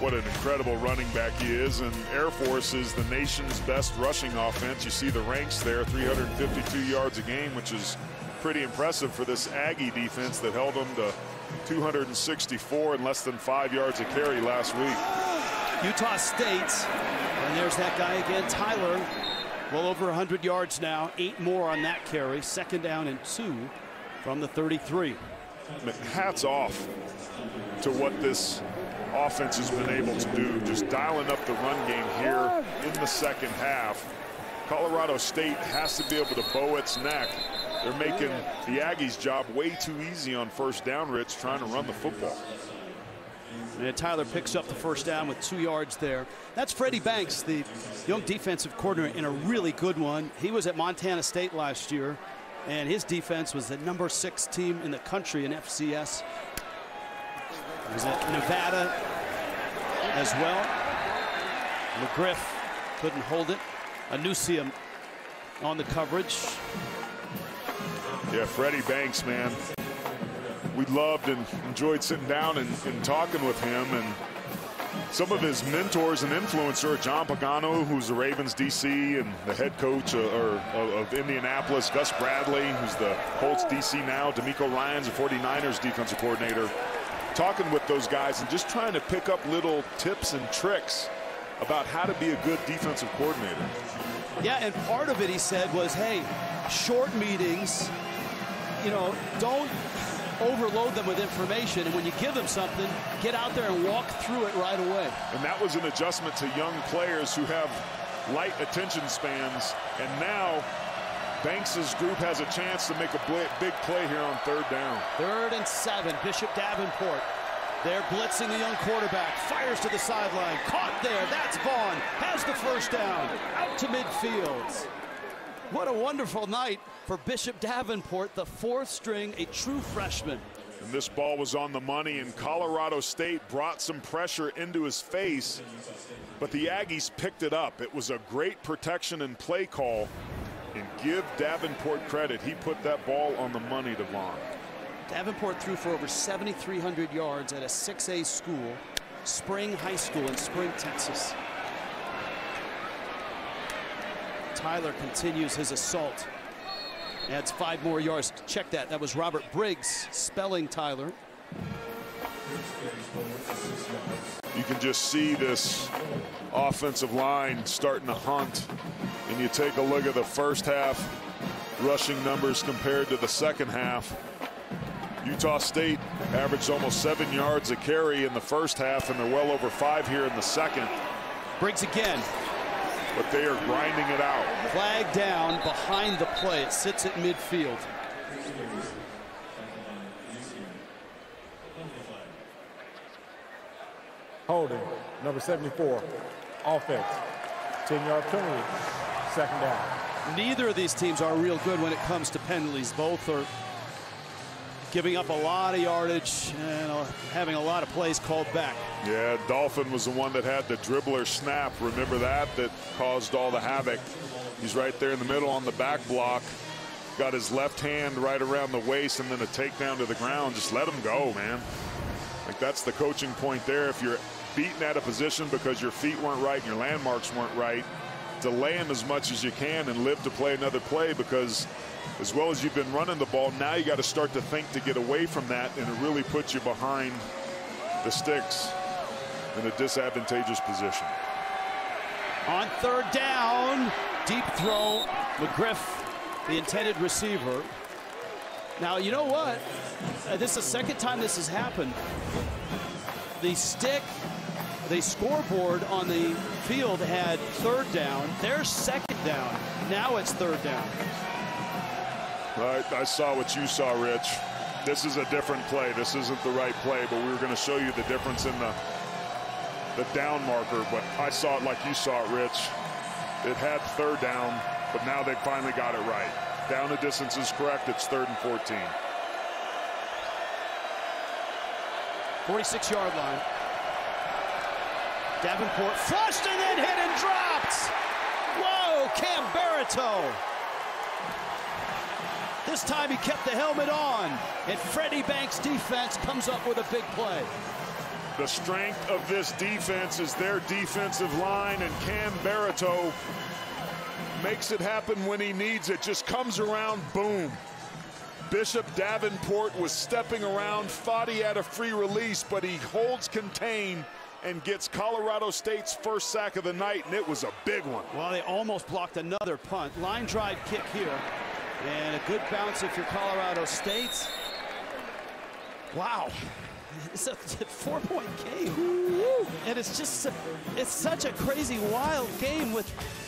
What an incredible running back he is, and Air Force is the nation's best rushing offense. You see the ranks there, 352 yards a game, which is pretty impressive for this Aggie defense that held them to 264 and less than five yards a carry last week. Utah State, and there's that guy again, Tyler, well over 100 yards now, eight more on that carry, second down and two from the 33. Hats off to what this offense has been able to do, just dialing up the run game here in the second half. Colorado State has to be able to bow its neck. They're making the Aggies' job way too easy on first down, Rich, trying to run the football. And Tyler picks up the first down with two yards there. That's Freddie Banks, the young defensive coordinator, in a really good one. He was at Montana State last year, and his defense was the number six team in the country in FCS. He was at Nevada as well. McGriff couldn't hold it. Anusium on the coverage. Yeah, Freddie Banks, man. We loved and enjoyed sitting down and, and talking with him. And some of his mentors and influencer, John Pagano, who's the Ravens DC and the head coach uh, of, or, of Indianapolis, Gus Bradley, who's the Colts DC now, DeMeco Ryans, the 49ers defensive coordinator, talking with those guys and just trying to pick up little tips and tricks about how to be a good defensive coordinator. Yeah, and part of it, he said, was, hey, short meetings, you know, don't overload them with information. And when you give them something, get out there and walk through it right away. And that was an adjustment to young players who have light attention spans. And now Banks's group has a chance to make a big play here on third down. Third and seven, Bishop Davenport. They're blitzing the young quarterback. Fires to the sideline. Caught there. That's Vaughn. Has the first down. Out to midfield. What a wonderful night for Bishop Davenport, the fourth string, a true freshman. And this ball was on the money, and Colorado State brought some pressure into his face, but the Aggies picked it up. It was a great protection and play call. And give Davenport credit. He put that ball on the money to Vaughn. Davenport threw for over 7,300 yards at a 6A school, Spring High School in Spring, Texas. Tyler continues his assault. Adds five more yards. Check that. That was Robert Briggs spelling Tyler. You can just see this offensive line starting to hunt. And you take a look at the first half rushing numbers compared to the second half. Utah State averaged almost seven yards a carry in the first half, and they're well over five here in the second. Briggs again but they are grinding it out. Flag down behind the play. It sits at midfield. Holding, number 74, offense. 10-yard penalty, second down. Neither of these teams are real good when it comes to penalties. Both are giving up a lot of yardage and uh, having a lot of plays called back. Yeah, Dolphin was the one that had the dribbler snap. Remember that? That caused all the havoc. He's right there in the middle on the back block. Got his left hand right around the waist and then a takedown to the ground. Just let him go, man. Like that's the coaching point there. If you're beaten at a position because your feet weren't right and your landmarks weren't right, delay him as much as you can and live to play another play because as well as you've been running the ball, now you got to start to think to get away from that, and it really puts you behind the sticks in a disadvantageous position. On third down, deep throw, McGriff, the intended receiver. Now, you know what? Uh, this is the second time this has happened. The stick, the scoreboard on the field had third down. There's second down. Now it's third down. I, I saw what you saw, Rich. This is a different play. This isn't the right play, but we were going to show you the difference in the the down marker. But I saw it like you saw it, Rich. It had third down, but now they finally got it right. Down the distance is correct. It's third and 14. 46 yard line. Davenport flushed and then hit and dropped. Whoa, Cam Barito. This time he kept the helmet on, and Freddie Banks' defense comes up with a big play. The strength of this defense is their defensive line, and Cam Barito makes it happen when he needs it. Just comes around, boom. Bishop Davenport was stepping around, thought he had a free release, but he holds contained and gets Colorado State's first sack of the night, and it was a big one. Well, they almost blocked another punt. Line drive kick here. And a good bounce if you're Colorado State. Wow. It's a four-point game. And it's just, it's such a crazy, wild game with,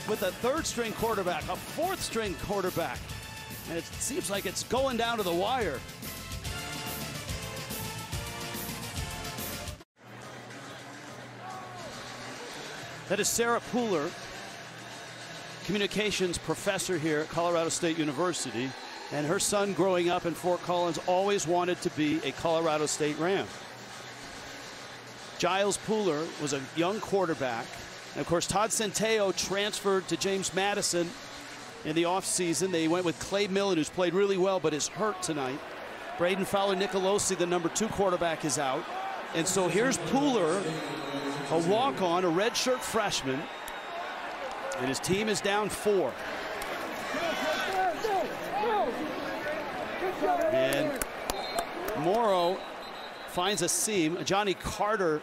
with a third-string quarterback, a fourth-string quarterback. And it seems like it's going down to the wire. That is Sarah Pooler, communications professor here at Colorado State University. And her son growing up in Fort Collins always wanted to be a Colorado State Ram. Giles Pooler was a young quarterback. And of course, Todd Centeio transferred to James Madison in the offseason. They went with Clay Millen, who's played really well, but is hurt tonight. Brayden Fowler Nicolosi, the number two quarterback, is out. And so here's Pooler, a walk-on, a redshirt freshman. And his team is down four. And Morrow finds a seam. Johnny Carter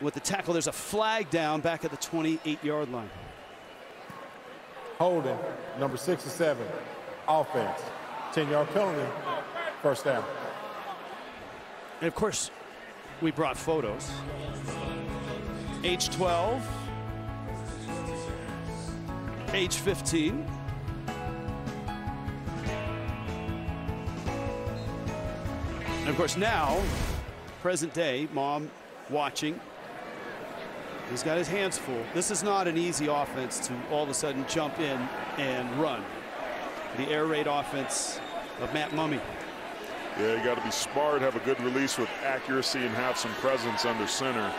with the tackle. There's a flag down back at the 28-yard line. Holding, number 67, offense. 10-yard penalty, first down. And of course, we brought photos. Age 12, age 15. And of course now, present day, mom watching. He's got his hands full. This is not an easy offense to all of a sudden jump in and run. The air raid offense of Matt Mumme. Yeah, you got to be smart, have a good release with accuracy, and have some presence under center.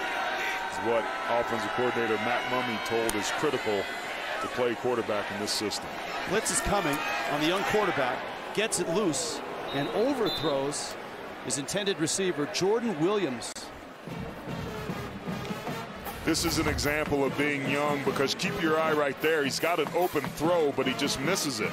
Is what offensive coordinator Matt Mumme told is critical to play quarterback in this system. Blitz is coming on the young quarterback, gets it loose, and overthrows his intended receiver, Jordan Williams. This is an example of being young because keep your eye right there. He's got an open throw, but he just misses it.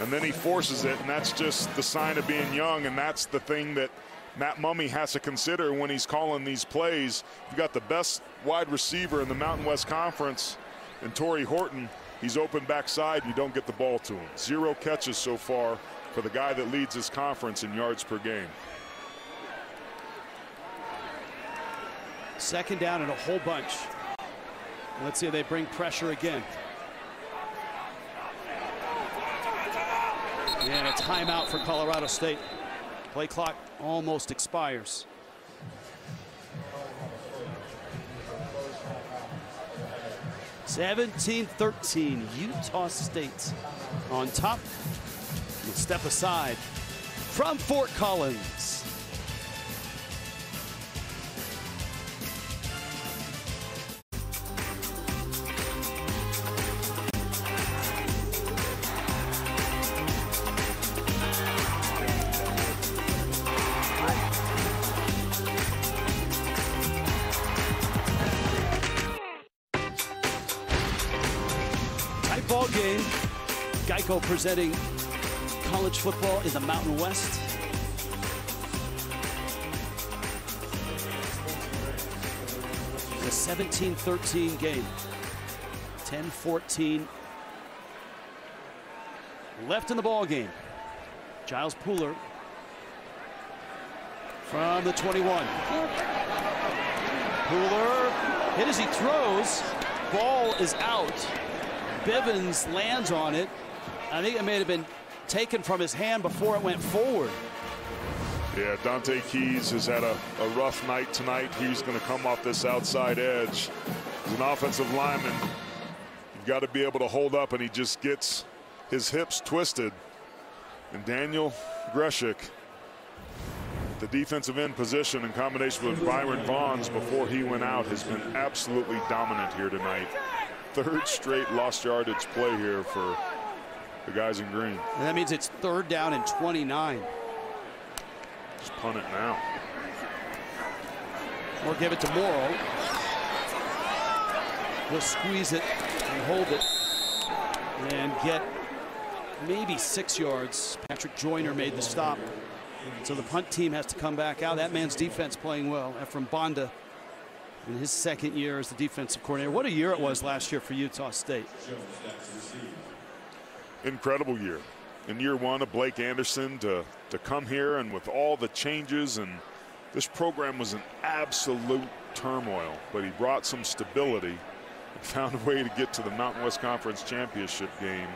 And then he forces it, and that's just the sign of being young, and that's the thing that Matt Mumme has to consider when he's calling these plays. You've got the best wide receiver in the Mountain West Conference, and Tory Horton. He's open backside, and you don't get the ball to him. Zero catches so far for the guy that leads his conference in yards per game. Second down and a whole bunch. Let's see if they bring pressure again. And a timeout for Colorado State. Play clock almost expires. Seventeen thirteen Utah State on top. We'll step aside from Fort Collins. Presenting college football in the Mountain West. The 17-13 game. 10-14 left in the ball game. Giles Pooler from the 21. Pooler hit as he throws. Ball is out. Bivens lands on it. I think it may have been taken from his hand before it went forward. Yeah, Dante Keys has had a, a rough night tonight. He's going to come off this outside edge. As an offensive lineman, you've got to be able to hold up, and he just gets his hips twisted. And Daniel Grzesiak The defensive end position in combination with Byron Vaughns before he went out has been absolutely dominant here tonight. Third straight lost yardage play here for the guys in green. And that means it's third down and 29. Just punt it now. Or give it to Morrow. He'll squeeze it and hold it and get maybe six yards. Patrick Joyner made the stop. So the punt team has to come back out. That man's defense playing well. Ephraim Banda in his second year as the defensive coordinator. What a year it was last year for Utah State. Incredible year. In year one of Blake Anderson to, to come here and with all the changes and this program was an absolute turmoil, but he brought some stability and found a way to get to the Mountain West Conference Championship game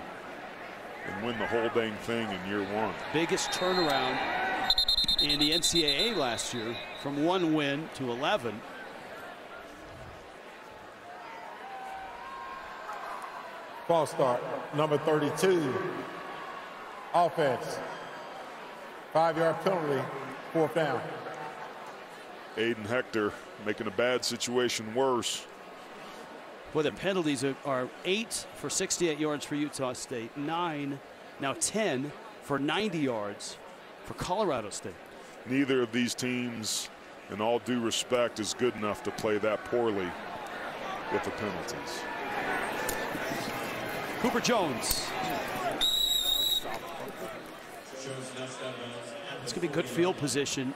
and win the whole dang thing in year one. Biggest turnaround in the NCAA last year from one win to 11. False start, number 32, offense. Five-yard penalty, fourth down. Aiden Hector making a bad situation worse. Well, the penalties are, are, eight for 68 yards for Utah State, nine, now 10 for 90 yards for Colorado State. Neither of these teams, in all due respect, is good enough to play that poorly with the penalties. Cooper Jones. It's going to be good field position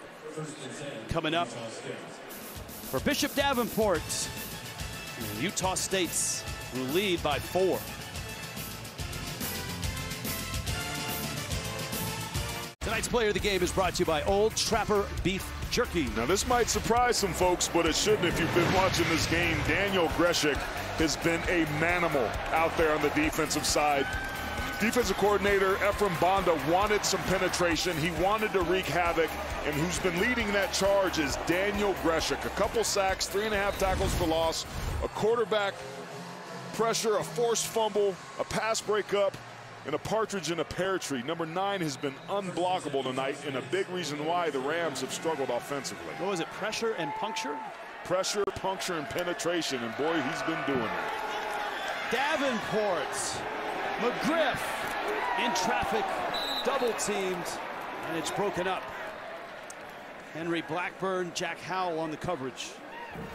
coming up for Bishop Davenport. Utah State's will lead by four. Tonight's player of the game is brought to you by Old Trapper Beef Jerky. Now this might surprise some folks, but it shouldn't if you've been watching this game. Daniel Grzesiak has been a manimal out there on the defensive side. Defensive coordinator Ephraim Banda wanted some penetration. He wanted to wreak havoc, and who's been leading that charge is Daniel Grzesiak. A couple sacks, three and a half tackles for loss, a quarterback pressure, a forced fumble, a pass breakup, and a partridge in a pear tree. Number nine has been unblockable tonight, and a big reason why the Rams have struggled offensively. What was it, pressure and puncture? Pressure, puncture, and penetration, and boy, he's been doing it. Davenport, McGriff in traffic, double teamed, and it's broken up. Henry Blackburn, Jack Howell on the coverage.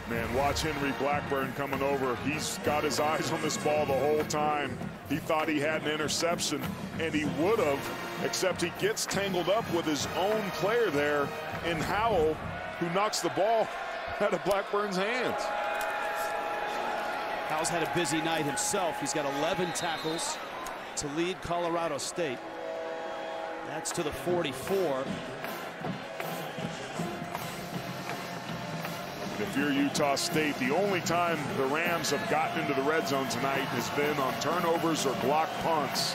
Man, watch Henry Blackburn coming over. He's got his eyes on this ball the whole time. He thought he had an interception, and he would have, except he gets tangled up with his own player there in Howell, who knocks the ball out of Blackburn's hands. Howell's had a busy night himself. He's got 11 tackles to lead Colorado State. That's to the 44. If you're Utah State, the only time the Rams have gotten into the red zone tonight has been on turnovers or blocked punts.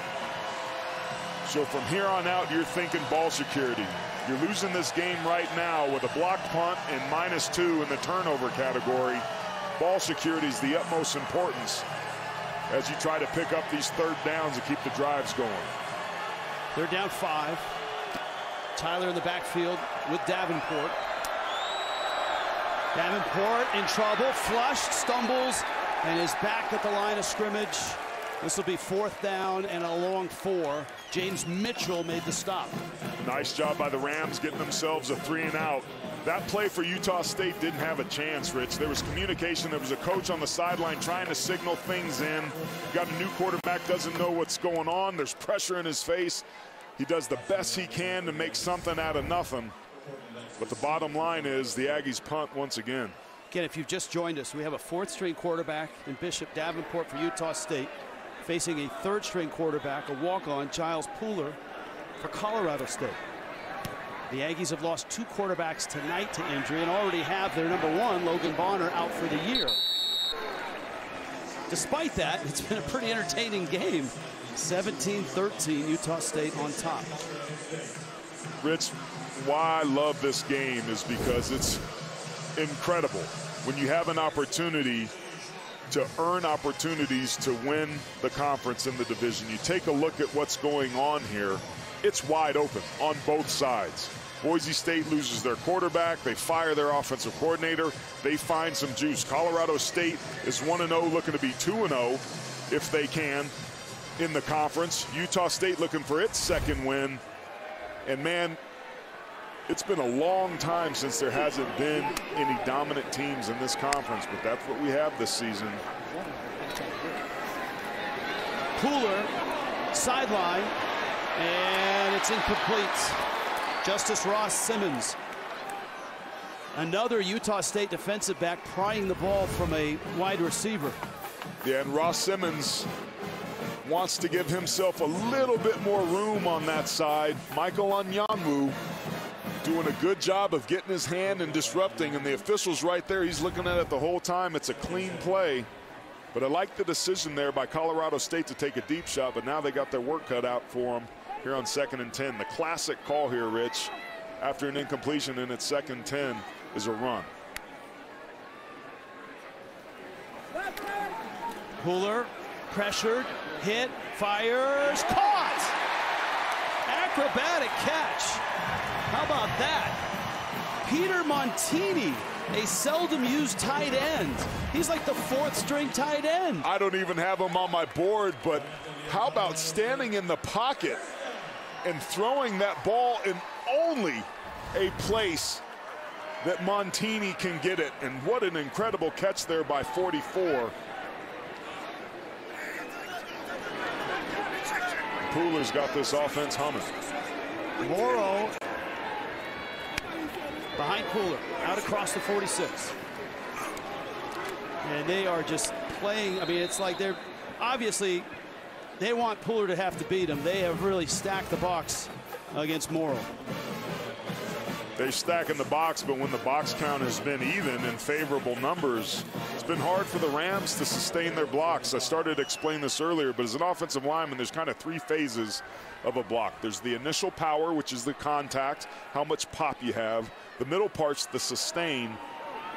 So from here on out, you're thinking ball security. You're losing this game right now with a blocked punt and minus two in the turnover category. Ball security is the utmost importance as you try to pick up these third downs and keep the drives going. They're down five. Tyler in the backfield with Davenport. Davenport in trouble, flushed, stumbles, and is back at the line of scrimmage. This will be fourth down and a long four. James Mitchell made the stop. Nice job by the Rams getting themselves a three and out. That play for Utah State didn't have a chance, Rich. There was communication. There was a coach on the sideline trying to signal things in. Got a new quarterback, doesn't know what's going on. There's pressure in his face. He does the best he can to make something out of nothing. But the bottom line is the Aggies punt once again. Again, if you've just joined us, we have a fourth string quarterback in Bishop Davenport for Utah State facing a third string quarterback, a walk-on, Giles Pooler for Colorado State. The Aggies have lost two quarterbacks tonight to injury and already have their number one, Logan Bonner, out for the year. Despite that, it's been a pretty entertaining game. 17-13, Utah State on top. Rich, why I love this game is because it's incredible when you have an opportunity to earn opportunities to win the conference in the division. You take a look at what's going on here. It's wide open on both sides. Boise State loses their quarterback. They fire their offensive coordinator. They find some juice. Colorado State is 1 0, looking to be 2 0 if they can in the conference. Utah State looking for its second win. And man, it's been a long time since there hasn't been any dominant teams in this conference, but that's what we have this season. Pooler, sideline, and it's incomplete. Justus Ross Simmons. Another Utah State defensive back prying the ball from a wide receiver. Yeah, and Ross Simmons wants to give himself a little bit more room on that side. Michael Anyanwu doing a good job of getting his hand and disrupting, and the official's right there. He's looking at it the whole time. It's a clean play. But I like the decision there by Colorado State to take a deep shot, but now they got their work cut out for them here on second and 10. The classic call here, Rich, after an incompletion in its second 10 is a run. Pooler, pressured, hit, fires, caught! Acrobatic catch. How about that? Peter Montini, a seldom used tight end. He's like the fourth string tight end. I don't even have him on my board, but how about standing in the pocket and throwing that ball in only a place that Montini can get it. And what an incredible catch there by 44. Pooler's got this offense humming. Morrow behind Pooler, out across the 46. And they are just playing. I mean, it's like they're obviously they want Pooler to have to beat them. They have really stacked the box against Morrow. They stack in the box, but when the box count has been even in favorable numbers, it's been hard for the Rams to sustain their blocks. I started to explain this earlier, but as an offensive lineman, there's kind of three phases of a block. There's the initial power, which is the contact, how much pop you have. The middle part's the sustain,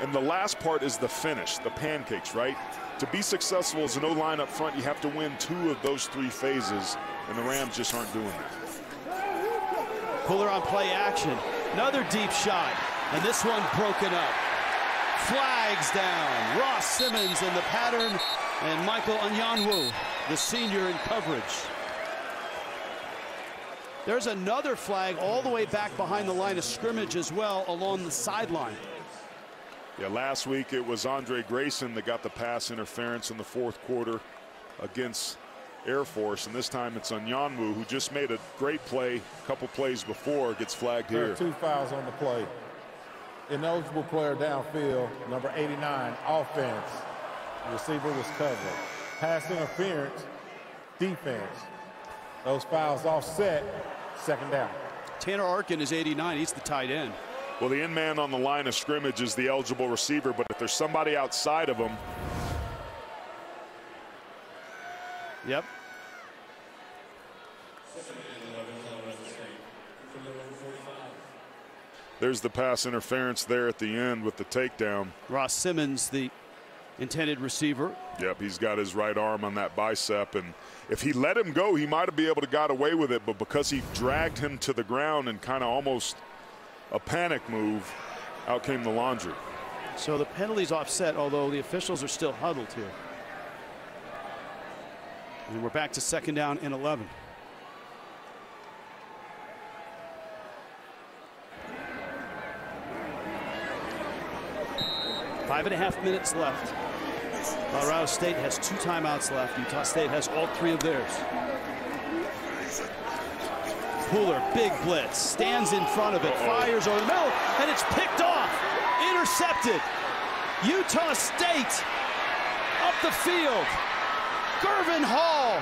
and the last part is the finish, the pancakes, right? To be successful as an O-line up front, you have to win two of those three phases, and the Rams just aren't doing that. Pooler on play action. Another deep shot, and this one broken up. Flags down. Ross Simmons in the pattern, and Michael Anyanwu, the senior in coverage. There's another flag all the way back behind the line of scrimmage as well along the sideline. Yeah, last week it was Andre Grayson that got the pass interference in the fourth quarter against Air Force, and this time it's Anyanwu, who just made a great play a couple plays before, gets flagged There here. two fouls on the play. Ineligible player downfield, number 89, offense. The receiver was covered. Pass interference, defense. Those fouls offset, second down. Tanner Arkin is 89. He's the tight end. Well, the end man on the line of scrimmage is the eligible receiver, but if there's somebody outside of him, Yep. there's the pass interference there at the end with the takedown. Ross Simmons, the intended receiver. Yep, he's got his right arm on that bicep, and if he let him go, he might have been able to got away with it, but because he dragged him to the ground and kind of almost a panic move, out came the laundry. So the penalty's offset, although the officials are still huddled here. And we're back to second down and 11. Five and a half minutes left. Colorado State has two timeouts left. Utah State has all three of theirs. Pooler, big blitz, stands in front of it, fires over the middle, and it's picked off. Intercepted. Utah State up the field. Gervin Hall.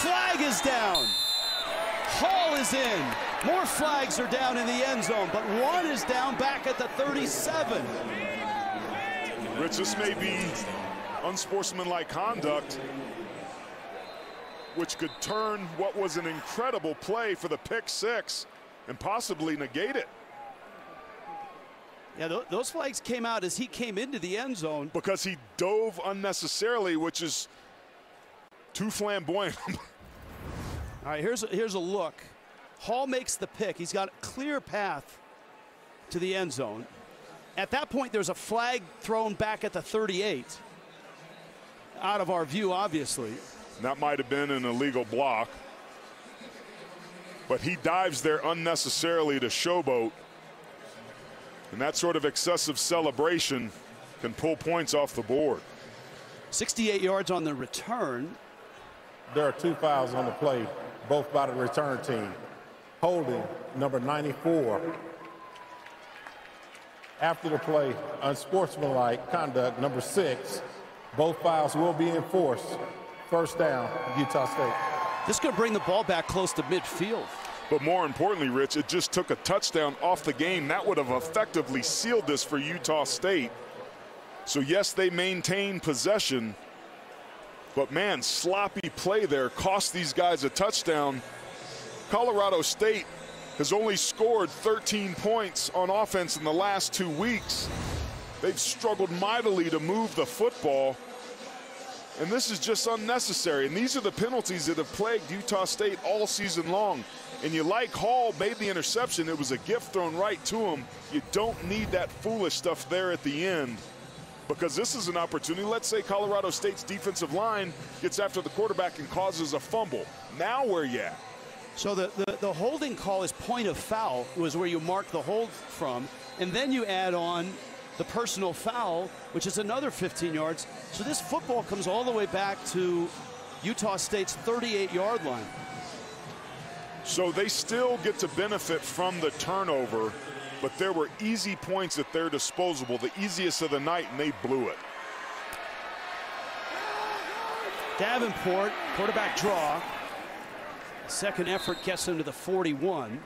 Flag is down. Hall is in. More flags are down in the end zone, but one is down back at the 37. Rich, this may be unsportsmanlike conduct, which could turn what was an incredible play for the pick six and possibly negate it. Yeah, th those flags came out as he came into the end zone. Because he dove unnecessarily, which is too flamboyant. All right, here's a, here's a look. Hall makes the pick. He's got a clear path to the end zone. At that point, there's a flag thrown back at the 38. Out of our view, obviously. That might have been an illegal block. But he dives there unnecessarily to showboat. And that sort of excessive celebration can pull points off the board. 68 yards on the return. There are two fouls on the play, both by the return team. Holding number 94. After the play, unsportsmanlike conduct number six. Both fouls will be enforced. First down, Utah State. This could bring the ball back close to midfield. But more importantly, Rich, it just took a touchdown off the game. That would have effectively sealed this for Utah State. So, yes, they maintain possession. But, man, sloppy play there cost these guys a touchdown. Colorado State has only scored 13 points on offense in the last two weeks. They've struggled mightily to move the football. And this is just unnecessary. And these are the penalties that have plagued Utah State all season long. And you like Hall made the interception. It was a gift thrown right to him. You don't need that foolish stuff there at the end because this is an opportunity. Let's say Colorado State's defensive line gets after the quarterback and causes a fumble. Now where you at? So the, the, the holding call is point of foul was where you mark the hold from. And then you add on the personal foul, which is another 15 yards. So this football comes all the way back to Utah State's 38-yard line. So they still get to benefit from the turnover, but there were easy points at their disposal, the easiest of the night, and they blew it. Davenport, quarterback draw. Second effort gets them to the 41.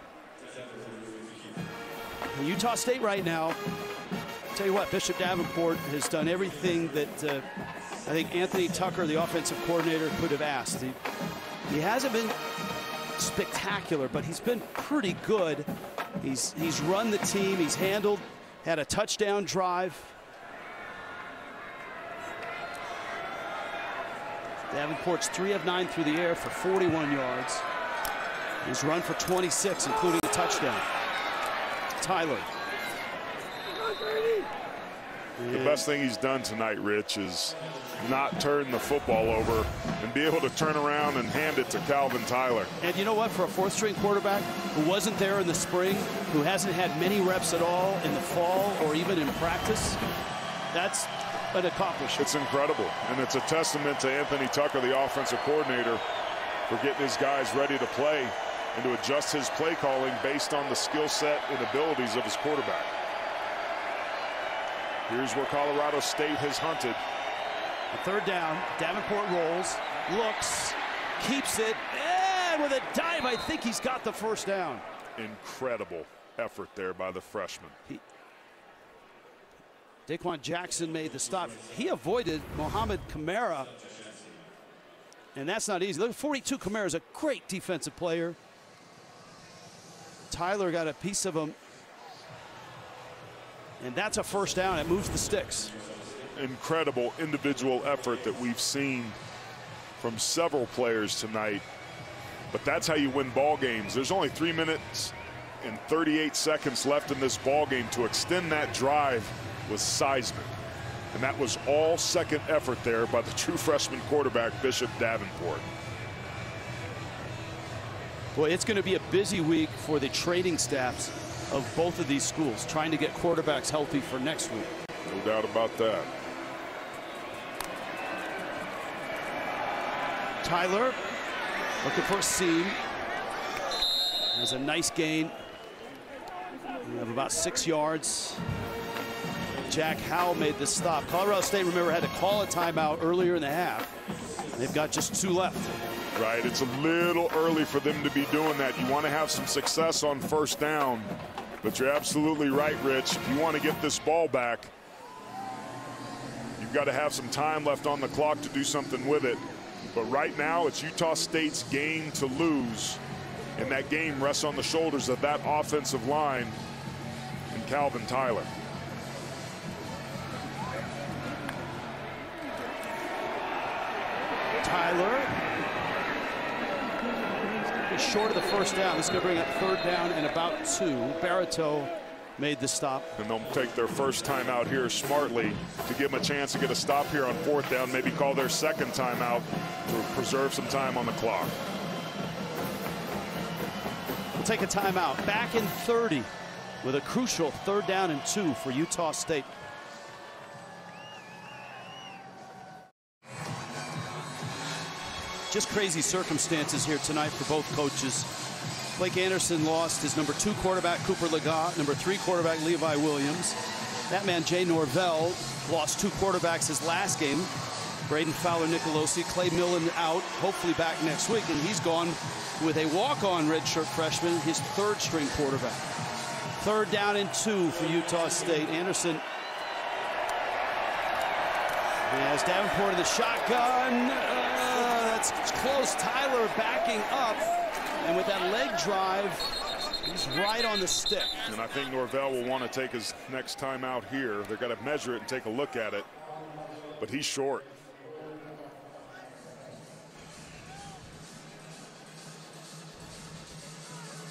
Utah State right now tell you what, Bishop Davenport has done everything that uh, I think Anthony Tucker, the offensive coordinator, could have asked. He, he hasn't been spectacular, but he's been pretty good. He's he's run the team. He's handled, had a touchdown drive. Davenport's three of nine through the air for 41 yards. He's run for 26, including a touchdown. Tyler the best thing he's done tonight, Rich, is not turn the football over and be able to turn around and hand it to Calvin Tyler. And you know what? For a fourth string quarterback who wasn't there in the spring, who hasn't had many reps at all in the fall or even in practice, that's an accomplishment. It's incredible. And it's a testament to Anthony Tucker, the offensive coordinator, for getting his guys ready to play and to adjust his play calling based on the skill set and abilities of his quarterback. Here's where Colorado State has hunted. A third down. Davenport rolls, looks, keeps it, and with a dive, I think he's got the first down. Incredible effort there by the freshman. He, Daquan Jackson made the stop. He avoided Mohamed Kamara, and that's not easy. Look, 42 Kamara is a great defensive player. Tyler got a piece of him and that's a first down. It moves the sticks. Incredible individual effort that we've seen from several players tonight. But that's how you win ball games. There's only three minutes and 38 seconds left in this ball game to extend that drive was seismic. And that was all second effort there by the true freshman quarterback, Bishop Davenport. Well, it's going to be a busy week for the training staffs of both of these schools, trying to get quarterbacks healthy for next week. No doubt about that. Tyler looking for a seam. Has a nice gain. We have about six yards. Jack Howell made the stop. Colorado State, remember, had to call a timeout earlier in the half. They've got just two left. Right, it's a little early for them to be doing that. You want to have some success on first down. But you're absolutely right, Rich. If you want to get this ball back, you've got to have some time left on the clock to do something with it. But right now, it's Utah State's game to lose. And that game rests on the shoulders of that offensive line and Calvin Tyler. Tyler was short of the first down. This is going to bring up third down and about two. Barito made the stop. And they'll take their first time out here smartly to give them a chance to get a stop here on fourth down, maybe call their second timeout to preserve some time on the clock. We'll take a timeout. Back in 30 with a crucial third down and two for Utah State. Just crazy circumstances here tonight for both coaches. Blake Anderson lost his number two quarterback, Cooper Legas, number three quarterback, Levi Williams. That man, Jay Norvell, lost two quarterbacks his last game. Brayden Fowler, Nicolosi, Clay Millen out, hopefully back next week, and he's gone with a walk-on redshirt freshman, his third string quarterback. Third down and two for Utah State. Anderson has Davenport in the shotgun. That's close. Tyler backing up. And with that leg drive, he's right on the stick. And I think Norvell will want to take his next time out here. They're going to measure it and take a look at it. But he's short.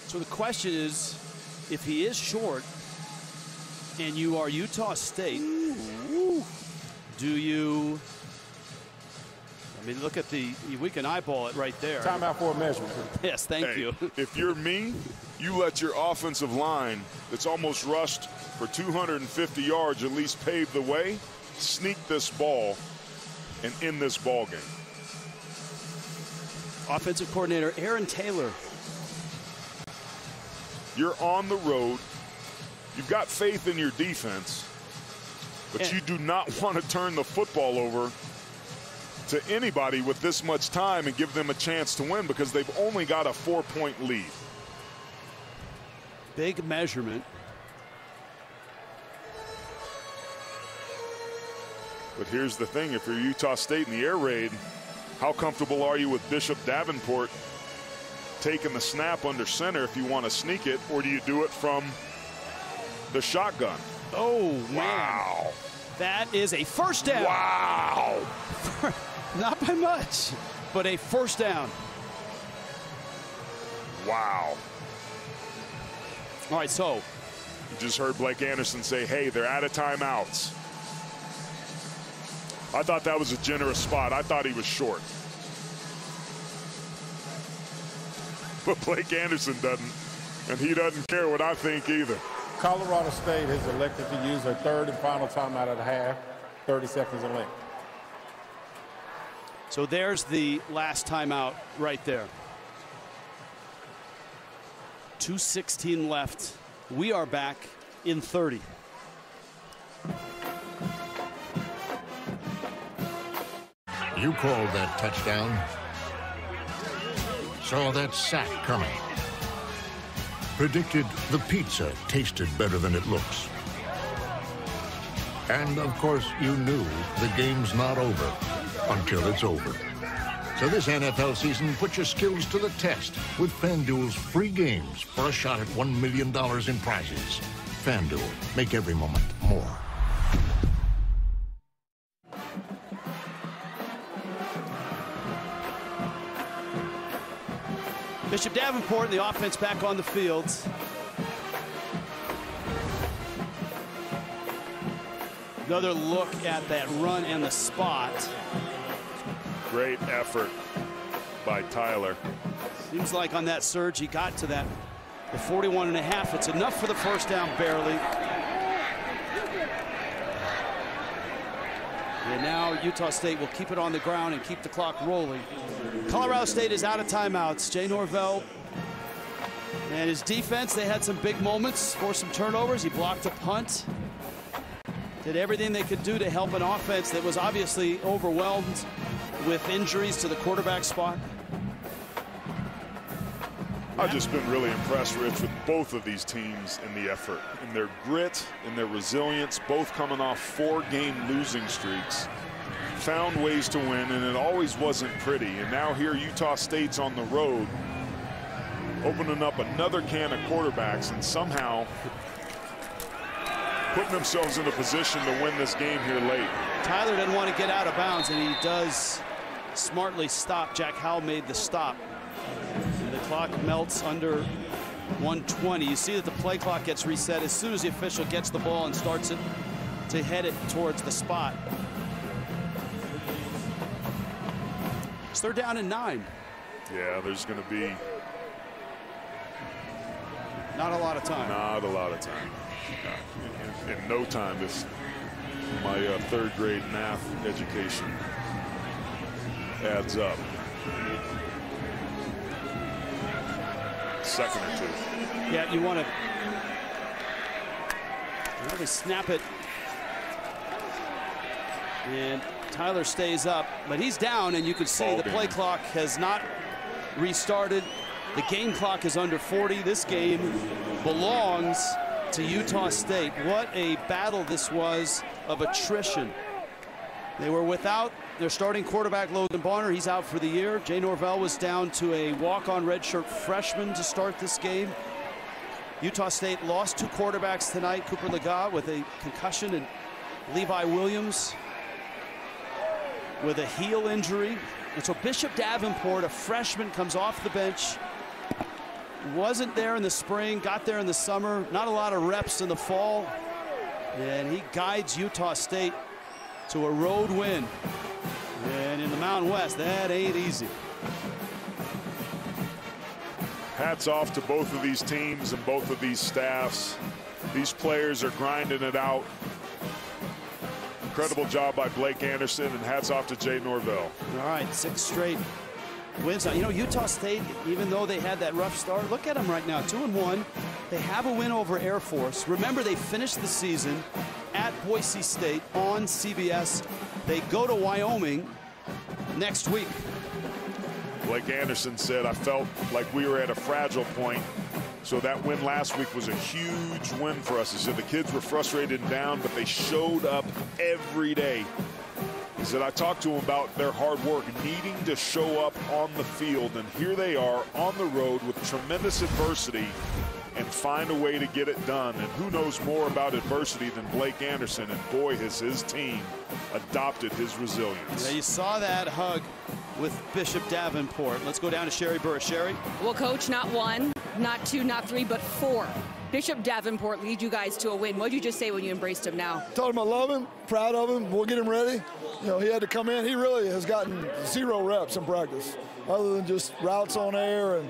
So the question is, if he is short and you are Utah State, do you mean, look at the, we can eyeball it right there. Timeout for a measurement. Yes, thank Hey, you. if you're me, you let your offensive line that's almost rushed for 250 yards at least pave the way, sneak this ball, and end this ball game. Offensive coordinator Aaron Taylor. You're on the road. You've got faith in your defense, but Yeah. you do not want to turn the football over to anybody with this much time and give them a chance to win because they've only got a four-point lead. Big measurement. But here's the thing, if you're Utah State in the air raid, how comfortable are you with Bishop Davenport taking the snap under center if you want to sneak it, or do you do it from the shotgun? Oh, man. Wow. That is a first down. Wow. Not by much, but a first down. Wow. All right, so You just heard Blake Anderson say, hey, they're out of timeouts. I thought that was a generous spot. I thought he was short. But Blake Anderson doesn't, and he doesn't care what I think either. Colorado State has elected to use their third and final timeout of the half, 30 seconds in length. So there's the last timeout right there. 216 left. We are back in 30. You called that touchdown. Saw that sack coming. Predicted the pizza tasted better than it looks. And of course, you knew the game's not over until it's over. So this NFL season, put your skills to the test with FanDuel's free games for a shot at $1 million in prizes. FanDuel, make every moment more. Bishop Davenport, and the offense back on the field. Another look at that run and the spot. Great effort by Tyler. Seems like on that surge he got to that the 41 and a half. It's enough for the first down barely. And now Utah State will keep it on the ground and keep the clock rolling. Colorado State is out of timeouts. Jay Norvell and his defense, they had some big moments, forced some turnovers. He blocked a punt. Did everything they could do to help an offense that was obviously overwhelmed with injuries to the quarterback spot. I've just been really impressed, Rich, with both of these teams in the effort, in their grit, in their resilience, both coming off four-game losing streaks. Found ways to win, and it always wasn't pretty. And now here Utah State's on the road, opening up another can of quarterbacks, and somehow putting themselves in a position to win this game here late. Tyler didn't want to get out of bounds, and he does smartly stop. Jack Howell made the stop. And the Clock melts under 120. You see that the play clock gets reset as soon as the official gets the ball and starts it to head it towards the spot. It's third down and nine. Yeah, there's going to be not a lot of time. Not a lot of time. In, no time, this my uh, third grade math education adds up. Second or two. Yeah, you want to really snap it. And Tyler stays up, but he's down, and you can see Ball the play clock has not restarted. The game clock is under 40. This game belongs to Utah State. What a battle this was of attrition. They were without their starting quarterback, Logan Bonner. He's out for the year. Jay Norvell was down to a walk-on redshirt freshman to start this game. Utah State lost two quarterbacks tonight. Cooper Legas with a concussion and Levi Williams with a heel injury. And so Bishop Davenport, a freshman, comes off the bench. Wasn't there in the spring, got there in the summer. Not a lot of reps in the fall. And he guides Utah State to a road win. And in the Mountain West, that ain't easy. Hats off to both of these teams and both of these staffs. These players are grinding it out. Incredible job by Blake Anderson, and hats off to Jay Norvell. All right, six straight wins. You know, Utah State, even though they had that rough start, look at them right now, two and one. They have a win over Air Force. Remember, they finished the season at Boise State on CBS. They go to Wyoming next week. Blake Anderson said, I felt like we were at a fragile point. So that win last week was a huge win for us. He said the kids were frustrated and down, but they showed up every day. He said, I talked to them about their hard work, needing to show up on the field, and here they are on the road with tremendous adversity and find a way to get it done. And who knows more about adversity than Blake Anderson? And boy, has his team adopted his resilience. Yeah, you saw that hug with Bishop Davenport. Let's go down to Sherree Burruss. Sherree? Well, coach, not one, not two, not three, but four. Bishop Davenport lead you guys to a win. What did you just say when you embraced him now? Told him I love him, proud of him. We'll get him ready. You know, he had to come in. He really has gotten zero reps in practice, other than just routes on air and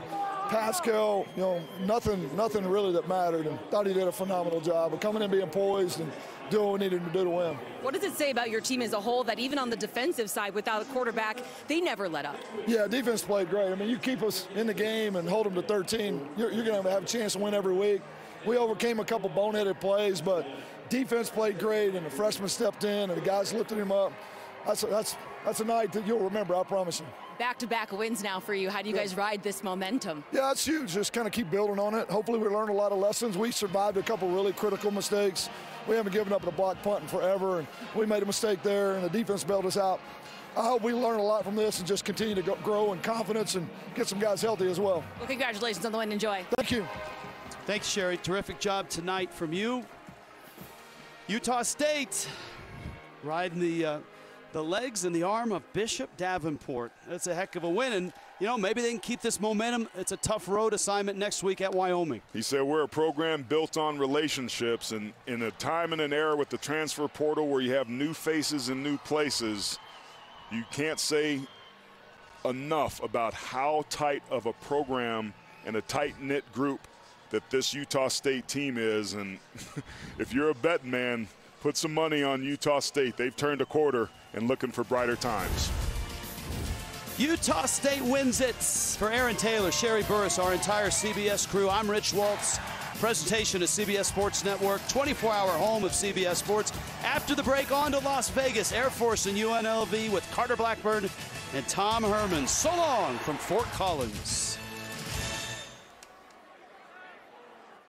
Pascal. You know, nothing, nothing really that mattered. And thought he did a phenomenal job of coming in, being poised, and doing what we needed to do to win. What does it say about your team as a whole that even on the defensive side, without a quarterback, they never let up? Yeah, defense played great. I mean, you keep us in the game and hold them to 13, you're, you're going to have a chance to win every week. We overcame a couple boneheaded plays, but defense played great, and the freshman stepped in, and the guys lifted him up. That's a, that's that's a night that you'll remember. I promise you. Back-to-back wins now for you. How do you yeah. guys ride this momentum? Yeah, it's huge. Just kind of keep building on it. Hopefully, we learned a lot of lessons. We survived a couple really critical mistakes. We haven't given up the block punt in forever, and we made a mistake there, and the defense bailed us out. I hope we learn a lot from this and just continue to grow in confidence and get some guys healthy as well. Well, congratulations on the win. Enjoy. Thank you. Thanks, Sherree. Terrific job tonight from you. Utah State riding the uh, the legs and the arm of Bishop Davenport. That's a heck of a win. And, you know, maybe they can keep this momentum. It's a tough road assignment next week at Wyoming. He said we're a program built on relationships. And in a time and an era with the transfer portal where you have new faces and new places, you can't say enough about how tight of a program and a tight-knit group that this Utah State team is. And if you're a betting man, put some money on Utah State. They've turned a quarter and looking for brighter times. Utah State wins it. For Aaron Taylor, Sherree Burruss, our entire CBS crew, I'm Rich Waltz. Presentation of CBS Sports Network, 24-hour home of CBS Sports. After the break, on to Las Vegas, Air Force and UNLV with Carter Blackburn and Tom Herman. So long from Fort Collins.